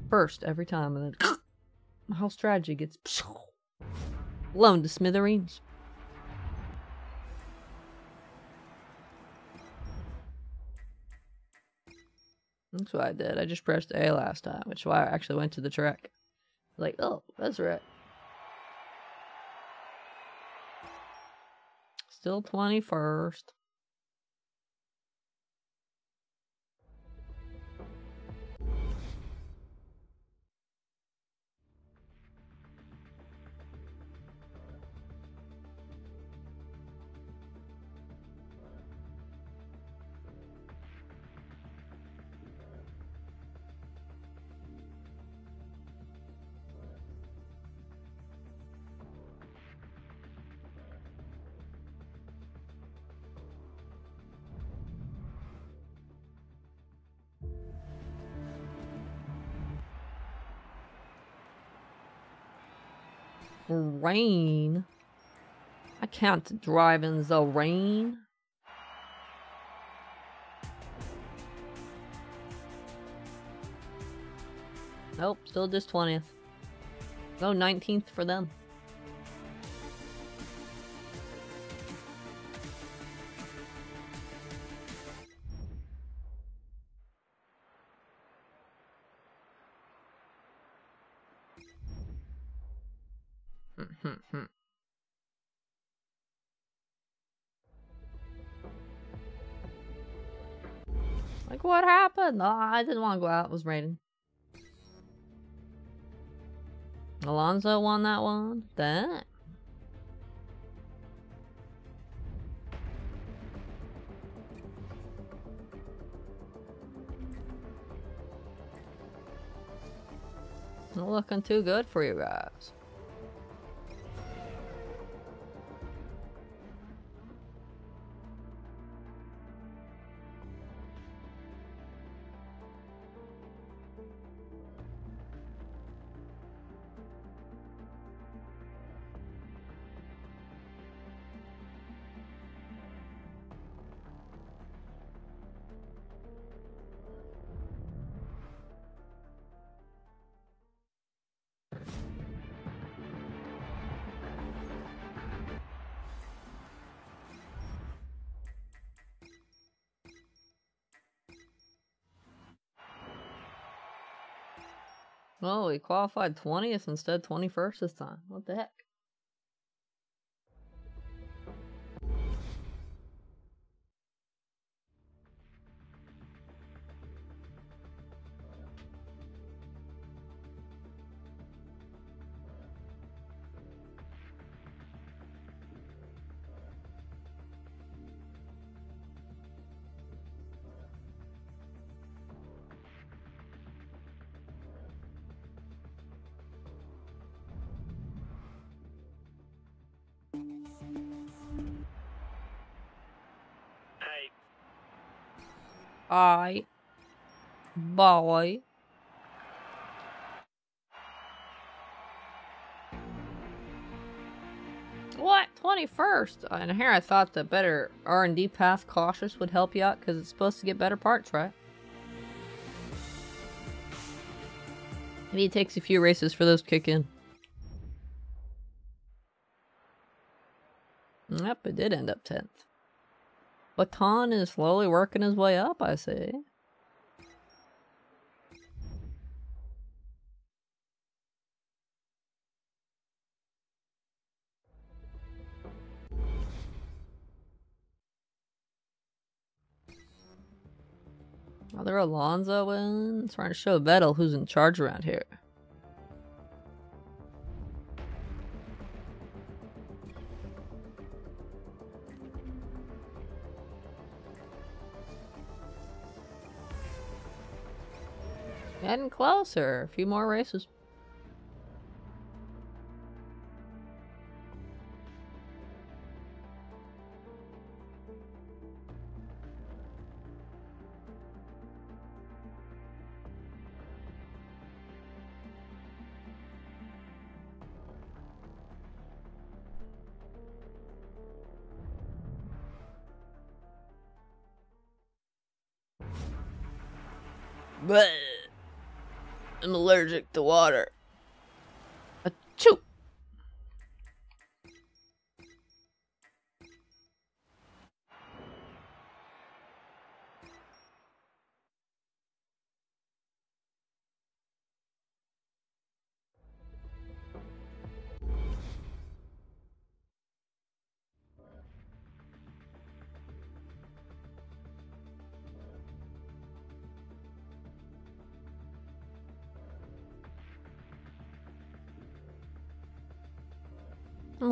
first every time, and then my whole strategy gets blown to smithereens. That's what I did. I just pressed A last time, which is why I actually went to the track. Like, oh, that's right. Still 21st. Rain? I can't drive in the rain. Nope, still just 20th. Go 19th for them. What happened? Oh, I didn't want to go out. It was raining. Alonso won that one? Dang. Not looking too good for you guys. Oh, he qualified 20th instead 21st this time. What the heck? I. Boy. What? 21st? Uh, and here I thought the better R&D path cautious would help you out because it's supposed to get better parts, right? Maybe it takes a few races for those to kick in. Yep, it did end up 10th. Button is slowly working his way up, I see. Other Alonso in, trying to show Vettel who's in charge around here. Getting closer. A few more races. Allergic to water. Achoo!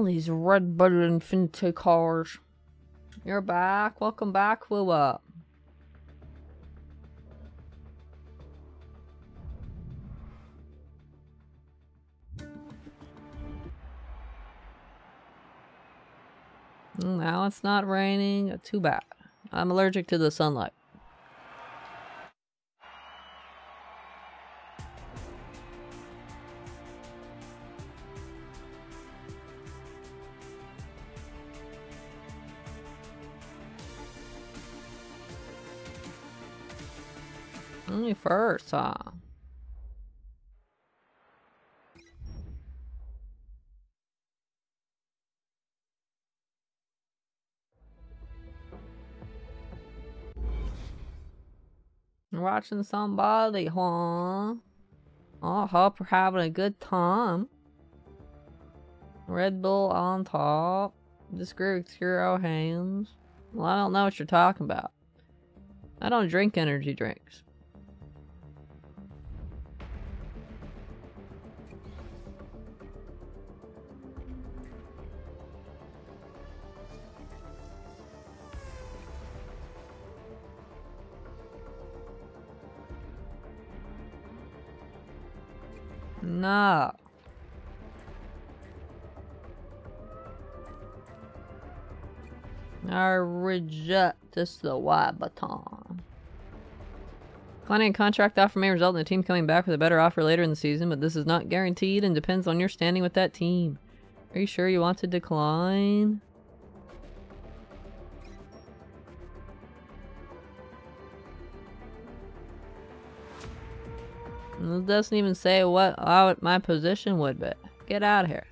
All these red blooded Infiniti cars. You're back. Welcome back, Wua. Now it's not raining. Too bad. I'm allergic to the sunlight. First, huh? Watching somebody, huh? Oh, hope you're having a good time. Red Bull on top. Disagree with Hero Hands. Well, I don't know what you're talking about. I don't drink energy drinks. No. I reject this the white baton. Declining a contract offer may result in the team coming back with a better offer later in the season, but this is not guaranteed and depends on your standing with that team. Are you sure you want to decline? It doesn't even say what, my position would be. Get out of here.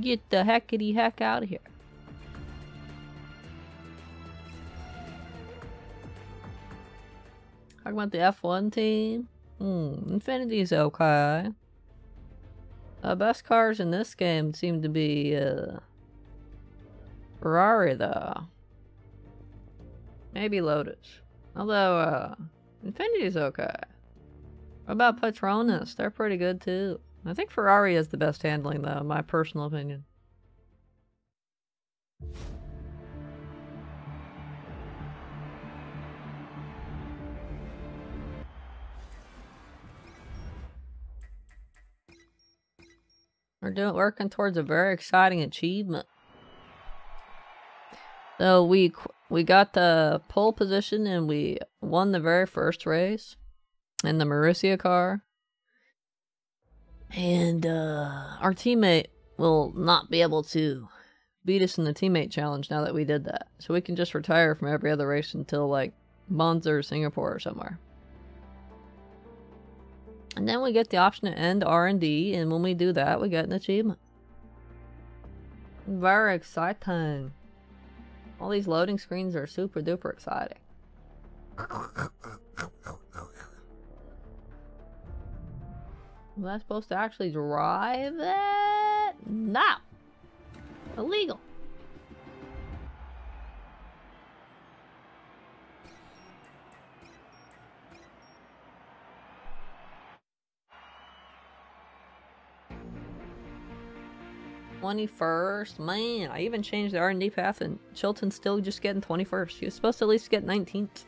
Get the heckity heck out of here. Talking about the F1 team. Hmm, Infiniti's okay. The best cars in this game seem to be uh, Ferrari, though. Maybe Lotus. Although, uh, Infiniti's okay. What about Petronas? They're pretty good too. I think Ferrari has the best handling though, my personal opinion. We're doing working towards a very exciting achievement. So we we got the pole position and we won the very first race in the Marussia car. And uh, our teammate will not be able to beat us in the teammate challenge now that we did that. So we can just retire from every other race until like Monza or Singapore or somewhere. And then we get the option to end R&D, and when we do that, we get an achievement. Very exciting. All these loading screens are super duper exciting. Was I supposed to actually drive it? No! Illegal. Twenty-first, man! I even changed the R and D path, and Chilton's still just getting twenty-first. He was supposed to at least get nineteenth.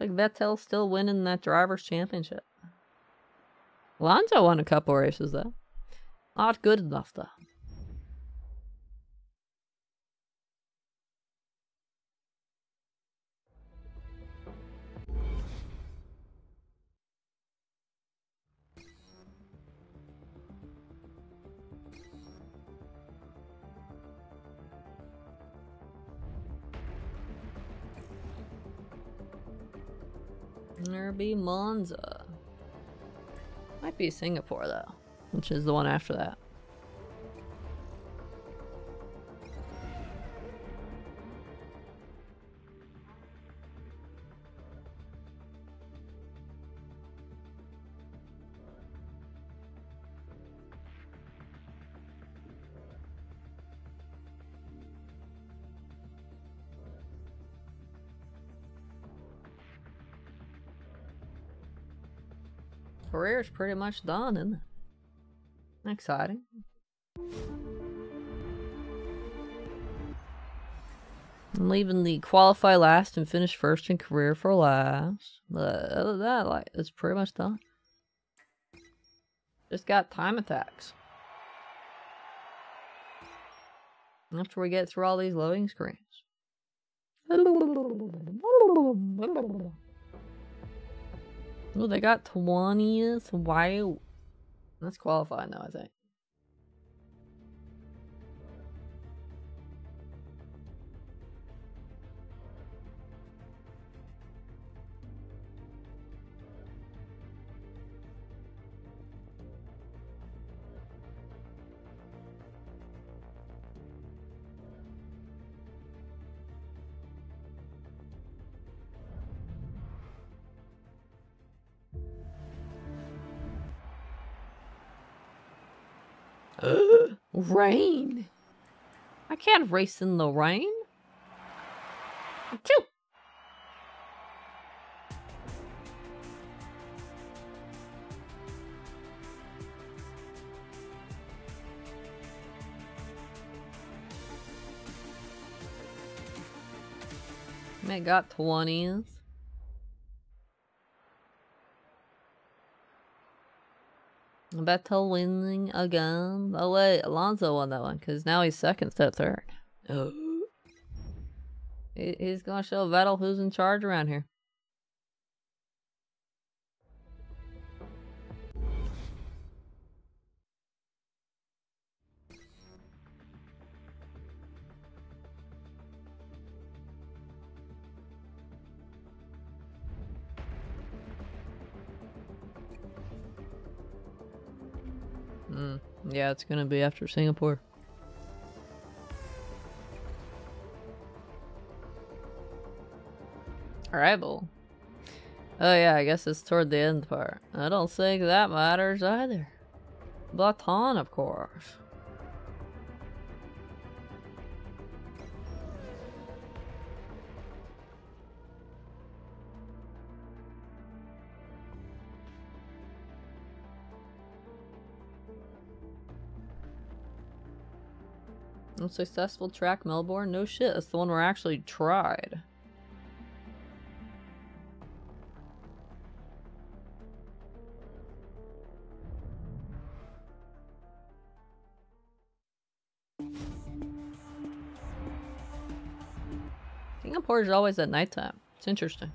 Like Vettel's still winning that drivers' championship. Alonso won a couple races though. Not good enough though. There be Monza. Might be Singapore though, which is the one after that. Career's pretty much done, isn't it? Exciting. I'm leaving the qualify last and finish first in career for last. But other than that, like, it's pretty much done. Just got time attacks. After we get through all these loading screens. Oh, they got 20th. Wow. That's qualified now, I think. Rain. I can't race in the rain. Achoo. I got 20s. Vettel winning again. Oh wait, Alonso won that one because now he's second to third. Oh. He's gonna show Vettel who's in charge around here. Yeah, it's gonna be after Singapore. Arrival. Oh yeah, I guess it's toward the end part. I don't think that matters either. Button, of course. some successful track Melbourne? No shit, that's the one we're actually tried. Singapore is always at nighttime. It's interesting.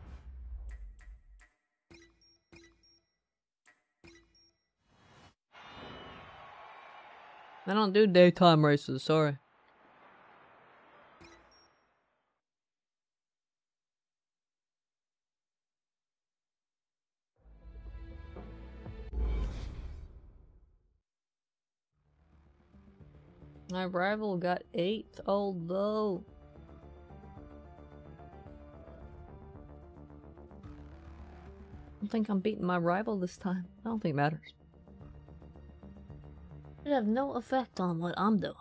I don't do daytime races, sorry. My rival got eighth, although. I don't think I'm beating my rival this time. I don't think it matters. It have no effect on what I'm doing.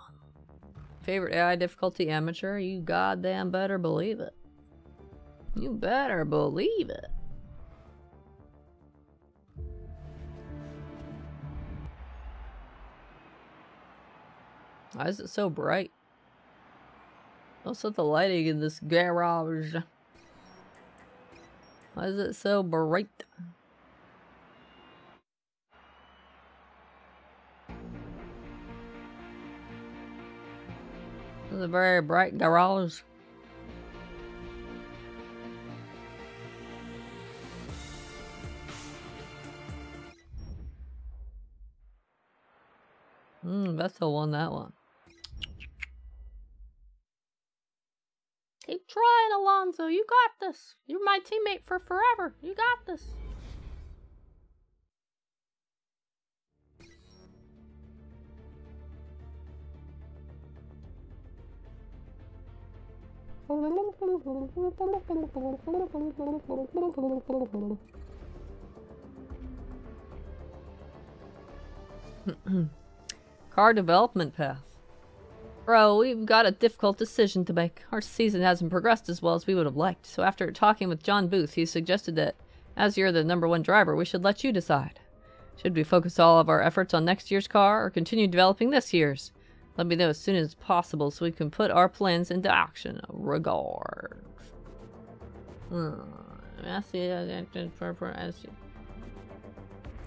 Favorite AI difficulty amateur? You goddamn better believe it. You better believe it. Why is it so bright? With the lighting in this garage? Why is it so bright? This is a very bright garage. Hmm, Vettel won that one. Trying, Alonso. You got this. You're my teammate for forever. You got this. Car development path. Bro, we've got a difficult decision to make. Our season hasn't progressed as well as we would have liked, so after talking with John Booth, he suggested that, as you're the number one driver, we should let you decide. Should we focus all of our efforts on next year's car, or continue developing this year's? Let me know as soon as possible so we can put our plans into action. Regards. Hmm.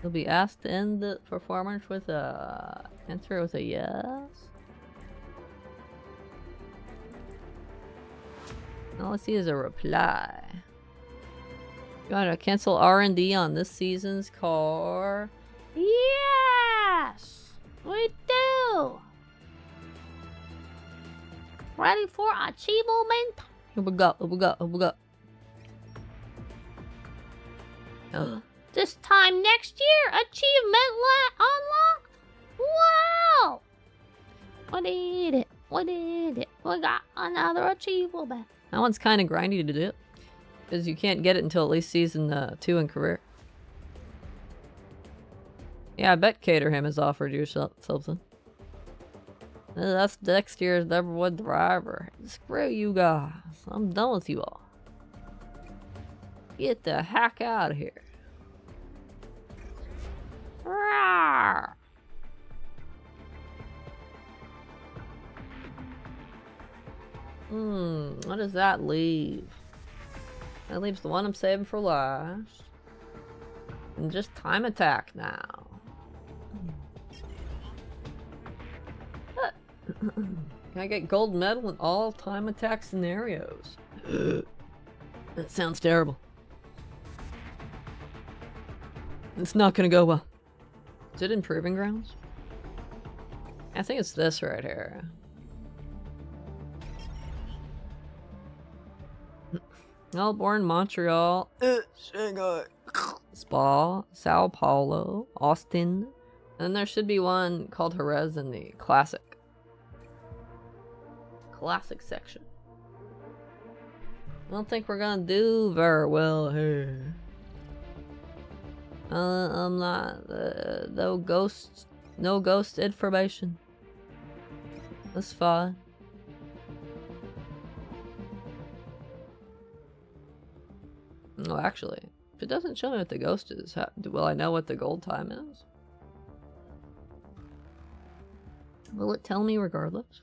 You'll be asked to end the performance with a answer with a yes. All I see is a reply. To cancel R&D on this season's car? Yes! We do! Ready for achievement? Here we go, here we go, here we go. this time next year, achievement unlocked! Wow! What did it? What did it? We got another achievement. That one's kind of grindy to do. Because you can't get it until at least season uh, 2 in career. Yeah, I bet Caterham has offered you something. That's next year's number one driver. Screw you guys. I'm done with you all. Get the heck out of here. Rawr. Hmm, what does that leave? That leaves the one I'm saving for last. And just time attack now. Can I get gold medal in all time attack scenarios? that sounds terrible. It's not gonna go well. Is it in Proving Grounds? I think it's this right here. Melbourne, Montreal, uh, Shanghai, Spa, Sao Paulo, Austin, and there should be one called Jerez in the classic. Classic section. I don't think we're gonna do very well here. Uh, I'm not, uh, no ghost, no ghost information. That's fine. No, actually, if it doesn't show me what the ghost is, how, will I know what the gold time is? Will it tell me regardless?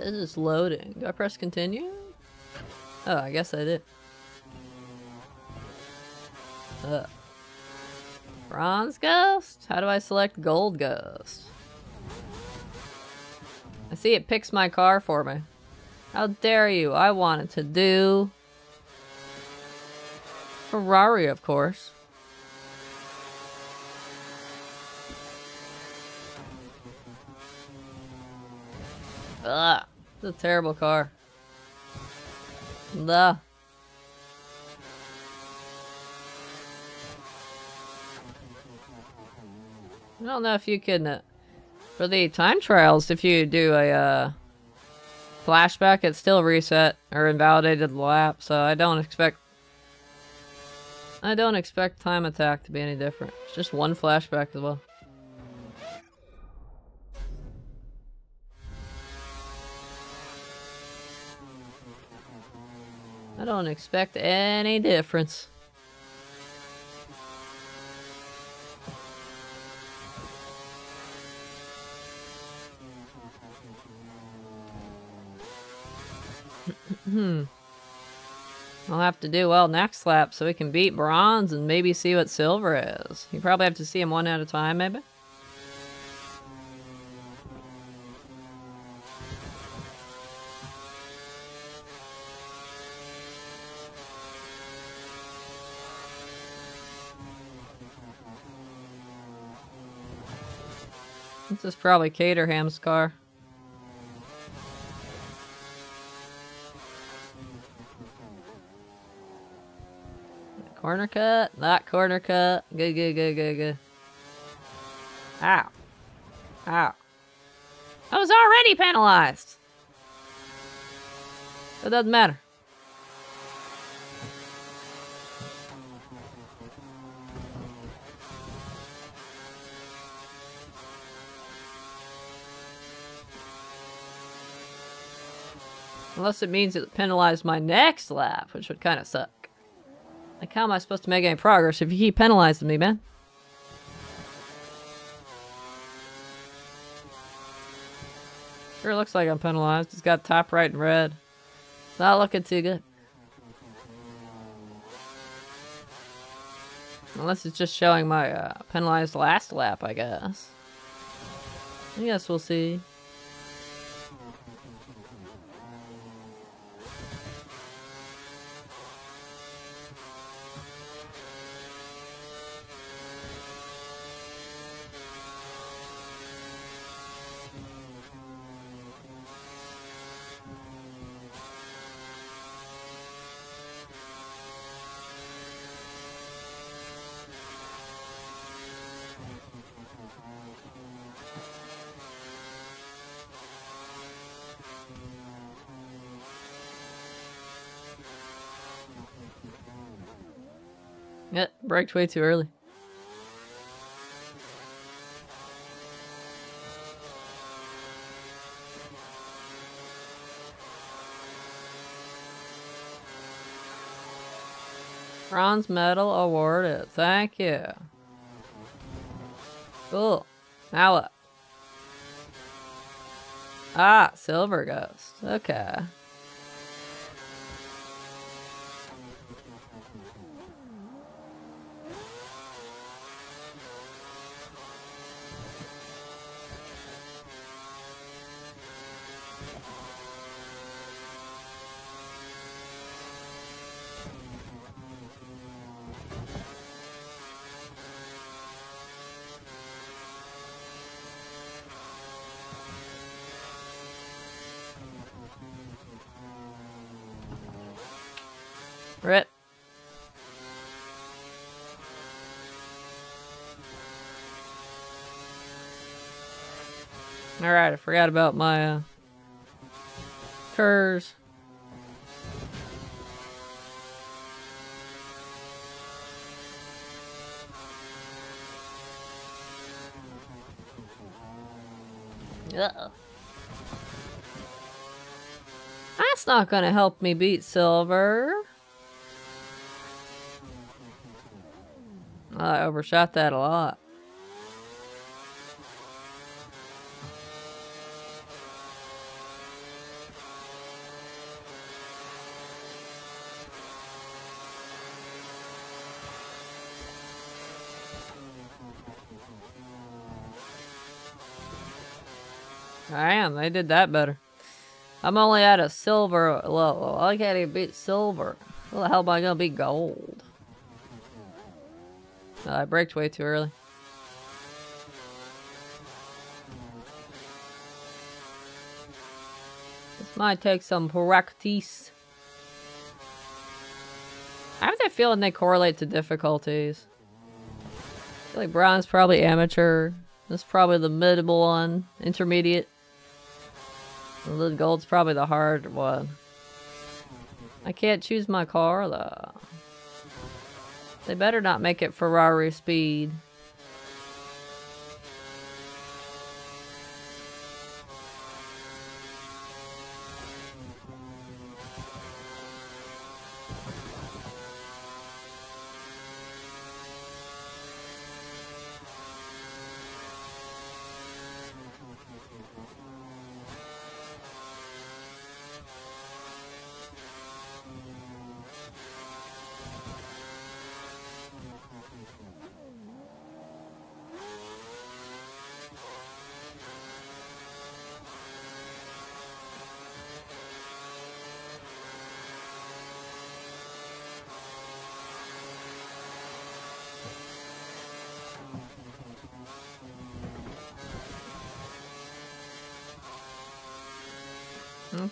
Says it's loading. Do I press continue? Oh, I guess I did. Uh, bronze ghost? How do I select gold ghost? I see it picks my car for me. How dare you? I wanted to do... Ferrari, of course. Ugh. It's a terrible car. Ugh. I don't know if you can... Uh, for the time trials, if you do a uh, flashback, it still reset or invalidated the lap, so I don't expect... I don't expect time attack to be any different. It's just one flashback as well. I don't expect any difference. hmm. I'll have to do well next lap so we can beat bronze and maybe see what silver is. You probably have to see them one at a time, maybe? This is probably Caterham's car. Corner cut, not corner cut. Good, good, good, good, good. Ow. Ow. I was already penalized. It doesn't matter. Unless it means it penalized my next lap, which would kind of suck. Like, how am I supposed to make any progress if you keep penalizing me, man? Sure looks like I'm penalized. It's got top right in red. Not looking too good. Unless it's just showing my uh, penalized last lap, I guess. I guess we'll see. Braked way too early. Bronze medal awarded. Thank you. Cool. Now what? Ah, silver ghost. Okay. Rip. Alright, I forgot about my uh, curs. Uh-oh. That's not gonna help me beat silver. I overshot that a lot. I am. They did that better. I'm only at a silver level. I can't even beat silver. How the hell am I gonna beat gold? Uh, I braked way too early. This might take some practice. I have that feeling they correlate to difficulties. Like bronze probably amateur. This is probably the middle one, intermediate. The gold's probably the hard one. I can't choose my car though. They better not make it Ferrari speed.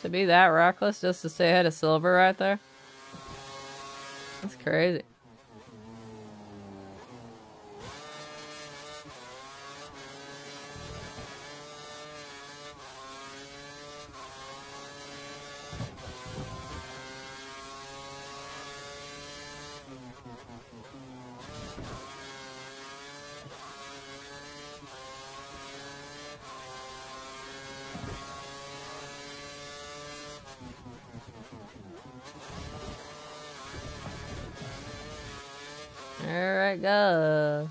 To be that reckless just to say I had a silver right there? That's crazy. There it goes.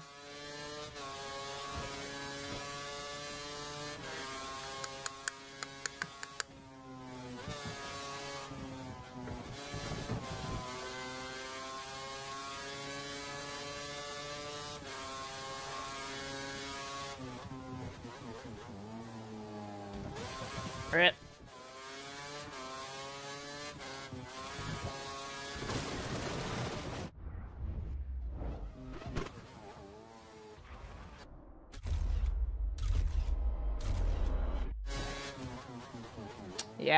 Rip.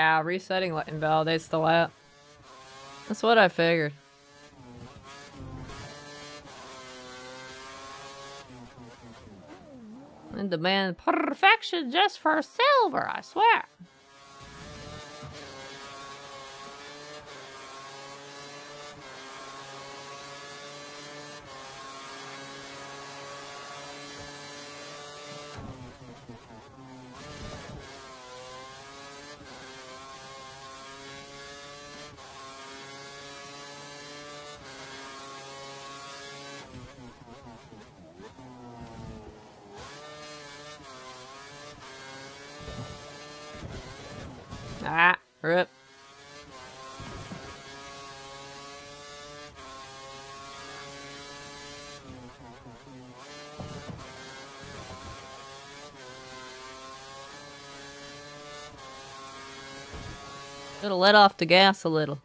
Yeah, resetting invalidates the lap. That's what I figured. And demand perfection just for silver, I swear. Ah, rip. Should have let off the gas a little.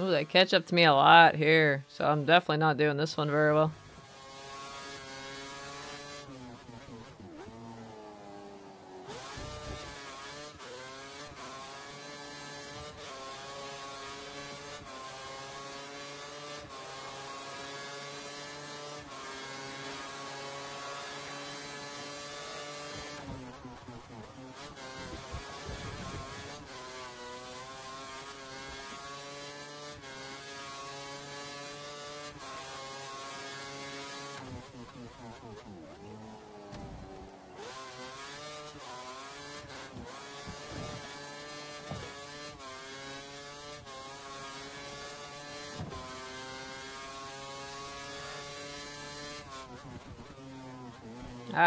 Ooh, they catch up to me a lot here, so I'm definitely not doing this one very well.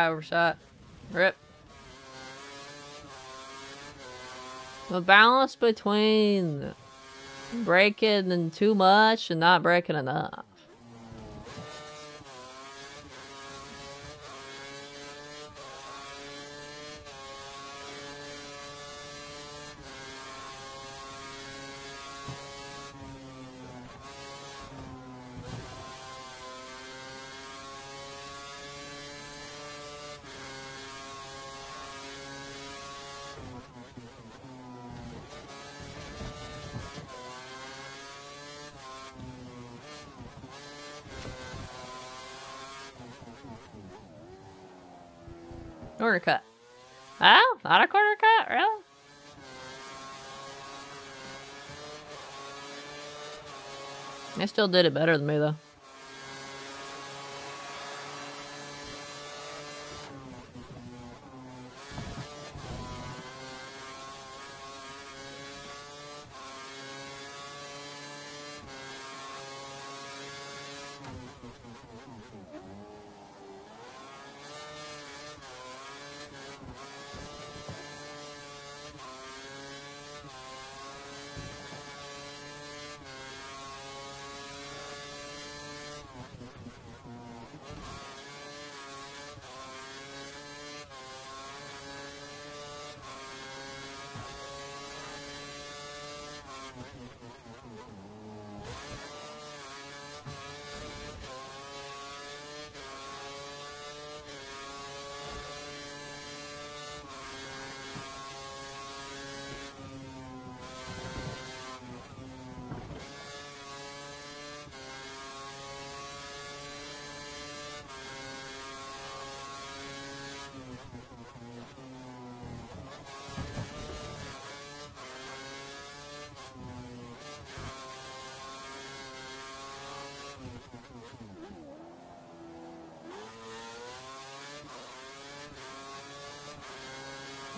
I overshot. Rip. The balance between braking and too much and not braking enough. Corner cut. Oh, not a corner cut, really? They still did it better than me though.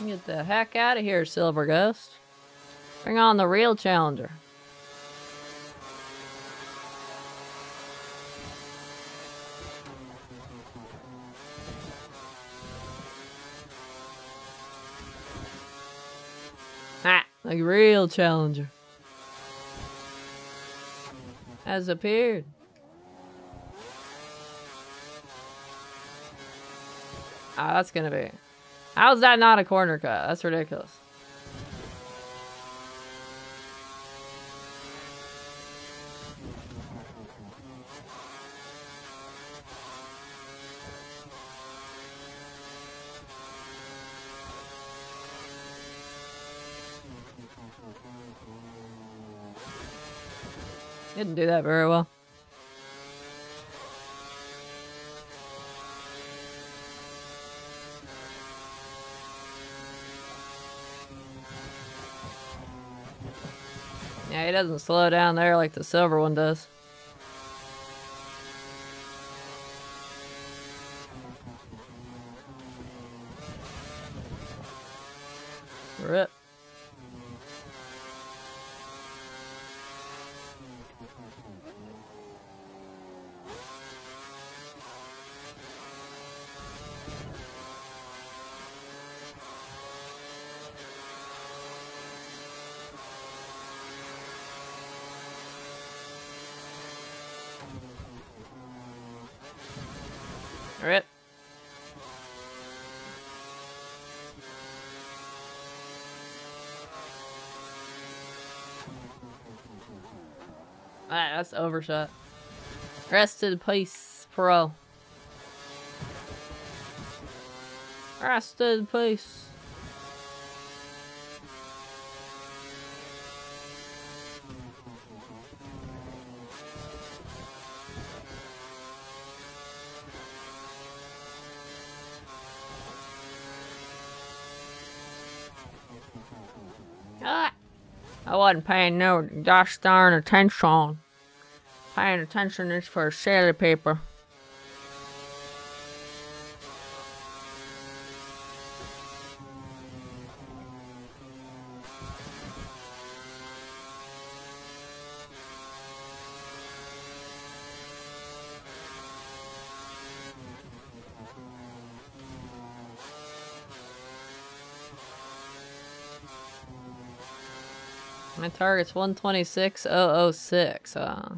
Get the heck out of here, Silver Ghost. Bring on the real challenger. Ah, the real challenger has appeared. Ah, that's gonna be. How's that not a corner cut? That's ridiculous. Didn't do that very well. He doesn't slow down there like the silver one does. Rip. Rip. Alright, that's overshot. Rest in peace, pro. Rest in peace. Ah, I wasn't paying no gosh darn attention paying attention is for sale paper. My target's 126.006. Uh,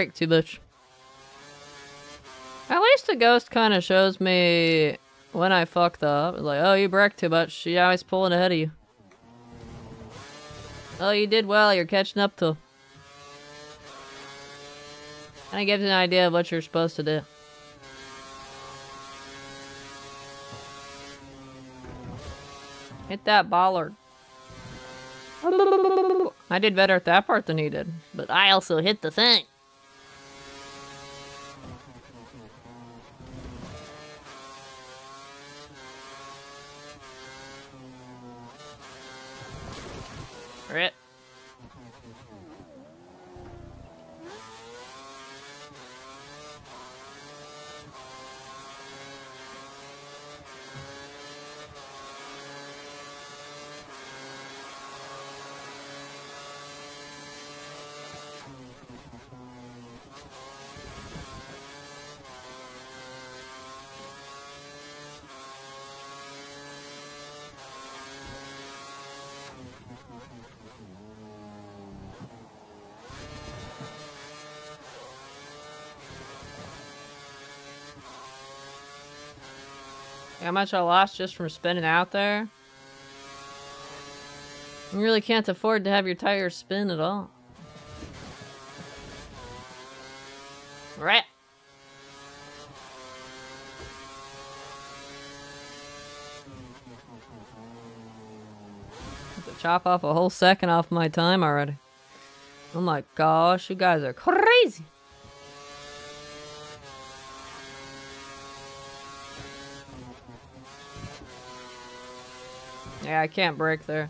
brake too much. At least the ghost kind of shows me when I fucked up. Like, oh, you braked too much. She always pulling ahead of you. Oh, you did well. You're catching up to. And it gives you an idea of what you're supposed to do. Hit that bollard. I did better at that part than he did. But I also hit the thing. Rip. How much I lost just from spinning out there? You really can't afford to have your tires spin at all. Right. To chop off a whole second off my time already. Oh my gosh, you guys are crazy. Yeah, I can't brake there.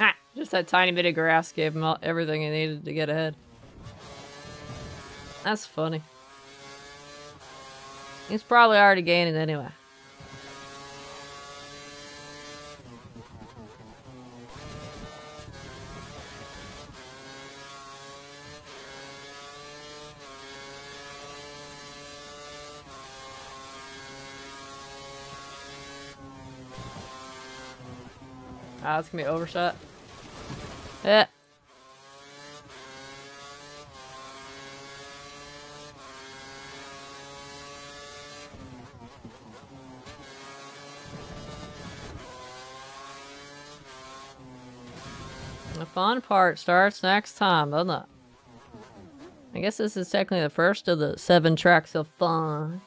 Ah, just that tiny bit of grass gave him everything he needed to get ahead. That's funny. He's probably already gaining anyway. Ah, it's gonna be overshot. Yeah. The fun part starts next time, doesn't it? I guess this is technically the first of the seven tracks of fun.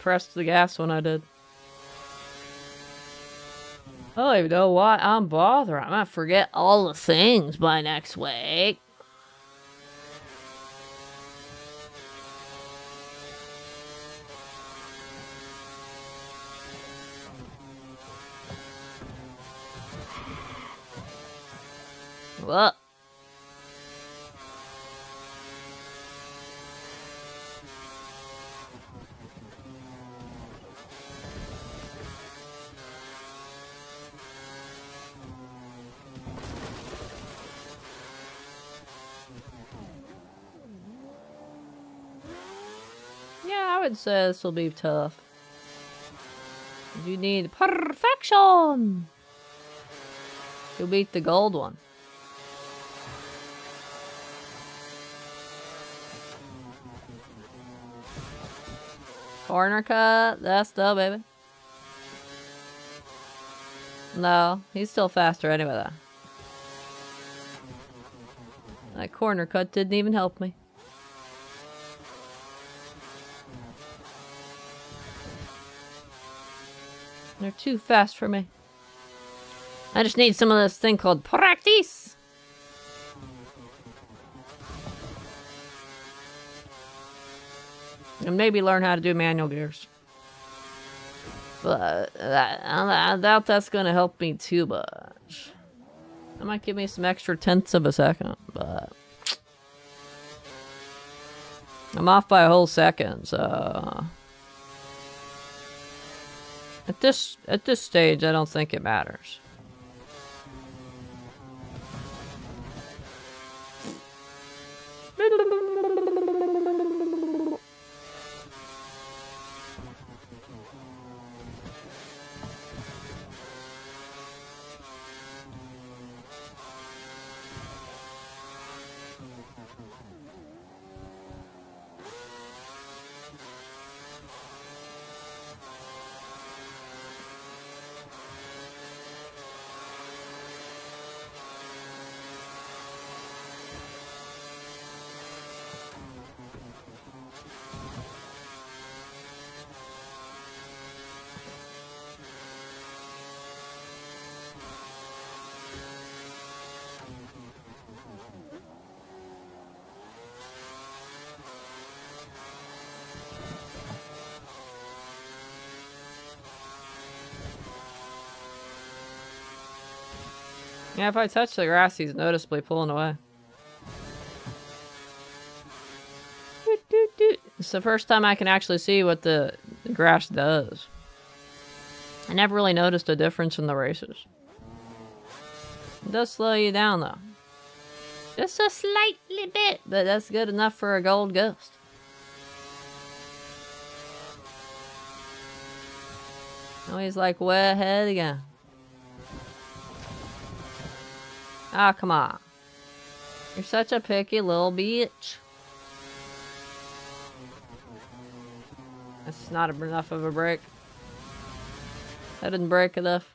Pressed the gas when I did. I don't even know why I'm bothering. I'm gonna forget all the things by next week. What? This will be tough. You need perfection to beat the gold one. Corner cut, that's the baby. No, he's still faster anyway though. That corner cut didn't even help me. They're too fast for me. I just need some of this thing called practice. And maybe learn how to do manual gears. But that, I doubt that's going to help me too much. That might give me some extra tenths of a second, but... I'm off by a whole second, so... At this at this stage, I don't think it matters. Yeah, if I touch the grass, he's noticeably pulling away. It's the first time I can actually see what the, the grass does. I never really noticed a difference in the races. It does slow you down though. Just a slightly bit, but that's good enough for a gold ghost. Oh, he's like way ahead again. Ah, come on. You're such a picky little bitch. That's not enough of a brake. That didn't brake enough.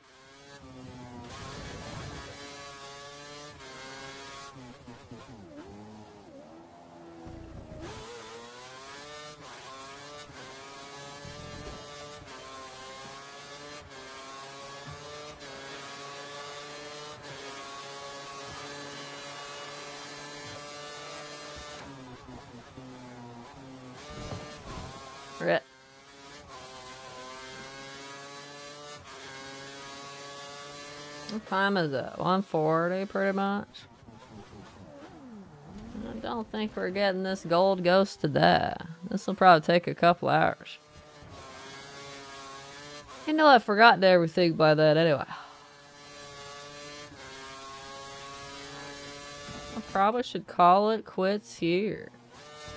Rip. Time is it? 140 pretty much? I don't think we're getting this gold ghost today. This will probably take a couple hours. You know I forgot everything by that anyway. I probably should call it quits here.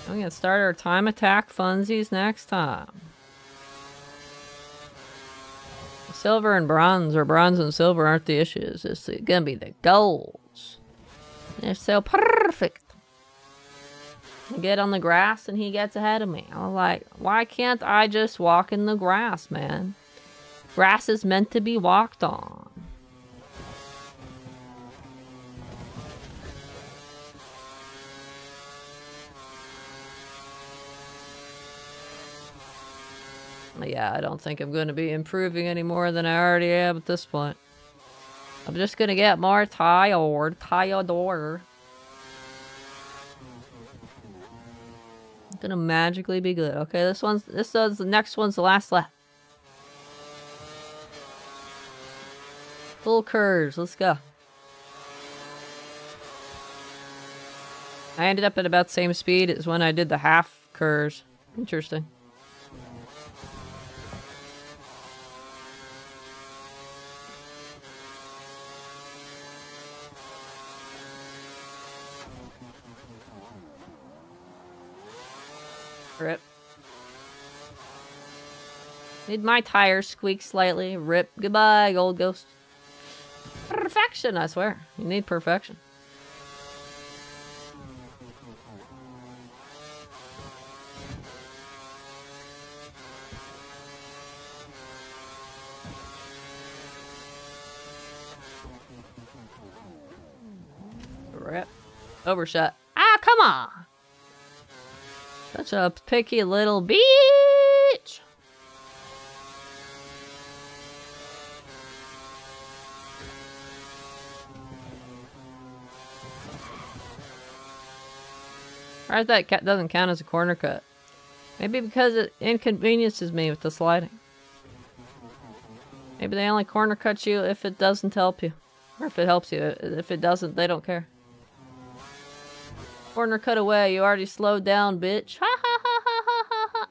I'm gonna start our time attack funsies next time. Silver and bronze, or bronze and silver, aren't the issues. It's gonna be the golds. They're so perfect. I get on the grass and he gets ahead of me. I was like, why can't I just walk in the grass, man? Grass is meant to be walked on. Yeah, I don't think I'm going to be improving any more than I already am at this point. I'm just going to get more tired, tired. Gonna magically be good. Okay, this one's this one's the next one's the last lap. Full curves, let's go. I ended up at about the same speed as when I did the half curves. Interesting. Rip. Need my tires squeak slightly. Rip. Goodbye, gold ghost. Perfection, I swear. You need perfection. Rip. Overshot. Ah, come on! Such a picky little bitch! Or that cat doesn't count as a corner cut. Maybe because it inconveniences me with the sliding. Maybe they only corner cut you if it doesn't help you. Or if it helps you. If it doesn't, they don't care. Corner cut away. You already slowed down, bitch. Ha ha ha ha ha ha ha.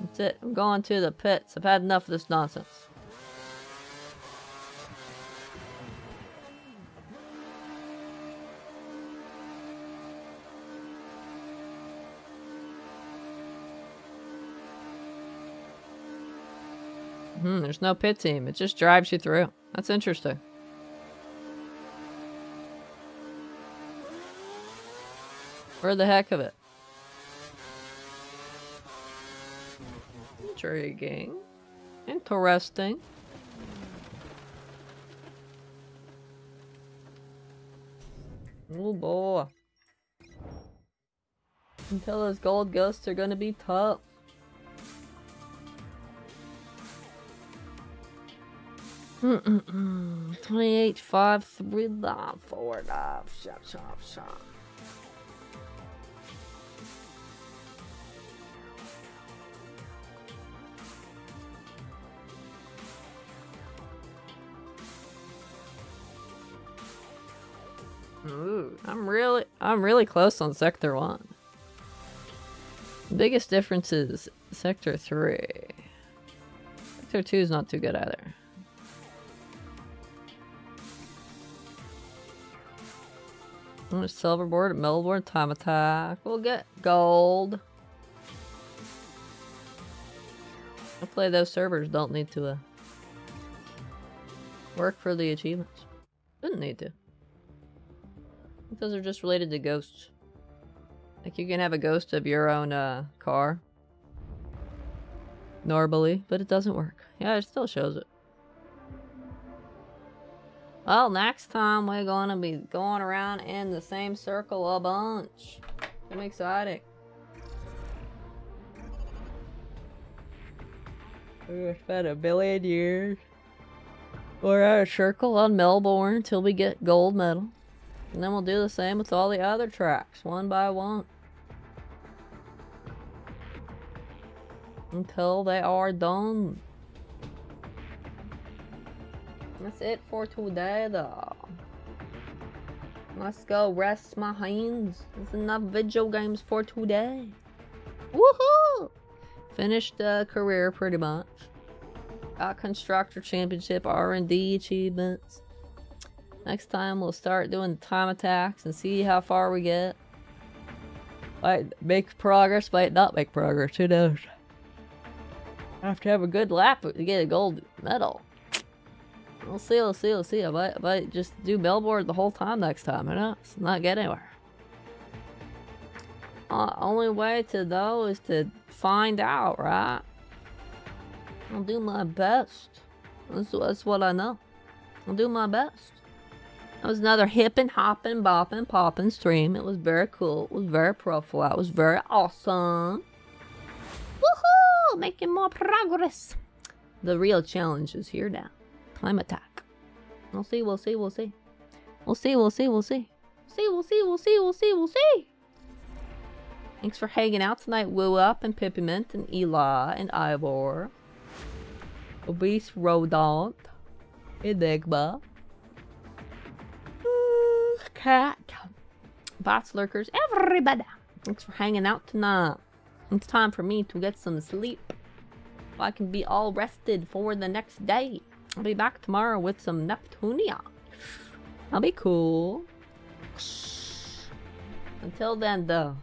That's it. I'm going to the pits. I've had enough of this nonsense. There's no pit team. It just drives you through. That's interesting. For the heck of it. Intriguing. Interesting. Oh boy. Until those gold ghosts are gonna be tough. Mm-mm-mm. 28, 5, 3, 9, 4, 9, shop, shop, shop. Ooh, I'm really, I'm really close on Sector 1. Biggest difference is Sector 3. Sector 2 is not too good either. Mm, Silver board, metal board, time attack. We'll get gold. I play those servers don't need to uh, work for the achievements. Didn't need to. Those are just related to ghosts. Like you can have a ghost of your own uh, car. Normally, but it doesn't work. Yeah, it still shows it. Well, next time we're gonna be going around in the same circle a bunch. I'm excited. We're gonna a billion years. We're at a circle on Melbourne till we get gold medal. And then we'll do the same with all the other tracks, one by one. Until they are done. That's it for today though. Let's go rest my hands. There's enough video games for today. Woohoo! Finished the career pretty much. Got constructor championship R&D achievements. Next time we'll start doing time attacks and see how far we get. Might make progress, might not make progress, who knows. I have to have a good lap to get a gold medal. We'll see, we'll see, we'll see. I might, I might just do Melbourne the whole time next time, you know? It's not get anywhere. Uh, only way to know is to find out, right? I'll do my best. That's, that's what I know. I'll do my best. That was another hip and hopping, bopping, popping stream. It was very cool. It was very profile. It was very awesome. Woo! Making more progress. The real challenge is here now. Climb attack. We'll see, we'll see, we'll see. We'll see, we'll see, we'll see. See, we'll see, we'll see, we'll see, we'll see. Thanks for hanging out tonight, Woo Up and Pipiment and Eli and Ivor. Obese Rodont. Enigma. Cat. Bots lurkers, everybody. Thanks for hanging out tonight. It's time for me to get some sleep. So I can be all rested for the next day. I'll be back tomorrow with some Neptunia. That'll be cool. Until then, though,